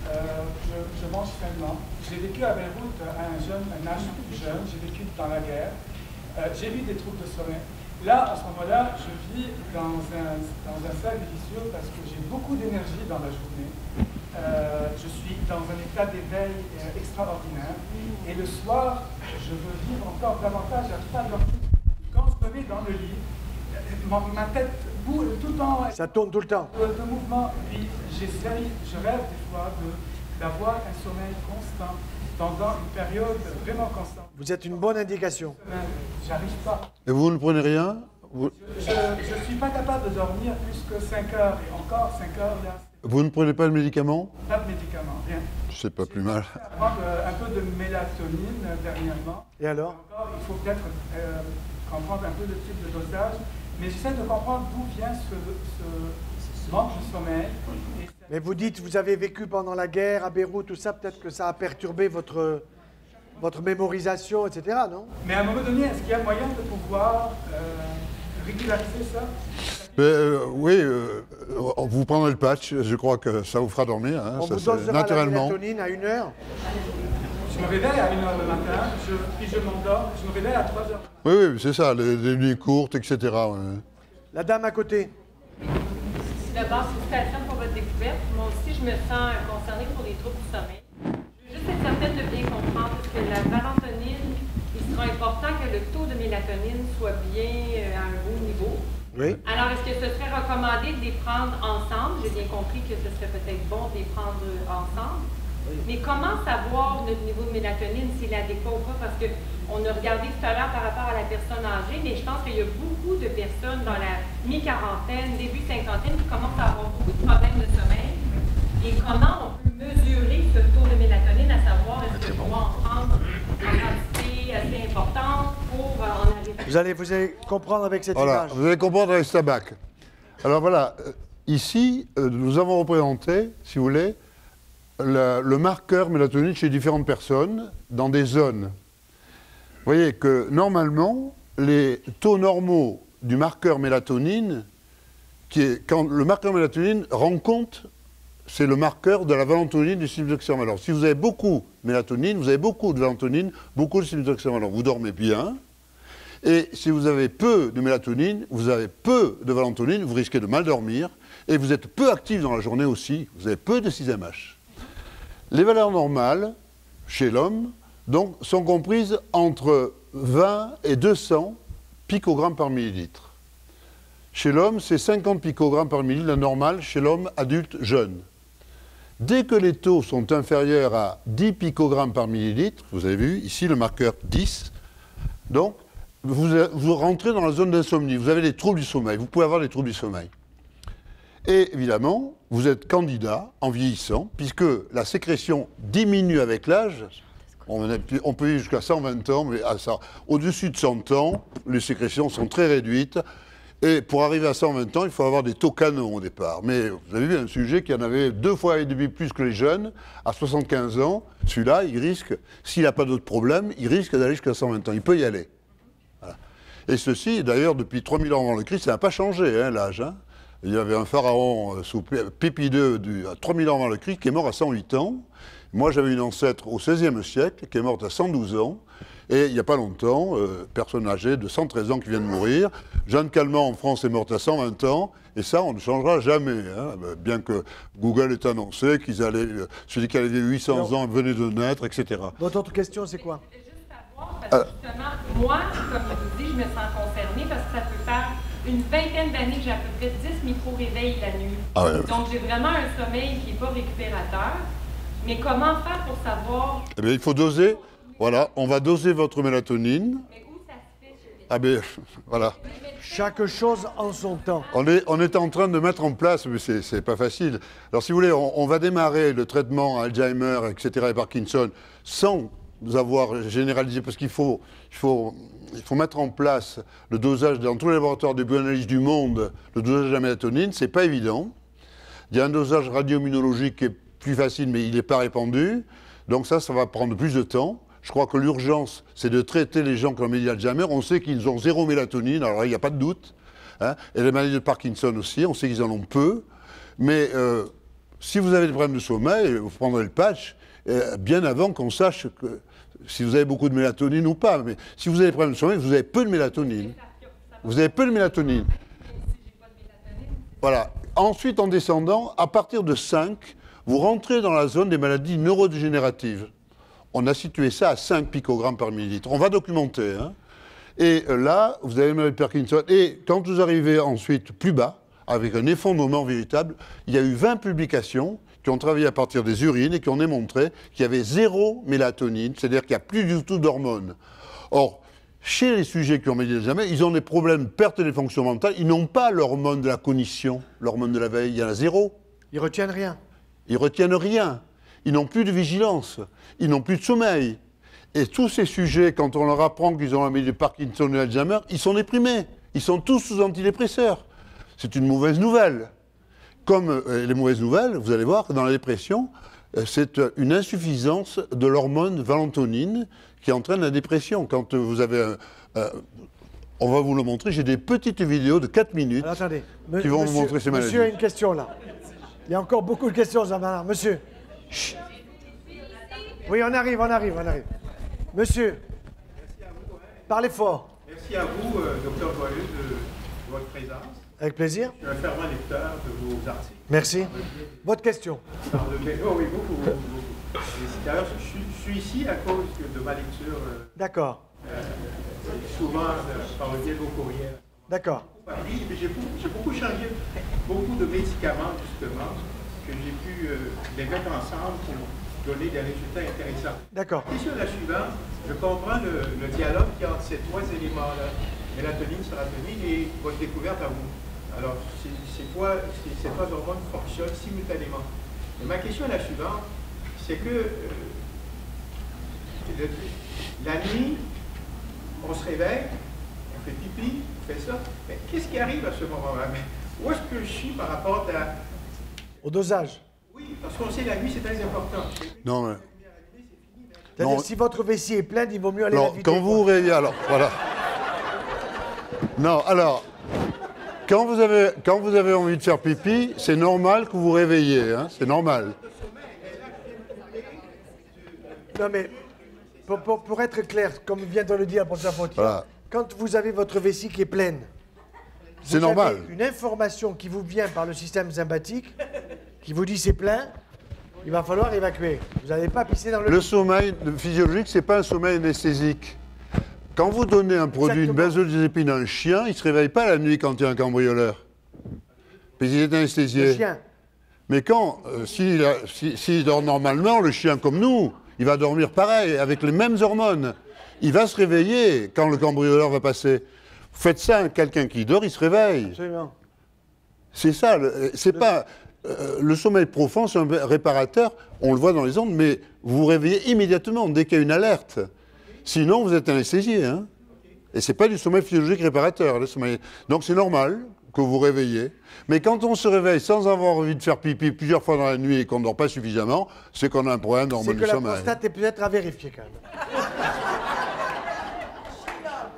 Euh, je, je mange sainement. J'ai vécu à Beyrouth à un, jeune, un âge jeune, j'ai vécu dans la guerre. Euh, j'ai eu des troubles de sommeil. Là, à ce moment-là, je vis dans un, dans un cercle vicieux parce que j'ai beaucoup d'énergie dans la journée. Euh, je suis dans un état d'éveil euh, extraordinaire. Et le soir, je veux vivre encore davantage à dormir. Quand je me mets dans le lit, euh, ma, tête boule tout le temps. Ça tourne tout le temps. De, de mouvement. Puis j'essaye, je rêve des fois de- d'avoir un sommeil constant pendant une période vraiment constante. Vous êtes une bonne indication. J'arrive pas. Et vous ne prenez rien vous, Je ne suis pas capable de dormir plus que 5 heures. Et encore 5 heures, là, vous ne prenez pas de médicaments pas de médicaments, rien. C'est pas plus mal. Je prends euh, un peu de mélatonine euh, dernièrement. Et alors Encore, il faut peut-être euh, comprendre un peu le type de dosage. Mais j'essaie de comprendre d'où vient ce, ce manque de sommeil. Mais vous dites, vous avez vécu pendant la guerre à Beyrouth, tout ça, peut-être que ça a perturbé votre, votre mémorisation, etc., non? Mais à un moment donné, est-ce qu'il y a moyen de pouvoir euh, régulariser ça? Euh, oui, euh, vous prendrez le patch, je crois que ça vous fera dormir, hein, On ça, vous dosera la naturellement. mélatonine à une heure Je me réveille à 1h le matin, je, puis je m'endors, je me réveille à 3h. Oui, oui, c'est ça, les, les nuits courtes, etc. ouais. La dame à côté. D'abord, félicitations pour votre découverte. Moi aussi, je me sens concernée pour les troubles du sommeil. Être certaine de bien comprendre parce que la valentonine, il sera important que le taux de mélatonine soit bien euh, à un haut niveau. Oui. Alors, est-ce que ce serait recommandé de les prendre ensemble? J'ai bien compris que ce serait peut-être bon de les prendre ensemble. Mais comment savoir notre niveau de mélatonine, s'il est adéquat ou pas? Parce qu'on a regardé tout à l'heure par rapport à la personne âgée, mais je pense qu'il y a beaucoup de personnes dans la mi-quarantaine, début cinquantaine qui commencent à avoir beaucoup de problèmes de sommeil. Et comment on peut mesurer ce taux de mélatonine, assez importante pour euh, Vous allez, vous allez comprendre avec cette Voilà, image. vous allez comprendre avec Stabac. Alors voilà, euh, ici, euh, nous avons représenté, si vous voulez, la- le marqueur mélatonine chez différentes personnes dans des zones. Vous voyez que normalement, les taux normaux du marqueur mélatonine, qui est, quand le marqueur mélatonine rend compte, c'est le marqueur de la valentonine du d'oxygène. Alors, si vous avez beaucoup de mélatonine, vous avez beaucoup de valentonine, beaucoup de d'oxygène. Alors, vous dormez bien, et si vous avez peu de mélatonine, vous avez peu de valentonine, vous risquez de mal dormir. Et vous êtes peu actif dans la journée aussi. Vous avez peu de 6MH. Les valeurs normales, chez l'homme, sont comprises entre 20 et 200 picogrammes par millilitre. Chez l'homme, c'est 50 picogrammes par millilitre, la normale, chez l'homme adulte jeune. Dès que les taux sont inférieurs à 10 picogrammes par millilitre, vous avez vu ici le marqueur 10, donc vous, rentrez dans la zone d'insomnie, vous avez des troubles du sommeil, vous pouvez avoir des troubles du sommeil. Et évidemment, vous êtes candidat en vieillissant, puisque la sécrétion diminue avec l'âge. On, on peut vivre jusqu'à 120 ans, mais au-dessus de 100 ans, les sécrétions sont très réduites. Et pour arriver à 120 ans, il faut avoir des taux canons au départ. Mais vous avez vu un sujet qui en avait deux fois et demi plus que les jeunes, à 75 ans. Celui-là, il risque, s'il n'a pas d'autres problèmes, il risque d'aller jusqu'à 120 ans. Il peut y aller. Et ceci, d'ailleurs, depuis 3000 ans avant le Christ, ça n'a pas changé, hein, l'âge. hein. Il y avait un pharaon euh, sous Pé- Pépi II à 3000 ans avant le Christ qui est mort à 108 ans. Moi, j'avais une ancêtre au XVIe siècle qui est morte à 112 ans. Et il n'y a pas longtemps, euh, personne âgée de 113 ans qui vient de mourir. Jeanne Calment en France est morte à 120 ans. Et ça, on ne changera jamais. hein. Euh, Bien que Google ait annoncé qu'ils allaient, euh, celui qui avait 800 ans venait de naître, etc. Votre autre question, c'est quoi? Juste savoir, parce que justement, moi, comme je vous dis, je me sens concernée parce que ça peut faire une vingtaine d'années que j'ai à peu près 10 micro-réveils la nuit. Ah ouais. Donc, j'ai vraiment un sommeil qui n'est pas récupérateur. Mais comment faire pour savoir Eh bien, il faut doser. Voilà, on va doser votre mélatonine. mais où ça se fait Ah ben, voilà. Chaque chose en son temps. On est, on est en train de mettre en place, mais c'est c'est pas facile. Alors, si vous voulez, on, on va démarrer le traitement Alzheimer, etc., et Parkinson, sans avoir généralisé, parce qu'il faut, il faut, il faut mettre en place le dosage dans tous les laboratoires de bioanalyse du monde, le dosage de la mélatonine, c'est pas évident. Il y a un dosage radioimmunologique qui est plus facile, mais il n'est pas répandu. Donc ça, ça va prendre plus de temps. Je crois que l'urgence, c'est de traiter les gens qui ont maladie d'Alzheimer. On sait qu'ils ont zéro mélatonine, alors là, il n'y a pas de doute. hein. Et les maladies de Parkinson aussi, on sait qu'ils en ont peu. Mais euh, si vous avez des problèmes de sommeil, vous prendrez le patch euh, bien avant qu'on sache si vous avez beaucoup de mélatonine ou pas. Mais si vous avez des problèmes de sommeil, vous avez peu de mélatonine. Vous avez peu de mélatonine. Voilà. Ensuite, en descendant, à partir de 5, vous rentrez dans la zone des maladies neurodégénératives. On a situé ça à 5 picogrammes par millilitre. On va documenter. hein. Et euh, là, vous avez le Parkinson. Et quand vous arrivez ensuite plus bas, avec un effondrement véritable, il y a eu 20 publications qui ont travaillé à partir des urines et qui ont démontré qu'il y avait zéro mélatonine, c'est-à-dire qu'il n'y a plus du tout d'hormones. Or, chez les sujets qui ont médité jamais, ils ont des problèmes de perte des fonctions mentales, ils n'ont pas l'hormone de la cognition, l'hormone de la veille, il y en a zéro. Ils retiennent rien. Ils retiennent rien. Ils n'ont plus de vigilance. Ils n'ont plus de sommeil. Et tous ces sujets, quand on leur apprend qu'ils ont la maladie de Parkinson et Alzheimer, ils sont déprimés. Ils sont tous sous antidépresseurs. C'est une mauvaise nouvelle. Comme euh, les mauvaises nouvelles, vous allez voir que dans la dépression, euh, c'est euh, une insuffisance de l'hormone valentonine qui entraîne la dépression. Quand vous avez un- euh, on va vous le montrer, j'ai des petites vidéos de 4 minutes Alors, attendez. Me- qui vont monsieur, vous montrer ces maladies. Monsieur a une question là. Il y a encore beaucoup de questions, Jean-Bernard. Monsieur. Chut. Oui, on arrive, on arrive, on arrive. Monsieur. Parlez fort. Merci à vous, euh, docteur Joyeux, de, votre présence. Avec plaisir. Je suis un fervent lecteur de vos articles. Merci. Votre question. Oh oui. Et D'ailleurs, je, suis- je suis ici à cause de ma lecture, euh, D'accord. euh, souvent euh, par le biais de vos courriels. D'accord. Oui, mais J'ai beaucoup, changé beaucoup de médicaments, justement, que j'ai pu les mettre ensemble pour donner des résultats intéressants. D'accord. La question est la suivante. Je comprends le, le dialogue qu'il y a entre ces trois éléments-là, mélatonine, sérotonine et votre découverte à vous. Alors, ces, trois, ces, ces trois hormones fonctionnent simultanément. Mais ma question est la suivante. C'est que euh, la nuit, on se réveille, on fait pipi, on fait ça. Mais qu'est-ce qui arrive à ce moment-là? Où est-ce que je suis par rapport à... Au dosage. Parce qu'on sait la nuit, c'est très important. Non, mais- Non. si votre vessie est pleine, il vaut mieux aller la Non, vider. quand vous vous réveillez, alors, voilà. Non, alors, quand vous avez, quand vous avez envie de faire pipi, c'est normal que vous vous réveillez, hein, c'est normal. Non, mais pour, pour- pour être clair, comme vient de le dire le professeur Fontier, Voilà. quand vous avez votre vessie qui est pleine, C'est vous avez normal. une information qui vous vient par le système sympathique, qui vous dit c'est plein, il va falloir évacuer. Vous n'allez pas pisser dans le... Le sommeil physiologique, c'est pas un sommeil anesthésique. Quand vous donnez un produit, une benzodiazépine à un chien, il ne se réveille pas la nuit quand il y a un cambrioleur. Puis il est anesthésié. Le chien. Mais quand, euh, s'il si- dort normalement, le chien comme nous, il va dormir pareil, avec les mêmes hormones. Il va se réveiller quand le cambrioleur va passer. Vous faites ça à quelqu'un qui dort, il se réveille. Absolument. C'est ça, le- c'est pas. Euh, le sommeil profond, c'est un réparateur, on le voit dans les ondes, mais vous vous réveillez immédiatement dès qu'il y a une alerte. Sinon, vous êtes anesthésié. Hein Et c'est pas du sommeil physiologique réparateur. le sommeil- Donc c'est normal que vous réveillez. Mais quand on se réveille sans avoir envie de faire pipi plusieurs fois dans la nuit et qu'on ne dort pas suffisamment, c'est qu'on a un problème C'est d'hormone que du la sommeil. prostate est peut-être à vérifier quand même.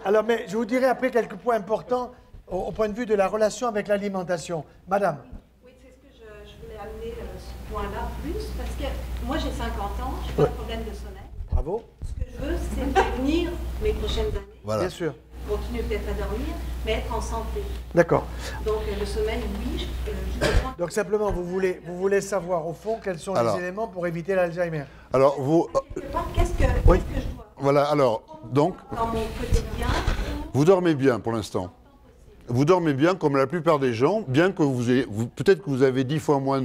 Alors, mais je vous dirai après quelques points importants au, au point de vue de la relation avec l'alimentation. Madame, Oui, c'est ce que je, je voulais amener euh, ce point-là plus, parce que moi j'ai 50 ans, j'ai pas de problème de sommeil. bravo. Ce que je veux, c'est prévenir mes prochaines années, Voilà. Bien sûr. continuer peut-être à dormir, mais être en santé. D'accord. Donc euh, le sommeil, oui, je, euh, je. Donc simplement, vous voulez, vous voulez savoir au fond quels sont Alors. les éléments pour éviter l'Alzheimer. Alors, vous. Quelque part, Qu'est-ce que, Oui. qu'est-ce que je dois Voilà, alors, donc, dans mon quotidien Vous dormez bien pour l'instant. Vous dormez bien comme la plupart des gens, bien que vous ayez, vous- peut-être que vous avez dix fois moins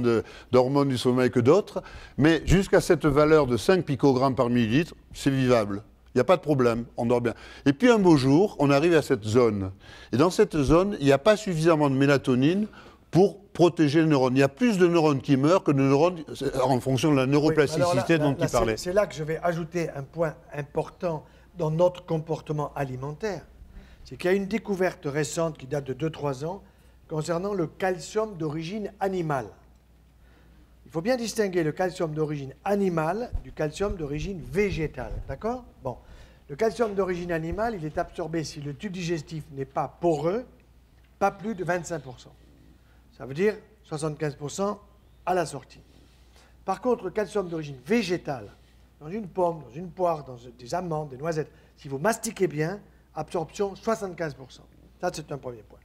d'hormones du sommeil que d'autres, mais jusqu'à cette valeur de 5 picogrammes par millilitre, c'est vivable. Il n'y a pas de problème, on dort bien. Et puis un beau jour, on arrive à cette zone. Et dans cette zone, il n'y a pas suffisamment de mélatonine pour protéger le neurone. Il y a plus de neurones qui meurent que de neurones en fonction de la neuroplasticité là, dont là, il parlait. C'est là que je vais ajouter un point important dans notre comportement alimentaire. C'est qu'il y a une découverte récente qui date de 2-3 ans concernant le calcium d'origine animale. Il faut bien distinguer le calcium d'origine animale du calcium d'origine végétale. D'accord? Bon. Le calcium d'origine animale, il est absorbé si le tube digestif n'est pas poreux, pas plus de 25%. Ça veut dire 75% à la sortie. Par contre, le calcium d'origine végétale, dans une pomme, dans une poire, dans des amandes, des noisettes, si vous mastiquez bien, absorption 75%. Ça, c'est un premier point.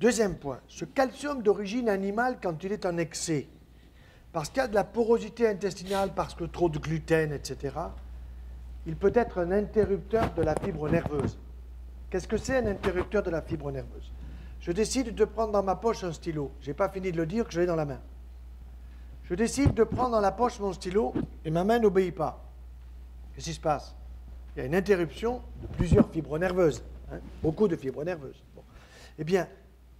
Deuxième point, ce calcium d'origine animale, quand il est en excès, parce qu'il y a de la porosité intestinale, parce que trop de gluten, etc., il peut être un interrupteur de la fibre nerveuse. Qu'est-ce que c'est un interrupteur de la fibre nerveuse? Je décide de prendre dans ma poche un stylo. Je n'ai pas fini de le dire que je l'ai dans la main. Je décide de prendre dans la poche mon stylo et ma main n'obéit pas. Qu'est-ce qui se passe? Il y a une interruption de plusieurs fibres nerveuses, hein, beaucoup de fibres nerveuses. Eh bien,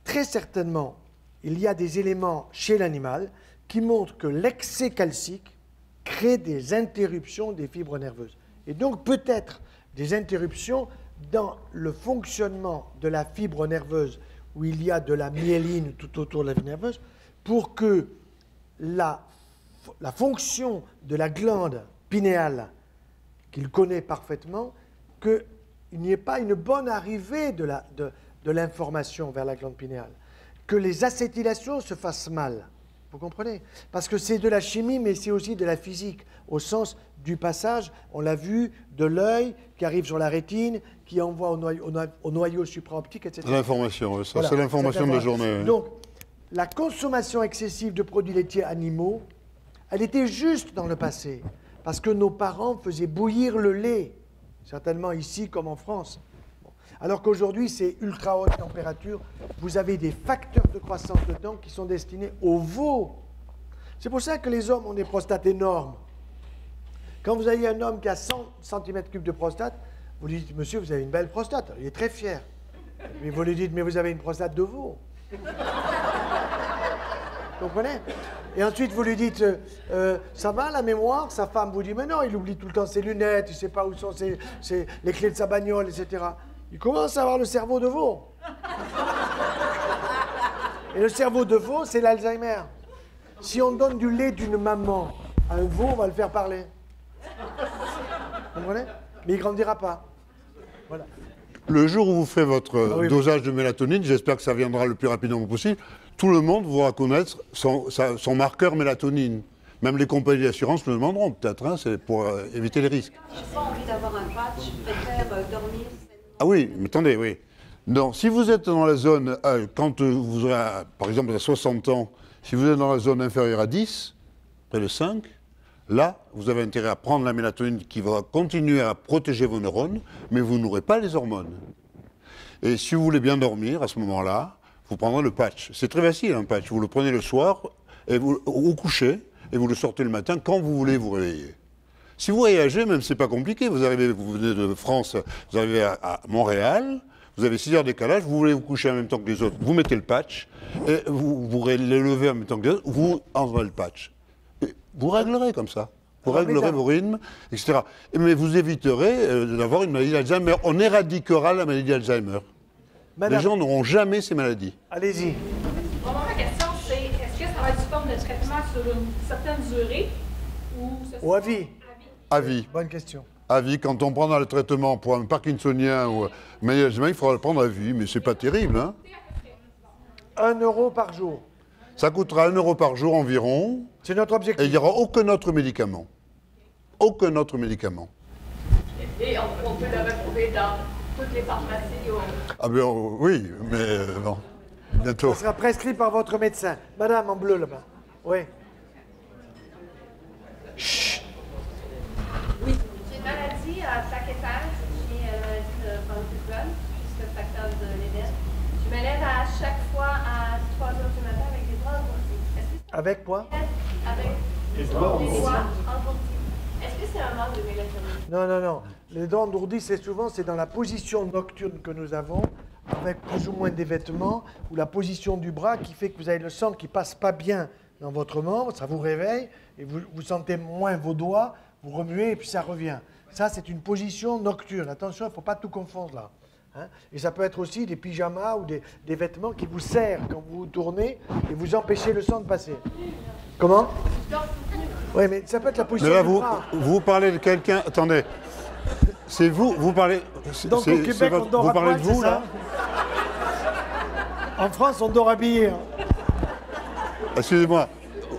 très certainement, il y a des éléments chez l'animal qui montrent que l'excès calcique crée des interruptions des fibres nerveuses. Et donc peut-être des interruptions dans le fonctionnement de la fibre nerveuse où il y a de la myéline tout autour de la fibre nerveuse pour que la, la fonction de la glande pinéale qu'il connaît parfaitement, qu'il n'y ait pas une bonne arrivée de l'information de, de vers la glande pinéale, que les acétylations se fassent mal. Vous comprenez? Parce que c'est de la chimie, mais c'est aussi de la physique, au sens du passage, on l'a vu, de l'œil qui arrive sur la rétine, qui envoie au noyau, au noyau supraoptique, etc. L'information, ça c'est l'information de la journée. Donc, la consommation excessive de produits laitiers animaux, elle était juste dans le passé, parce que nos parents faisaient bouillir le lait, certainement ici comme en France. Alors qu'aujourd'hui, c'est ultra haute température. Vous avez des facteurs de croissance dedans qui sont destinés aux veaux. C'est pour ça que les hommes ont des prostates énormes. Quand vous avez un homme qui a 100 cm3 de prostate, vous lui dites, monsieur, vous avez une belle prostate. Il est très fier. Mais vous lui dites, mais vous avez une prostate de veau. Vous comprenez Et ensuite, vous lui dites, euh, euh, ça va la mémoire Sa femme vous dit, mais non, il oublie tout le temps ses lunettes, il ne sait pas où sont les clés de sa bagnole, etc. Il commence à avoir le cerveau de veau. Et le cerveau de veau, c'est l'Alzheimer. Si on donne du lait d'une maman à un veau, on va le faire parler. Vous comprenez Mais il ne grandira pas. Voilà. Le jour où vous ferez votre ah dosage de mélatonine, j'espère que ça viendra le plus rapidement possible, tout le monde va connaître son, son marqueur mélatonine. Même les compagnies d'assurance le demanderont peut-être, hein, c'est pour euh, éviter les risques. J'ai pas envie d'avoir un patch, préfère euh, dormir ah oui, mais attendez, oui. Non, si vous êtes dans la zone, euh, quand vous aurez, par exemple, à 60 ans, si vous êtes dans la zone inférieure à 10, près de 5, là, vous avez intérêt à prendre la mélatonine qui va continuer à protéger vos neurones, mais vous n'aurez pas les hormones. Et si vous voulez bien dormir à ce moment-là, vous prendrez le patch. C'est très facile, un patch. Vous le prenez le soir, et vous, au coucher, et vous le sortez le matin quand vous voulez vous réveiller. Si vous voyagez, même c'est pas compliqué, vous arrivez, vous venez de France, vous arrivez à, Montréal, vous avez 6 heures décalage, vous voulez vous coucher en même temps que les autres, vous mettez le patch, et vous, vous les levez en même temps que les autres, vous enlevez le patch. vous réglerez comme ça. Vous réglerez vos rythmes, etc. Mais vous éviterez euh, d'avoir une maladie d'Alzheimer. On éradiquera la maladie d'Alzheimer. Les gens n'auront jamais ces maladies. Allez-y. ma question, c'est est-ce que ça va être sous forme de traitement sur une certaine durée ou, ou à vie? À vie. Bonne question. À vie, quand on prend le traitement pour un parkinsonien ou mais il faudra le prendre à vie, mais c'est pas terrible. Hein 1 euro par jour. Ça coûtera 1 euro par jour environ. C'est notre objectif. Et il n'y aura aucun autre médicament. Aucun autre médicament. Et on, peut le retrouver dans toutes les pharmacies Ah ben oui, mais euh, non. Bientôt. Ça sera prescrit par votre médecin. Madame en bleu là-bas. Oui. maladie à chaque étage. J'ai une maladie de plus le facteur de l'éden. Je me lève à chaque fois à 3 heures du matin avec des engourdis. Avec quoi? Avec des doigts Non, non, non. Les doigts engourdis, c'est souvent c'est dans la position nocturne que nous avons, avec plus ou moins des vêtements, ou la position du bras qui fait que vous avez le sang qui passe pas bien dans votre membre, ça vous réveille, et vous, vous sentez moins vos doigts, vous remuez et puis ça revient. Ça, c'est une position nocturne. Attention, il ne faut pas tout confondre là. Hein. et ça peut être aussi des pyjamas ou des, vêtements qui vous serrent quand vous tournez et vous empêchez le sang de passer. Comment? Oui, mais ça peut être la position mais là, vous, vous parlez de quelqu'un... Attendez. C'est vous, vous parlez... Donc au Québec, on dort vous à parlez de vous, là? En France, on dort habillé. Hein. Excusez-moi.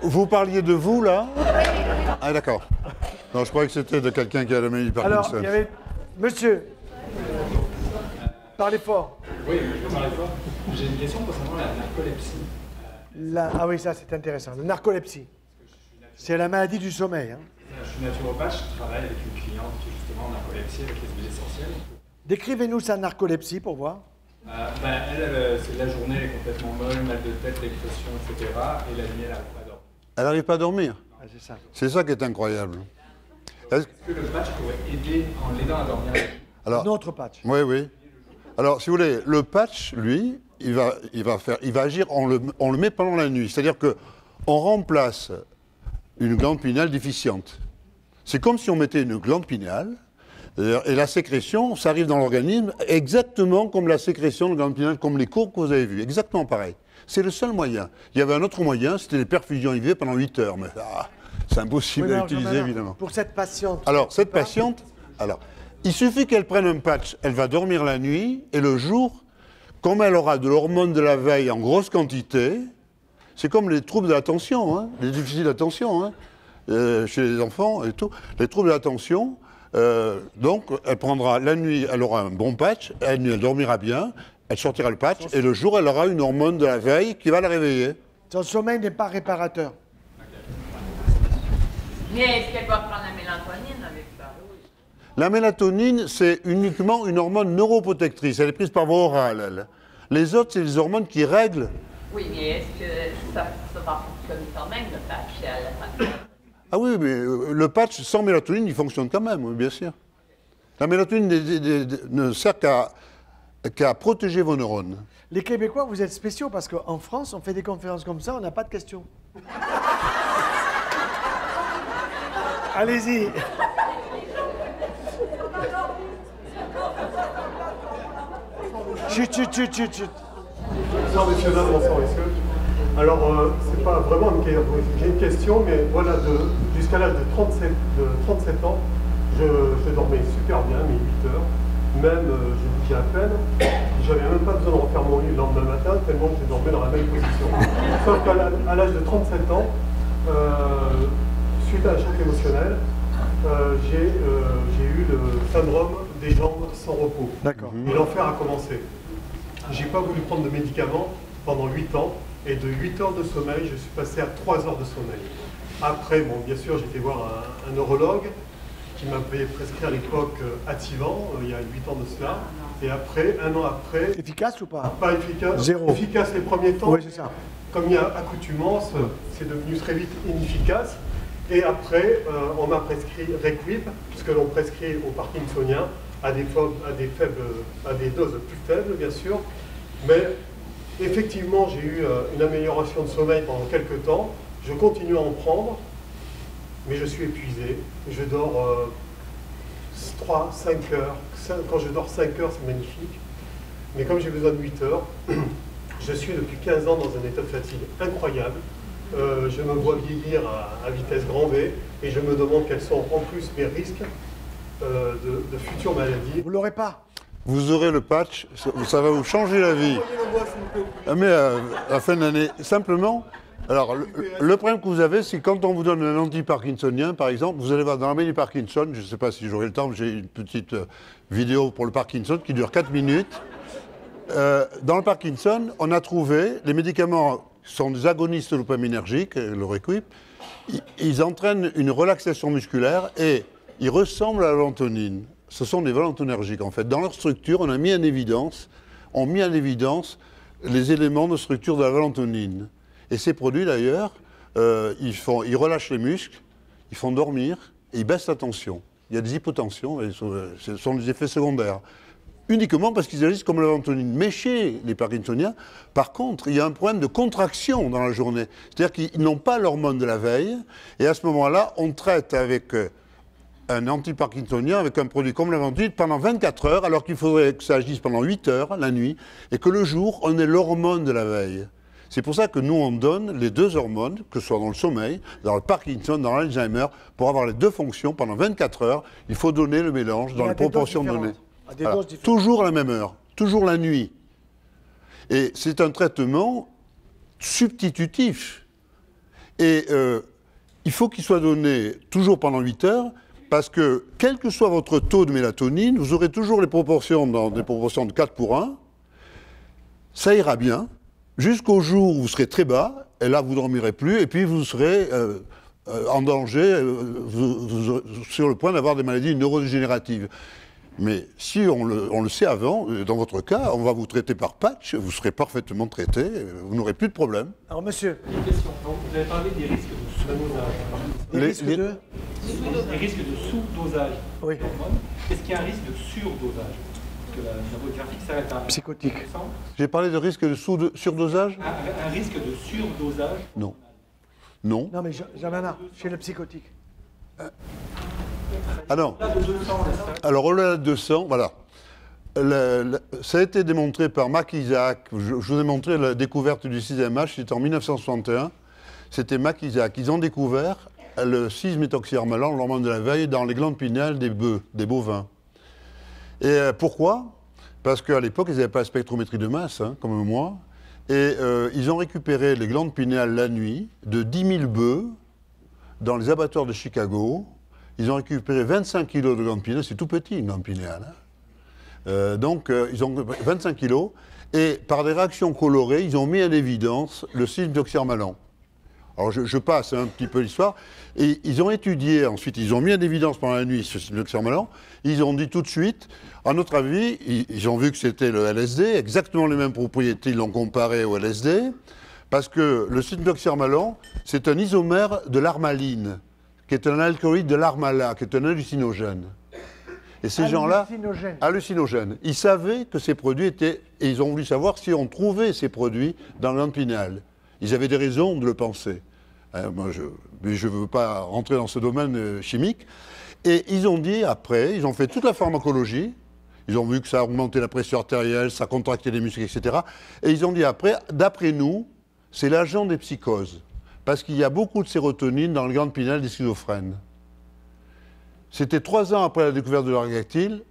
Vous parliez de vous, là? Ah, d'accord. Non, je croyais que c'était de quelqu'un qui a la maladie de Alors, Parkinson. il y avait. Monsieur, parlez fort. Oui, je parle fort. J'ai une question concernant la narcolepsie. La- Ah oui, ça c'est intéressant. La narcolepsie. C'est la maladie du sommeil. hein. Je suis naturopathe, je travaille avec une cliente qui est justement en narcolepsie avec les huiles essentielles. Décrivez-nous sa narcolepsie pour voir. Euh, ben, elle, elle, euh, c'est la journée, elle est complètement molle, mal de tête, dépression, etc. Et la nuit, elle n'arrive pas à dormir. Elle n'arrive pas à dormir? Ah, c'est ça. C'est ça qui est incroyable. Est-ce- que le patch pourrait aider en l'aidant à dormir? Alors, Notre patch. Oui, oui. Alors, si vous voulez, le patch, lui, il va, il va, faire, il va agir, on le, on le met pendant la nuit. C'est-à-dire que on remplace une glande pinéale déficiente. C'est comme si on mettait une glande pinéale, et la sécrétion, ça arrive dans l'organisme exactement comme la sécrétion de glande pinéale, comme les cours que vous avez vus, exactement pareil. C'est le seul moyen. Il y avait un autre moyen, c'était les perfusions IV pendant 8 heures, mais ah, c'est impossible Oui, à utiliser, évidemment. Pour cette patiente. Alors, cette patiente, alors, il suffit qu'elle prenne un patch, elle va dormir la nuit, et le jour, comme elle aura de l'hormone de la veille en grosse quantité, c'est comme les troubles de l'attention, hein, les déficits d'attention, hein, euh, chez les enfants et tout, les troubles de l'attention. euh, donc, elle prendra la nuit, elle aura un bon patch, elle dormira bien, elle sortira le patch, et le jour, elle aura une hormone de la veille qui va la réveiller. Son sommeil n'est pas réparateur. Mais est-ce qu'elle va prendre la mélatonine? La mélatonine, c'est uniquement une hormone neuroprotectrice. Elle est prise par voie orale. elle. Les autres, c'est des hormones qui règlent. Oui, mais est-ce que ça, ça va fonctionner quand même, le patch? Ah oui, mais euh, le patch sans mélatonine, il fonctionne quand même, oui, bien sûr. La mélatonine ne sert qu'à qu'à protéger vos neurones. Les Québécois, vous êtes spéciaux parce qu'en France, on fait des conférences comme ça, on n'a pas de questions. Allez-y. Chut, chut, chut, chut, chut. Bonsoir messieurs, dames, bonsoir messieurs. Alors, euh, c'est pas vraiment une, j'ai une question, mais voilà, jusqu'à l'âge de 37, de 37 ans, je, je dormais super bien, mes 8 heures. Même, euh, je bougeais à peine. J'avais même pas besoin de refaire mon lit le lendemain matin, tellement que je dormais dans la même position. Sauf qu'à l'âge de 37 ans, euh, suite à un choc émotionnel, j'ai euh, j'ai eu le syndrome des jambes sans repos. D'accord. Et l'enfer a commencé. J'ai pas voulu prendre de médicaments pendant 8 ans, et de 8 heures de sommeil, je suis passé à 3 heures de sommeil. Après, bon, bien sûr, j'ai été voir un, un neurologue qui m'avait prescrit à l'époque euh, Ativan, euh, il y a 8 ans de cela. Et après, un an après. Efficace ou pas? Pas efficace. Zéro. Efficace les premiers temps. Oui, c'est ça. Comme il y a accoutumance, euh, c'est devenu très vite inefficace. Et après, euh, on m'a prescrit Requip, puisque l'on prescrit aux Parkinsoniens à des, faibles, à des doses plus faibles, bien sûr. Mais effectivement, j'ai eu euh, une amélioration de sommeil pendant quelques temps. Je continue à en prendre, mais je suis épuisé. Je dors 3, 5 heures. Quand je dors 5 heures, c'est magnifique. Mais comme j'ai besoin de 8 heures, je suis depuis 15 ans dans un état de fatigue incroyable. Euh, je me vois vieillir à vitesse grand V et je me demande quels sont en plus mes risques euh, de, de futures maladies. Vous l'aurez pas Vous aurez le patch, ça, ça va vous changer la vie. Ah, Mais euh, à la fin de l'année, simplement, alors le, le problème que vous avez, c'est quand on vous donne un anti-parkinsonien, par exemple, vous allez voir dans la main du Parkinson, je ne sais pas si j'aurai le temps, j'ai une petite euh, vidéo pour le Parkinson qui dure 4 minutes. Euh, dans le Parkinson, on a trouvé les médicaments sont des agonistes dopaminergiques, le Requip. Ils, ils entraînent une relaxation musculaire et ils ressemblent à la valentonine. Ce sont des valentonergiques en fait. Dans leur structure, on a mis en évidence, on mis en évidence les éléments de structure de la valentonine. Et ces produits d'ailleurs, euh, ils, ils relâchent les muscles, ils font dormir et ils baissent la tension. Il y a des hypotensions, ce sont des effets secondaires uniquement parce qu'ils agissent comme la valentonine. Mais chez les Parkinsoniens, par contre, il y a un problème de contraction dans la journée. C'est-à-dire qu'ils n'ont pas l'hormone de la veille, et à ce moment-là, on traite avec euh, un anti-parkinsonien, avec un produit comme la valentonine, pendant 24 heures, alors qu'il faudrait que ça agisse pendant 8 heures la nuit, et que le jour, on ait l'hormone de la veille. C'est pour ça que nous, on donne les deux hormones, que ce soit dans le sommeil, dans le Parkinson, dans l'Alzheimer, pour avoir les deux fonctions pendant 24 heures, il faut donner le mélange dans les proportions données. Voilà. différentes. Toujours à la même heure, toujours la nuit. Et c'est un traitement substitutif. Et euh, il faut qu'il soit donné toujours pendant 8 heures, parce que quel que soit votre taux de mélatonine, vous aurez toujours les proportions dans des proportions de 4 pour 1. Ça ira bien, jusqu'au jour où vous serez très bas, et là vous dormirez plus, et puis vous serez euh, euh, en danger, euh, vous- vous aurez- sur le point d'avoir des maladies neurodégénératives. Mais si on le, on le sait avant, dans votre cas, on va vous traiter par patch, vous serez parfaitement traité, vous n'aurez plus de problème. Alors, monsieur. Une question. Donc, vous avez parlé des risques de Les risques de Les risques de sous-dosage Oui. d'hormones. Est-ce qu'il y a un risque de surdosage Parce que la, la voie graphique s'arrête à... Psychotique. J'ai parlé de risque de sous- de surdosage Un, un risque de surdosage Non. Non. Non, mais Jean-Bernard, chez le psychotique. Ah non. Alors, au-delà de 200, voilà. Le- le- ça a été démontré par Mac Isaac. Je, je vous ai montré la découverte du 6MH, c'était en 1961. C'était Mac Isaac. Ils ont découvert le 6-méthoxyarmalan, l'hormone de la veille, dans les glandes pinéales des bœufs, des bovins. Et euh, pourquoi? Parce qu'à l'époque, ils n'avaient pas la spectrométrie de masse, hein, comme moi. Et euh, ils ont récupéré les glandes pinéales la nuit de 10 000 bœufs dans les abattoirs de Chicago. Ils ont récupéré 25 kilos de glandes pinéales. C'est tout petit, une glande pinéale. hein. Euh, donc, ils ont 25 kilos. Et par des réactions colorées, ils ont mis en évidence le signe d'oxyrmalan. Alors, je, je passe un petit peu l'histoire. Et ils ont étudié, ensuite, ils ont mis en évidence pendant la nuit ce d'oxyrmalan. Ils ont dit tout de suite, à notre avis, ils, ils ont vu que c'était le LSD, exactement les mêmes propriétés, ils l'ont comparé au LSD, parce que le d'oxyrmalan, c'est un isomère de l'armaline, qui est un alcoolide de l'armala, qui est un hallucinogène. Et ces gens-là, Hallucinogène. hallucinogènes, ils savaient que ces produits étaient, et ils ont voulu savoir si on trouvait ces produits dans l'âme pinéale. Ils avaient des raisons de le penser. Moi, je, mais je ne veux pas rentrer dans ce domaine euh, chimique. Et ils ont dit après, ils ont fait toute la pharmacologie, ils ont vu que ça augmentait la pression artérielle, ça contractait les muscles, etc. Et ils ont dit après, d'après nous, c'est l'agent des psychoses. Parce qu'il y a beaucoup de sérotonine dans le glande pinéale des schizophrènes. C'était trois ans après la découverte de l'argactyle.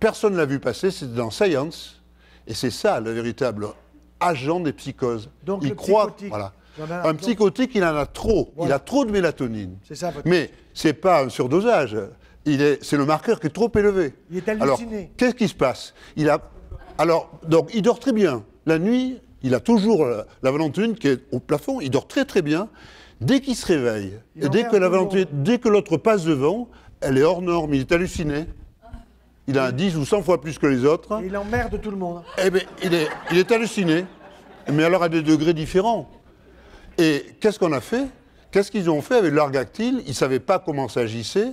Personne ne l'a vu passer, c'était dans Science. Et c'est ça le véritable agent des psychoses. Donc, il le croit, voilà. Un donc- psychotique, il en a trop. Il a trop de mélatonine. C'est ça, votre- Mais c'est pas un surdosage. Il est, c'est le marqueur qui est trop élevé. Il est Alors, halluciné. qu'est-ce qui se passe? Il a, alors, donc, il dort très bien. La nuit, il a toujours la, la valentoline qui est au plafond. Il dort très très bien. Dès qu'il se réveille, et dès que la dès que l'autre passe devant, elle est hors norme. Il est halluciné. Il a 10 ou 100 fois plus que les autres. Et il emmerde tout le monde. Eh bien, il est, il est halluciné. Mais alors à des degrés différents. Et qu'est-ce qu'on a fait? Qu'est-ce qu'ils ont fait avec l'argactyle? Ils ne savaient pas comment ça agissait.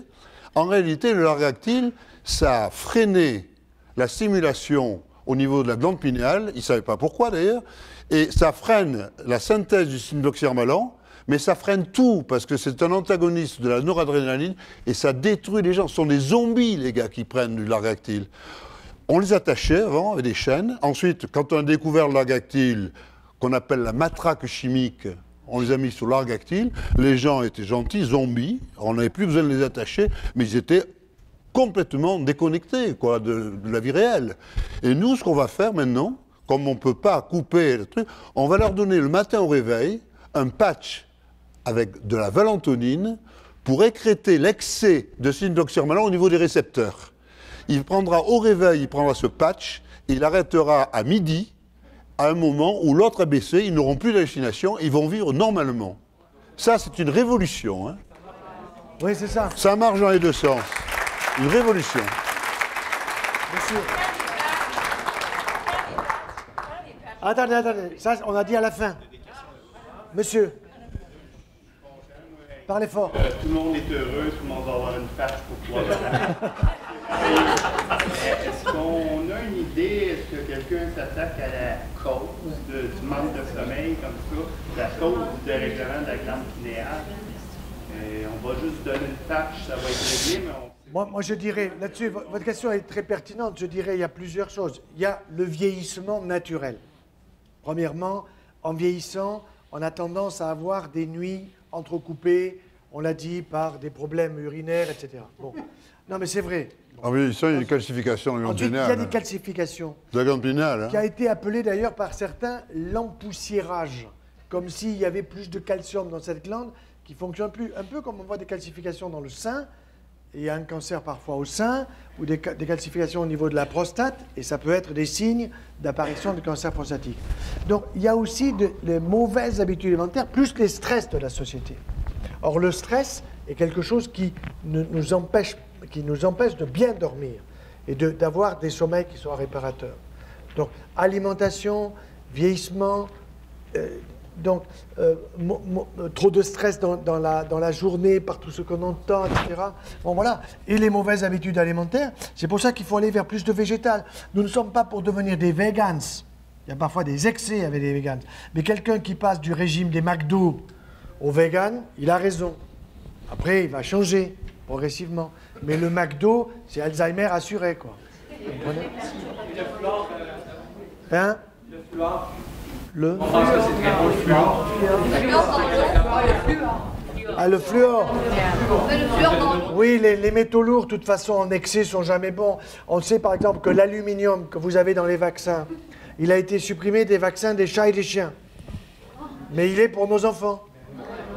En réalité, le largactyle, ça a freiné la stimulation au niveau de la glande pinéale. Ils ne savaient pas pourquoi d'ailleurs. Et ça freine la synthèse du cycloxyrmalan, mais ça freine tout parce que c'est un antagoniste de la noradrénaline et ça détruit les gens. Ce sont des zombies, les gars, qui prennent du largactyle. On les attachait avant avec des chaînes. Ensuite, quand on a découvert le largactyle, qu'on appelle la matraque chimique, on les a mis sur l'argactyle. Les gens étaient gentils, zombies. On n'avait plus besoin de les attacher, mais ils étaient complètement déconnectés quoi, de, de la vie réelle. Et nous, ce qu'on va faire maintenant, comme on ne peut pas couper le truc, on va leur donner le matin au réveil un patch avec de la valentonine pour écréter l'excès de cycloxyrmalan au niveau des récepteurs. Il prendra au réveil, il prendra ce patch, il arrêtera à midi, à un moment où l'autre a baissé, ils n'auront plus d'hallucination, ils vont vivre normalement. Ça, c'est une révolution. hein. Oui, c'est ça. Ça marche dans les deux sens. Une révolution. Monsieur. Attendez, attendez. Ça, on a dit à la fin. Monsieur. Parlez fort. Euh, tout le monde est heureux, tout le monde va avoir une patch pour pouvoir Et Est-ce qu'on a une idée, est-ce que quelqu'un s'attaque à la cause de- du manque de sommeil comme ça, la cause du dérèglement de la glande pinéale? Et on va juste donner une patch, ça va être réglé, mais on Moi, moi, je dirais, là-dessus, vo- votre question est très pertinente. Je dirais, il y a plusieurs choses. Il y a le vieillissement naturel. Premièrement, en vieillissant, on a tendance à avoir des nuits entrecoupées, on l'a dit, par des problèmes urinaires, etc. Bon. Non, mais c'est vrai. En vieillissant, il y a une calcification de la glande Ensuite, il y a des calcifications. De la glande pinéale. hein. qui a été appelé d'ailleurs par certains l'empoussiérage. comme s'il y avait plus de calcium dans cette glande qui fonctionne plus. Un peu comme on voit des calcifications dans le sein, et il y a un cancer parfois au sein, ou des, ca- des calcifications au niveau de la prostate, et ça peut être des signes d'apparition de cancer prostatique. Donc il y a aussi de, les mauvaises habitudes alimentaires, plus les stress de la société. Or le stress est quelque chose qui nous empêche, qui nous empêche de bien dormir et d'avoir des sommeils qui soient réparateurs. Donc alimentation, vieillissement, euh, donc, euh, euh, trop de stress dans, la, dans la journée par tout ce qu'on entend, etc. Bon, voilà. Et les mauvaises habitudes alimentaires, c'est pour ça qu'il faut aller vers plus de végétal. Nous ne sommes pas pour devenir des vegans. Il y a parfois des excès avec les vegans. Mais quelqu'un qui passe du régime des McDo au vegan, il a raison. Après, il va changer progressivement. Mais le McDo, c'est Alzheimer assuré, quoi. Hein? Le. Ah, le fluor Oui, les, les métaux lourds, de toute façon, en excès, sont jamais bons. On sait par exemple que l'aluminium que vous avez dans les vaccins, il a été supprimé des vaccins des chats et des chiens. Mais il est pour nos enfants.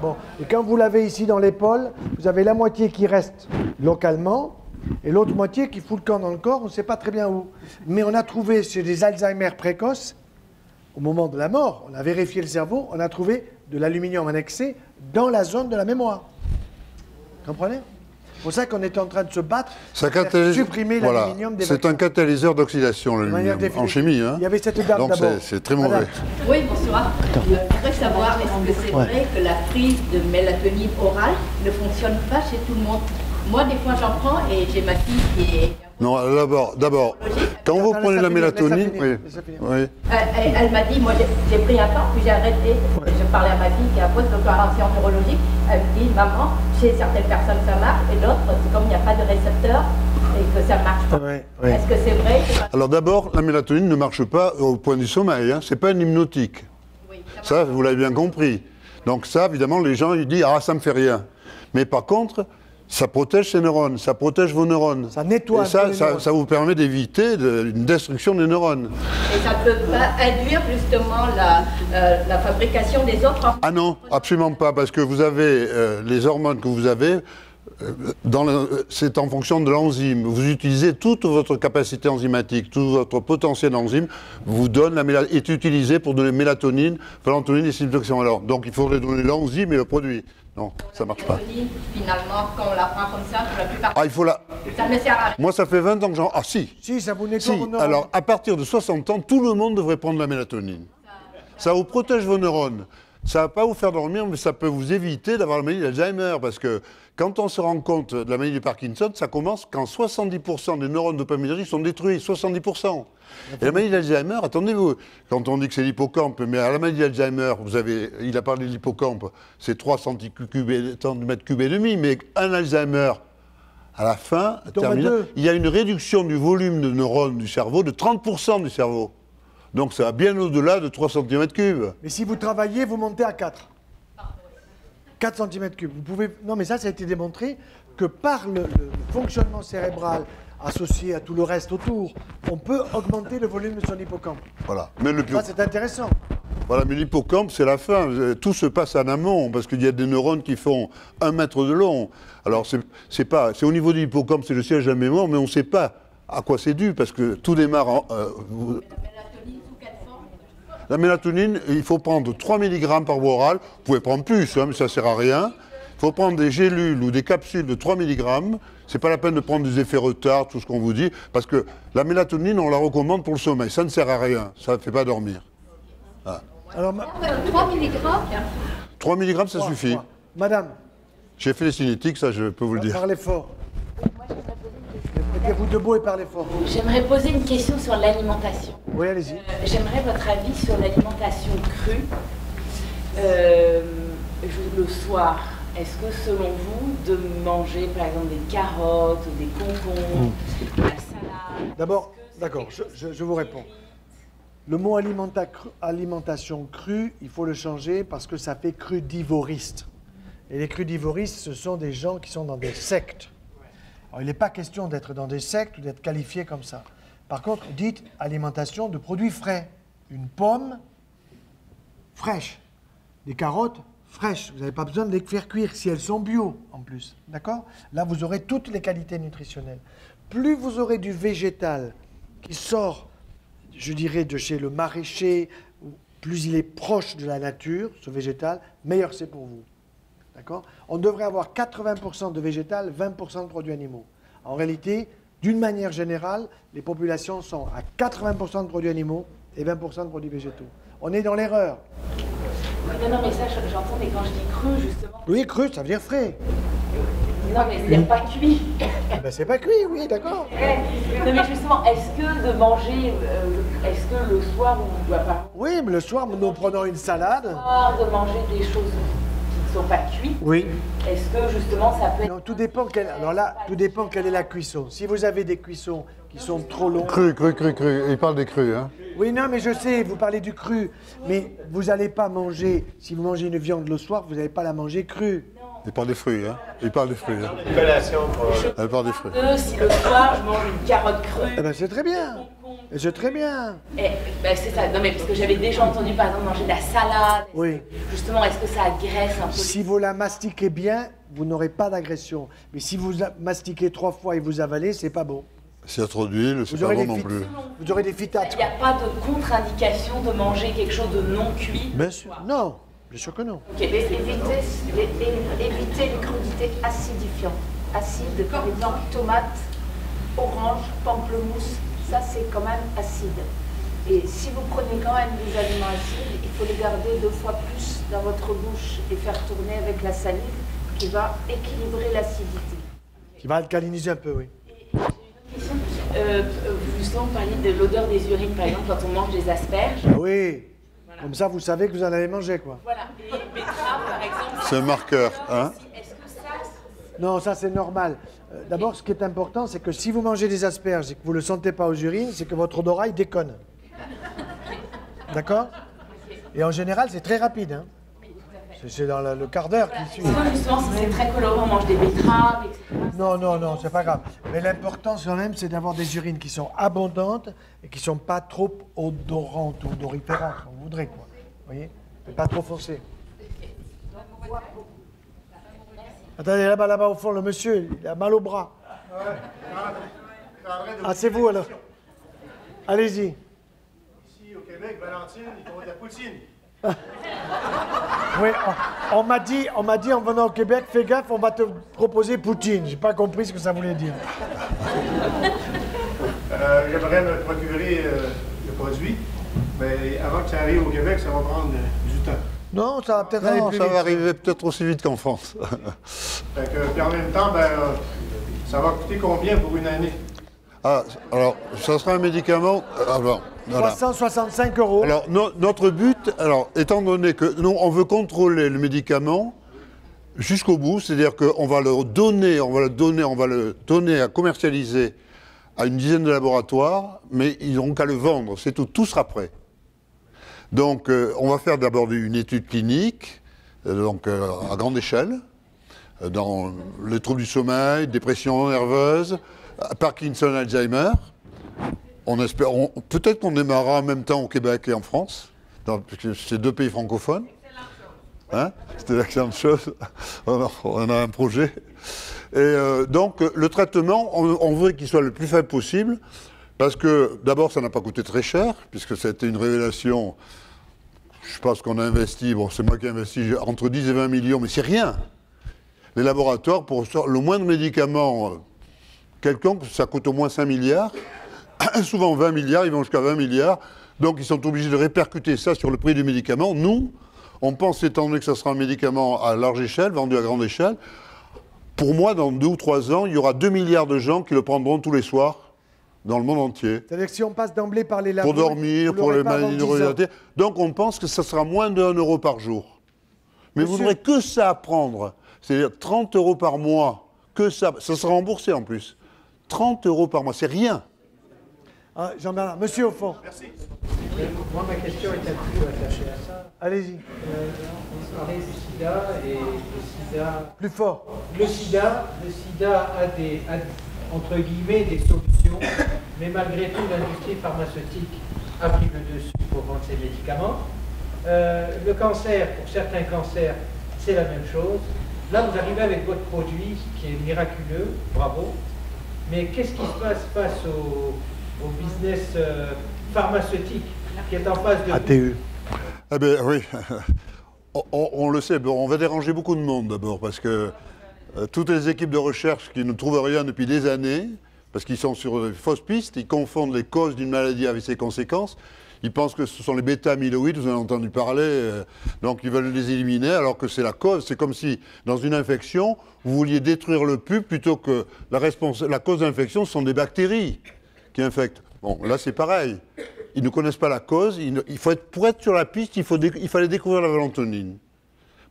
Bon, et quand vous l'avez ici dans l'épaule, vous avez la moitié qui reste localement et l'autre moitié qui fout le camp dans le corps, on ne sait pas très bien où. Mais on a trouvé chez des Alzheimer précoces, au moment de la mort, on a vérifié le cerveau, on a trouvé de l'aluminium en excès dans la zone de la mémoire. Comprenez? C'est pour ça qu'on est en train de se battre Ça pour catalyse- supprimer voilà. l'aluminium des C'est un catalyseur d'oxydation, l'aluminium, en chimie. Hein. Il y avait cette dame Donc d'abord. c'est- c'est très Madame. mauvais. Oui, bonsoir. Je voudrais savoir, est-ce que c'est Ouais. vrai que la prise de mélatonine orale ne fonctionne pas chez tout le monde? Moi, des fois, j'en prends et j'ai ma fille qui est... Non, d'abord, d'abord, quand vous prenez la mélatonine, oui, oui. Elle, elle- elle m'a dit, moi j'ai pris un temps, puis j'ai arrêté. Et Je parlais à ma fille qui a un post-doctorat en sciences neurologiques. Elle me dit, maman, chez certaines personnes ça marche, et d'autres, c'est comme il n'y a pas de récepteur et que ça marche pas. oui. Est-ce que c'est vrai que- Alors d'abord, la mélatonine ne marche pas au point du sommeil, hein. c'est pas un hypnotique. ça, vous l'avez bien compris. Donc ça, évidemment, les gens ils disent ah ça me fait rien. Mais par contre, ça protège ces neurones, ça protège vos neurones. Ça nettoie Et ça, les ça, neurones. ça vous permet d'éviter de- une destruction des neurones. Et ça ne peut pas induire justement la, euh, la fabrication des autres hormones Ah non, absolument pas, parce que vous avez euh, les hormones que vous avez. euh, c'est en fonction de l'enzyme. Vous utilisez toute votre capacité enzymatique, tout votre potentiel d'enzyme vous donne la est utilisé pour donner mélatonine, mélatonine et cytoxine. Alors, donc il faudrait donner l'enzyme et le produit. Non, ça marche pas. mélatonine, finalement, quand on la prend comme ça, pour la plupart. Ah, il faut la. Ça ne sert à rien. Moi, ça fait 20 ans que j'en. Ah, si. Si, ça vous nettoie Si. vos neurones. Alors, à partir de 60 ans, tout le monde devrait prendre la mélatonine. Ça vous protège vos neurones. Ça va pas vous faire dormir, mais ça peut vous éviter d'avoir la maladie d'Alzheimer. Parce que quand on se rend compte de la maladie de Parkinson, ça commence quand 70% des neurones dopaminergiques sont détruits. 70%. Et la maladie d'Alzheimer, attendez-vous, quand on dit que c'est l'hippocampe, mais à la maladie d'Alzheimer, vous avez, il a parlé de l'hippocampe, c'est 3 cm cubes et demi, mais un Alzheimer, à la fin, deux. il y a une réduction du volume de neurones du cerveau de 30% du cerveau. Donc ça va bien au-delà de 3 cm3. Mais si vous travaillez, vous montez à 4. 4 cm3. Vous pouvez... Non, mais ça, ça a été démontré que par le, le fonctionnement cérébral associé à tout le reste autour, on peut augmenter le volume de son hippocampe. Voilà. Mais le Ça, c'est intéressant. Voilà, mais l'hippocampe, c'est la fin. Euh, Tout se passe en amont, parce qu'il y a des neurones qui font un mètre de long. Alors, c'est pas, c'est au niveau de l'hippocampe, c'est le siège de la mémoire, mais on ne sait pas à quoi c'est dû, parce que tout démarre en, euh, La mélatonine, il faut prendre 3 mg par voie orale. Vous pouvez prendre plus, hein, mais ça ne sert à rien. Il faut prendre des gélules ou des capsules de 3 mg. C'est pas la peine de prendre des effets retard, tout ce qu'on vous dit, parce que la mélatonine, on la recommande pour le sommeil. Ça ne sert à rien, ça ne fait pas dormir. Ah. Alors, ma- 3 mg 3 mg, ça suffit. Madame, J'ai fait les cinétiques, ça je peux vous le dire. parlez fort. Mettez-vous debout et parlez fort. J'aimerais poser une question sur l'alimentation. Oui, allez-y. Euh, J'aimerais votre avis sur l'alimentation crue euh, le soir. Est-ce que selon vous, de manger par exemple des carottes ou des concombres, Mm. la salade, D'abord, d'accord, je, je- je vous réponds. Le mot alimenta- cru- alimentation crue, il faut le changer parce que ça fait crudivoriste. Et les crudivoristes, ce sont des gens qui sont dans des sectes. Il n'est pas question d'être dans des sectes ou d'être qualifié comme ça. Par contre, dites alimentation de produits frais. Une pomme fraîche. des carottes fraîches. Vous n'avez pas besoin de les faire cuire si elles sont bio en plus. D'accord? Là, vous aurez toutes les qualités nutritionnelles. Plus vous aurez du végétal qui sort, je dirais, de chez le maraîcher, plus il est proche de la nature, ce végétal, meilleur c'est pour vous. D'accord? On devrait avoir 80% de végétal, 20% de produits animaux. En réalité, d'une manière générale, les populations sont à 80% de produits animaux et 20% de produits végétaux. On est dans l'erreur. Non, non, mais ça, j'entends, mais quand je dis cru, justement. Oui, cru, ça veut dire frais. Non, mais c'est pas cuit. Eh ben, c'est pas cuit, oui, d'accord. non, mais justement, est-ce que de manger, euh, est-ce que le soir, ou pas Oui, mais le soir, nous prenons une salade. Le soir, de manger des choses ne sont pas cuites. Oui. Est-ce que justement ça peut être. Non, tout dépend quelle. Alors là, tout dépend quelle est la cuisson. Si vous avez des cuissons qui sont trop longues. Cru, cru, cru, cru. Il parle des crus, hein. Oui, non, mais je sais, vous parlez du cru. Mais vous n'allez pas manger, si vous mangez une viande le soir, vous n'allez pas la manger crue. Il parle des fruits, hein. Il parle des fruits. Hein. Collation Elle parle des fruits. Euh, si le soir je mange une carotte crue. Eh ben, c'est très bien. C'est très bien. Eh, ben, c'est ça. Non, mais parce que j'avais déjà entendu par exemple manger de la salade. Oui. Justement, est-ce que ça agresse un peu Si vous la mastiquez bien, vous n'aurez pas d'agression. Mais si vous la mastiquez trois fois et vous avalez, c'est pas bon. A trop d'huile, c'est Vous pas aurez bon des non plus. Vous aurez des phytates. Il n'y a pas de contre-indication de manger quelque chose de non cuit. Bien sûr. Non, bien sûr que non. Ok, Mais éviter, éviter les crudités acidifiantes. Acides, par exemple, tomates, orange, pamplemousse, ça c'est quand même acide. Et si vous prenez quand même des aliments acides, il faut les garder deux fois plus dans votre bouche et faire tourner avec la salive qui va équilibrer l'acidité. Qui va alcaliniser un peu, oui. Euh, vous justement, vous parliez de l'odeur des urines, par exemple, quand on mange des asperges. Oui. Comme ça, vous savez que vous en avez mangé, quoi. Voilà, les betteraves, par exemple. C'est un marqueur, hein. Est-ce que ça, Non, ça c'est normal. Euh, D'abord, ce qui est important, c'est que si vous mangez des asperges et que vous ne le sentez pas aux urines, c'est que votre odorat, il déconne. D'accord? Et en général, c'est très rapide. Hein C'est- c'est dans le, quart d'heure qui suit. Si c'est très coloré, on mange des betteraves, etc. Non, non, non, c'est pas grave. Mais l'important quand même, c'est d'avoir des urines qui sont abondantes et qui sont pas trop odorantes ou odoriférantes, comme vous voudrez, quoi. Vous voyez? Mais pas trop foncées. Attendez, là-bas, là-bas, au fond, le monsieur, il a mal au bras. Ah, c'est vous, alors Allez-y. Ici, au Québec, Valentine, ils font de la poutine. Oui, on, on m'a dit, on m'a dit en venant au Québec, fais gaffe, on va te proposer Poutine. J'ai pas compris ce que ça voulait dire. Euh, J'aimerais me procurer euh, le produit, mais avant que ça arrive au Québec, ça va prendre euh. Non, ça va peut-être aller Non, plus ça vite. va arriver peut-être aussi vite qu'en France. Puis en même temps, ben, euh, ça va coûter combien pour une année? Ah, alors, ça sera un médicament. euh, Alors, voilà. 365 euros. Alors, no- notre but, alors, étant donné que nous, on veut contrôler le médicament jusqu'au bout, c'est-à-dire qu'on va le donner, on va le donner, on va le donner à commercialiser à une dizaine de laboratoires, mais ils n'auront qu'à le vendre, c'est tout, tout sera prêt. Donc, euh, on va faire d'abord une étude clinique, euh, donc euh, à grande échelle, dans les troubles du sommeil, dépression nerveuse, Parkinson, Alzheimer. On espère, on- peut-être qu'on démarrera en même temps au Québec et en France, dans, parce que c'est deux pays francophones. Hein? C'était l'excellente chose. On a, on a un projet. Et donc, le traitement, on, on veut qu'il soit le plus faible possible, parce que d'abord, ça n'a pas coûté très cher, puisque ça a été une révélation. Je pense qu'on a investi, bon, c'est moi qui ai investi entre 10 et 20 millions, mais c'est rien. Les laboratoires, pour le moindre médicament euh, quelconque, ça coûte au moins 5 milliards. Souvent 20 milliards, ils vont jusqu'à 20 milliards. Donc ils sont obligés de répercuter ça sur le prix du médicament. Nous, on pense, étant donné que ça sera un médicament à large échelle, vendu à grande échelle, pour moi, dans deux ou trois ans, il y aura 2 milliards de gens qui le prendront tous les soirs dans le monde entier. C'est-à-dire que si on passe d'emblée par les labos... Pour dormir, pour les maladies 10 ans. neurohydraté. Donc on pense que ça sera moins d'un euro par jour. Mais vous n'aurez que ça à prendre. C'est-à-dire 30 euros par mois. Que ça. Ça sera remboursé en plus. 30 euros par mois, c'est rien. Ah, Jean-Bernard, monsieur au fond. Merci. Moi, ma question est un peu attachée à ça. Allez-y. Euh, on parlait du sida et le sida. Plus fort. Le sida, le sida a des, a, entre guillemets, des solutions, mais malgré tout, l'industrie pharmaceutique a pris le dessus pour vendre ses médicaments. Euh, le cancer, pour certains cancers, c'est la même chose. Là, vous arrivez avec votre produit qui est miraculeux, bravo. Mais qu'est-ce qui se passe face au, business euh, pharmaceutique qui est en face de ATU. Eh bien, oui. On, on- le sait, on va déranger beaucoup de monde d'abord, parce que euh, toutes les équipes de recherche qui ne trouvent rien depuis des années, parce qu'ils sont sur de fausses pistes, ils confondent les causes d'une maladie avec ses conséquences. Ils pensent que ce sont les bêta-amyloïdes, vous en avez entendu parler, euh, donc ils veulent les éliminer, alors que c'est la cause. C'est comme si, dans une infection, vous vouliez détruire le pus plutôt que la, la cause d'infection, ce sont des bactéries qui infectent. Bon, là c'est pareil. Ils ne connaissent pas la cause. il faut être, pour être sur la piste, il, il fallait découvrir la valentonine.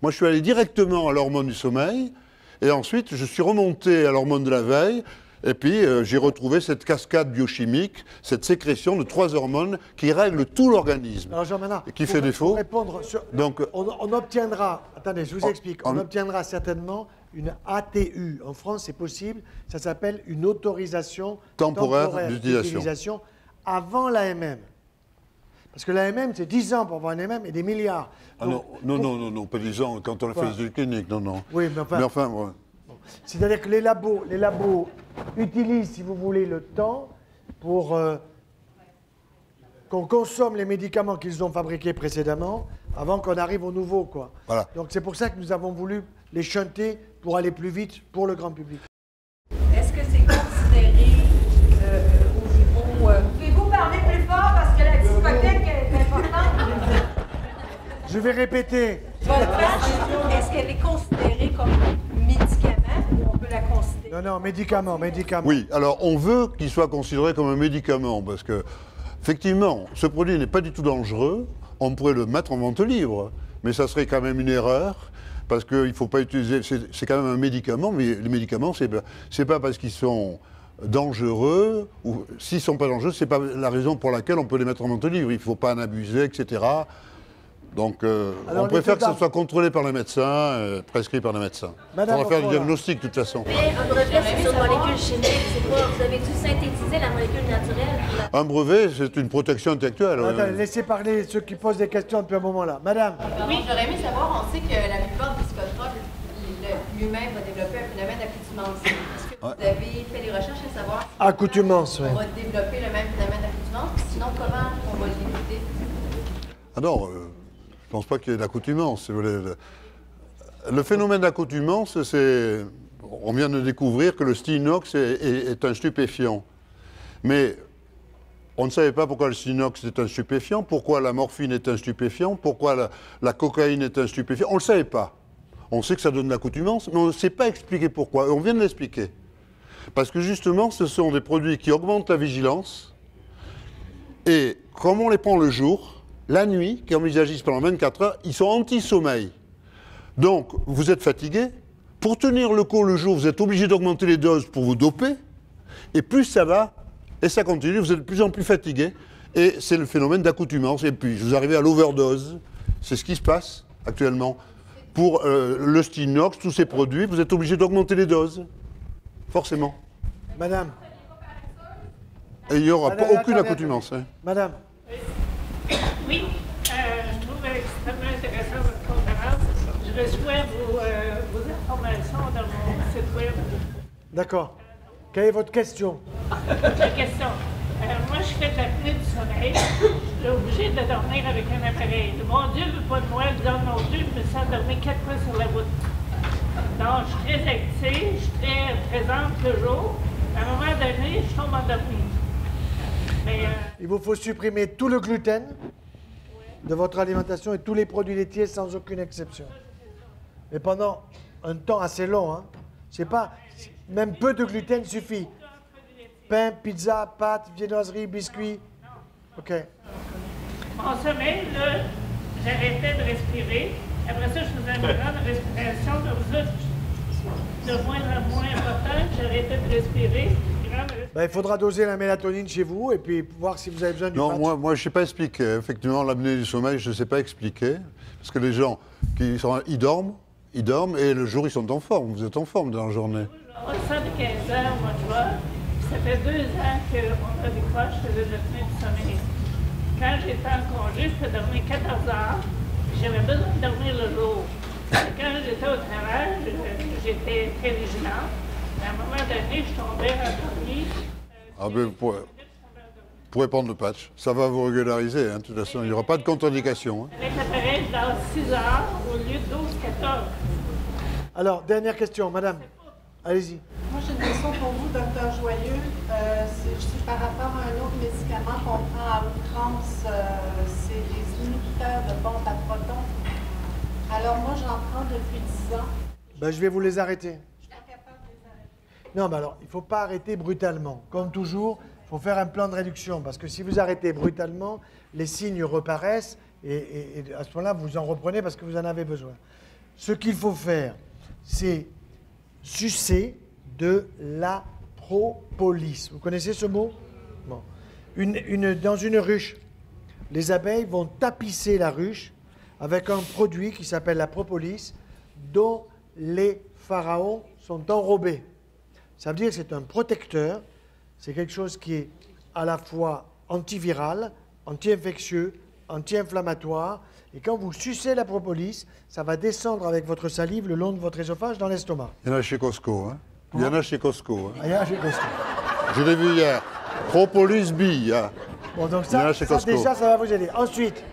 Moi, je suis allé directement à l'hormone du sommeil, et ensuite, je suis remonté à l'hormone de la veille, et puis euh, j'ai retrouvé cette cascade biochimique, cette sécrétion de trois hormones qui règlent tout l'organisme. Alors Jean Et qui fait défaut répondre sur- Donc, on, on obtiendra, attendez, je vous explique, on en- obtiendra certainement une ATU. En France, c'est possible, ça s'appelle une autorisation Temporaire d'utilisation. avant l'AMM. Parce que l'AMM, c'est 10 ans pour avoir un AMM et des milliards. Ah Donc, non, non, non, non, non, pas disant quand on a fait Quoi les études cliniques, non, non. Oui, mais enfin- ouais. C'est-à-dire que les labos, les labos utilisent, si vous voulez, le temps pour euh, qu'on consomme les médicaments qu'ils ont fabriqués précédemment avant qu'on arrive au nouveau. Quoi. Voilà. Donc c'est pour ça que nous avons voulu les shunter pour aller plus vite pour le grand public. Est-ce que c'est considéré euh, au niveau. euh, Pouvez-vous parler plus fort parce que la discothèque est importante? Je vais répéter. Est-ce qu'elle est considérée comme médicament ou on peut la considérer? Non, non, médicaments, médicaments. Oui, alors on veut qu'il soit considéré comme un médicament, parce que, effectivement, ce produit n'est pas du tout dangereux, on pourrait le mettre en vente libre, mais ça serait quand même une erreur, parce qu'il ne faut pas utiliser, c'est quand même un médicament, mais les médicaments, c'est pas, c'est pas parce qu'ils sont dangereux, ou s'ils ne sont pas dangereux, c'est pas la raison pour laquelle on peut les mettre en vente libre, il ne faut pas en abuser, etc. Donc, euh, Alors, on préfère que ce soit contrôlé par les médecins, euh, prescrit par les médecins. Madame on va faire du Ochoa. diagnostic, de toute façon. Mais un brevet, c'est sur molécule chimique. C'est quoi? Vous avez dû synthétiser la molécule naturelle Un brevet, c'est une protection intellectuelle. Euh. laissez parler ceux qui posent des questions depuis un moment là. Madame, Oui, j'aurais aimé savoir, on sait que la plupart des psychotropes, le- l'humain va développer un phénomène d'accoutumance. Est-ce que vous avez fait les recherches à savoir si Accoutumance, on oui. va développer le même phénomène d'accoutumance? Sinon, comment on va l'éviter? Ah non, euh, je pense pas qu'il y ait d'accoutumance. Le, phénomène d'accoutumance, c'est. On vient de découvrir que le stinox est, est- un stupéfiant. Mais on ne savait pas pourquoi le stinox est un stupéfiant, pourquoi la morphine est un stupéfiant, pourquoi la, la cocaïne est un stupéfiant. On ne le savait pas. On sait que ça donne de l'accoutumance, mais on ne sait pas expliquer pourquoi. On vient de l'expliquer. Parce que justement, ce sont des produits qui augmentent la vigilance, et comme on les prend le jour, la nuit, comme ils agissent pendant 24 heures, ils sont anti-sommeil. Donc, vous êtes fatigué. Pour tenir le coup le jour, vous êtes obligé d'augmenter les doses pour vous doper. Et plus ça va, et ça continue, vous êtes de plus en plus fatigué. Et c'est le phénomène d'accoutumance. Et puis, vous arrivez à l'overdose. C'est ce qui se passe actuellement. Pour euh, le Stinox, tous ces produits, vous êtes obligé d'augmenter les doses. Forcément. Madame, Et il n'y aura Madame, pas aucune accoutumance. hein. Madame, Oui, euh, je trouve extrêmement intéressant votre conférence. Je reçois vos, euh, vos informations dans mon site web. d'accord. Quelle est votre question? La question. Euh, moi, je fais de l'apnée du sommeil. Je suis obligée de dormir avec un appareil. Mon Dieu ne veut pas de moi, donne non plus. Je me sens dormir quatre fois sur la route. Donc, je suis très active, je suis très présente toujours. À un moment donné, je tombe endormie. Mais euh, Il vous faut supprimer tout le gluten de votre alimentation et tous les produits laitiers sans aucune exception. Et pendant un temps assez long, hein. C'est pas. Même peu de gluten suffit. Pain, pizza, pâtes, viennoiserie, biscuits. OK. Mon sommeil, là, j'arrêtais de respirer. Après ça, je faisais une grande respiration. Comme ça, de moins en moins important, j'arrêtais de respirer. Ben, il faudra doser la mélatonine chez vous et puis voir si vous avez besoin du Non, moi, moi je ne sais pas expliquer. Effectivement, l'apnée du sommeil, je ne sais pas expliquer. Parce que les gens, qui sont, ils dorment, ils dorment, et le jour, ils sont en forme. Vous êtes en forme dans la journée. On sort de 15 heures au mois de juin. Puis Ça fait deux ans qu'on a décroché, je faisais de l'apnée du sommeil. Quand j'étais en congé, je peux dormir 14 heures. j'avais besoin de dormir le jour. Quand j'étais au travail, j'étais très vigilante. À un moment donné, je tombais à dormir. Ah ben, vous pourrez, vous pourrez prendre le patch. Ça va vous régulariser, hein, de toute façon. Il n'y aura pas de contre-indication. hein. Avec l'appareil, dans 6 heures au lieu de 12-14. Alors, dernière question, madame. Allez-y. Moi, j'ai une question pour vous, docteur Joyeux. Euh, c'est par rapport à un autre médicament qu'on prend à outrance, euh, c'est les inhibiteurs de pompe à protons. Alors, moi, j'en prends depuis 10 ans. Ben, je vais vous les arrêter. Non, mais alors, il ne faut pas arrêter brutalement. Comme toujours, il faut faire un plan de réduction. Parce que si vous arrêtez brutalement, les signes reparaissent et, à ce moment-là, vous en reprenez parce que vous en avez besoin. Ce qu'il faut faire, c'est sucer de la propolis. Vous connaissez ce mot? Bon. Dans une ruche, les abeilles vont tapisser la ruche avec un produit qui s'appelle la propolis, dont les pharaons sont enrobés. Ça veut dire que c'est un protecteur, c'est quelque chose qui est à la fois antiviral, anti-infectieux, anti-inflammatoire, et quand vous sucez la propolis, ça va descendre avec votre salive le long de votre œsophage dans l'estomac. Il y en a chez Costco. Hein. Il y en a chez Costco. hein. Il y en a chez Costco. Je l'ai vu hier. Propolis bille. hein. Bon, donc ça, ça, déjà, ça va vous aider. Ensuite,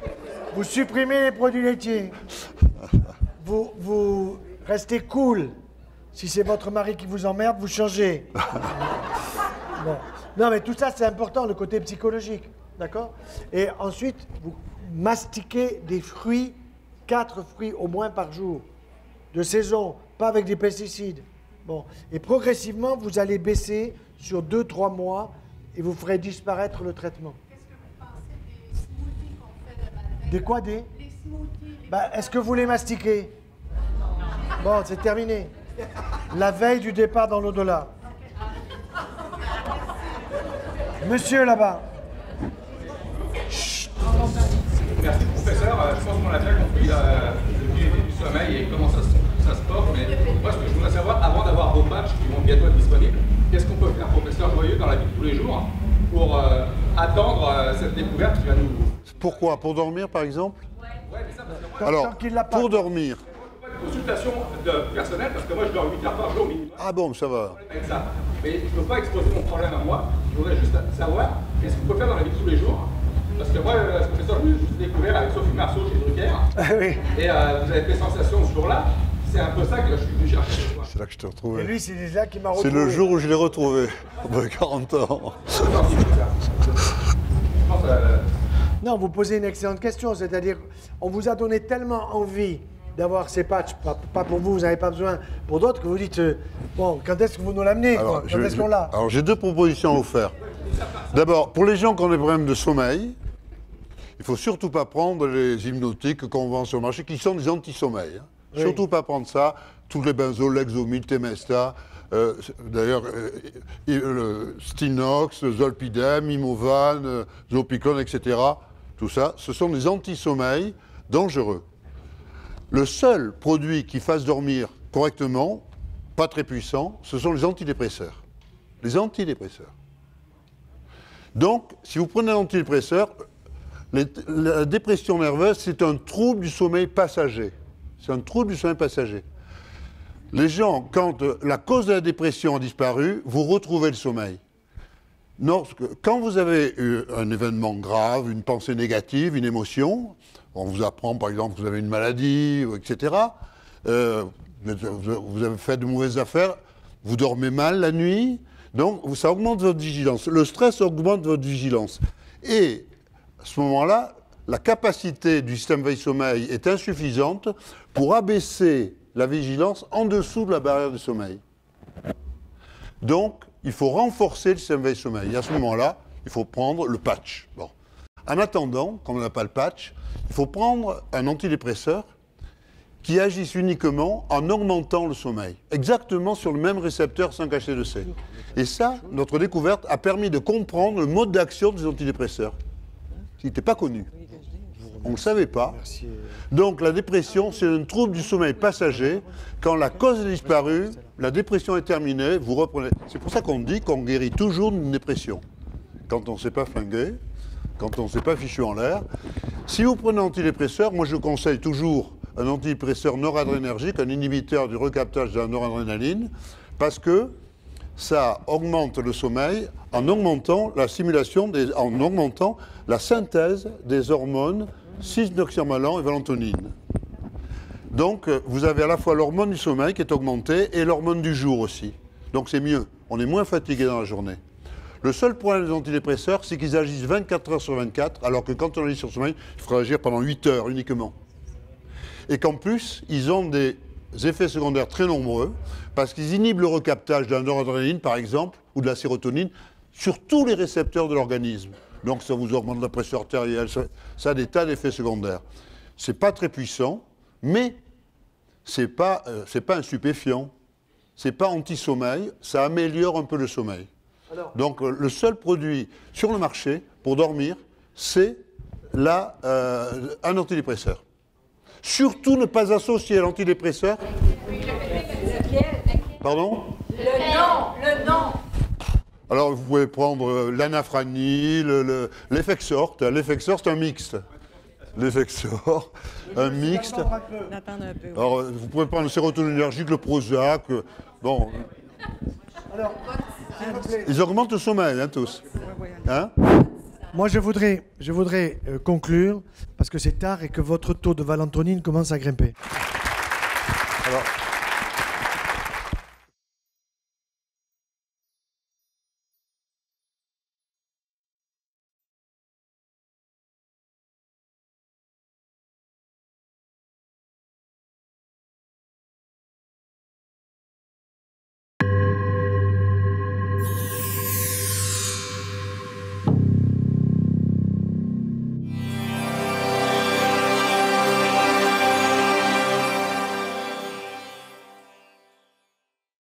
vous supprimez les produits laitiers. Vous, vous restez cool. Si c'est votre mari qui vous emmerde, vous changez. Bon. Non, mais tout ça, c'est important, le côté psychologique. D'accord? Et ensuite, vous mastiquez des fruits, quatre fruits au moins par jour, de saison, pas avec des pesticides. Bon. Et progressivement, vous allez baisser sur deux, trois mois et vous ferez disparaître le traitement. Des quoi des? Bah, Est-ce que vous les mastiquez? Bon, c'est terminé. La veille du départ dans l'au-delà. Monsieur là-bas. Merci professeur, Euh, je pense qu'on a bien compris la l'utilité du sommeil et comment ça, se- ça se porte, mais moi ce que je voudrais savoir, avant d'avoir vos patchs qui vont bientôt être disponibles, qu'est-ce qu'on peut faire professeur Joyeux dans la vie de tous les jours pour euh, attendre euh, cette découverte qui va nous... Pourquoi? Pour dormir, par exemple? Ouais, mais ça, parce que moi, Alors, pour dormir. Consultation de personnel, parce que moi je dors 8 heures par jour minimum. Ah bon, ça va. avec ça. Mais je ne peux pas exposer mon problème à moi. Je voudrais juste savoir qu'est-ce qu'on peut faire dans la vie de tous les jours? Parce que moi, euh, professeur, je vous ai découvert avec Sophie Marceau chez Drucker. Et euh, vous avez fait sensation ce jour-là. C'est un peu ça que je suis venu chercher. C'est là que je t'ai Et retrouvé. lui, c'est déjà qui m'a C'est retrouvé. le jour où je l'ai retrouvé, de 40 ans. Non, vous posez une excellente question. C'est-à-dire, on vous a donné tellement envie d'avoir ces patchs, pas, pas pour vous, vous n'avez pas besoin, pour d'autres, que vous dites, euh, bon, quand est-ce que vous nous l'amenez Quand est-ce qu'on l'a? alors, j'ai deux propositions à vous faire. D'abord, pour les gens qui ont des problèmes de sommeil, il faut surtout pas prendre les hypnotiques qu'on vend sur le marché, qui sont des anti-sommeil. hein. Oui. Surtout pas prendre ça, tous les benzos, Lexomil, Temesta, euh, d'ailleurs, euh, le Stinox, Zolpidem, Imovan, Zopiclone, etc. Tout ça, ce sont des anti-sommeil dangereux. Le seul produit qui fasse dormir correctement, pas très puissant, ce sont les antidépresseurs. Les antidépresseurs. Donc, si vous prenez un antidépresseur, la dépression nerveuse, c'est un trouble du sommeil passager. C'est un trouble du sommeil passager. Les gens, quand euh, la cause de la dépression a disparu, vous retrouvez le sommeil. Lorsque- quand vous avez eu un événement grave, une pensée négative, une émotion, on vous apprend par exemple que vous avez une maladie, etc., euh, vous avez fait de mauvaises affaires, vous dormez mal la nuit, donc ça augmente votre vigilance. Le stress augmente votre vigilance. Et à ce moment-là, la capacité du système veille-sommeil est insuffisante pour abaisser la vigilance en dessous de la barrière du sommeil. Donc, il faut renforcer le système veille-sommeil. Et à ce moment-là, il faut prendre le patch. Bon. En attendant, quand on n'a pas le patch, il faut prendre un antidépresseur qui agisse uniquement en augmentant le sommeil, exactement sur le même récepteur 5-HT2C. Et ça, notre découverte a permis de comprendre le mode d'action des antidépresseurs, qui n'était pas connu. On ne le savait pas. Donc la dépression, c'est un trouble du sommeil passager. Quand la cause est disparue, la dépression est terminée, vous reprenez. C'est pour ça qu'on dit qu'on guérit toujours d'une dépression. Quand on ne s'est pas flingué, quand on ne s'est pas fichu en l'air. Si vous prenez un antidépresseur, moi je conseille toujours un antidépresseur noradrénergique, un inhibiteur du recaptage de la noradrénaline, parce que ça augmente le sommeil en augmentant la stimulation, en augmentant la synthèse des hormones 6-noxyromalan et valentonine. Donc, vous avez à la fois l'hormone du sommeil qui est augmentée et l'hormone du jour aussi. Donc, c'est mieux. On est moins fatigué dans la journée. Le seul problème des antidépresseurs, c'est qu'ils agissent 24 heures sur 24, alors que quand on agit sur le sommeil, il faudra agir pendant 8 heures uniquement. Et qu'en plus, ils ont des effets secondaires très nombreux, parce qu'ils inhibent le recaptage de la noradrénaline, par exemple, ou de la sérotonine, sur tous les récepteurs de l'organisme. Donc ça vous augmente la pression artérielle, ça, a des tas d'effets secondaires. C'est pas très puissant, mais c'est pas, euh, pas un stupéfiant, c'est pas anti-sommeil, ça améliore un peu le sommeil. Donc euh, le seul produit sur le marché pour dormir, c'est euh, un antidépresseur. Surtout ne pas associer l'antidépresseur. Pardon? Le nom, le nom. Alors vous pouvez prendre euh, l'anafranie, le- le- l'effexor. L'effexor c'est un mixte. L'effexor, un mixte. Alors vous pouvez prendre le sérotoninergique, le Prozac. Bon, Alors, ils augmentent le sommeil, hein, tous. Hein Moi, je voudrais, je voudrais euh, conclure, parce que c'est tard et que votre taux de valentonine commence à grimper. Alors,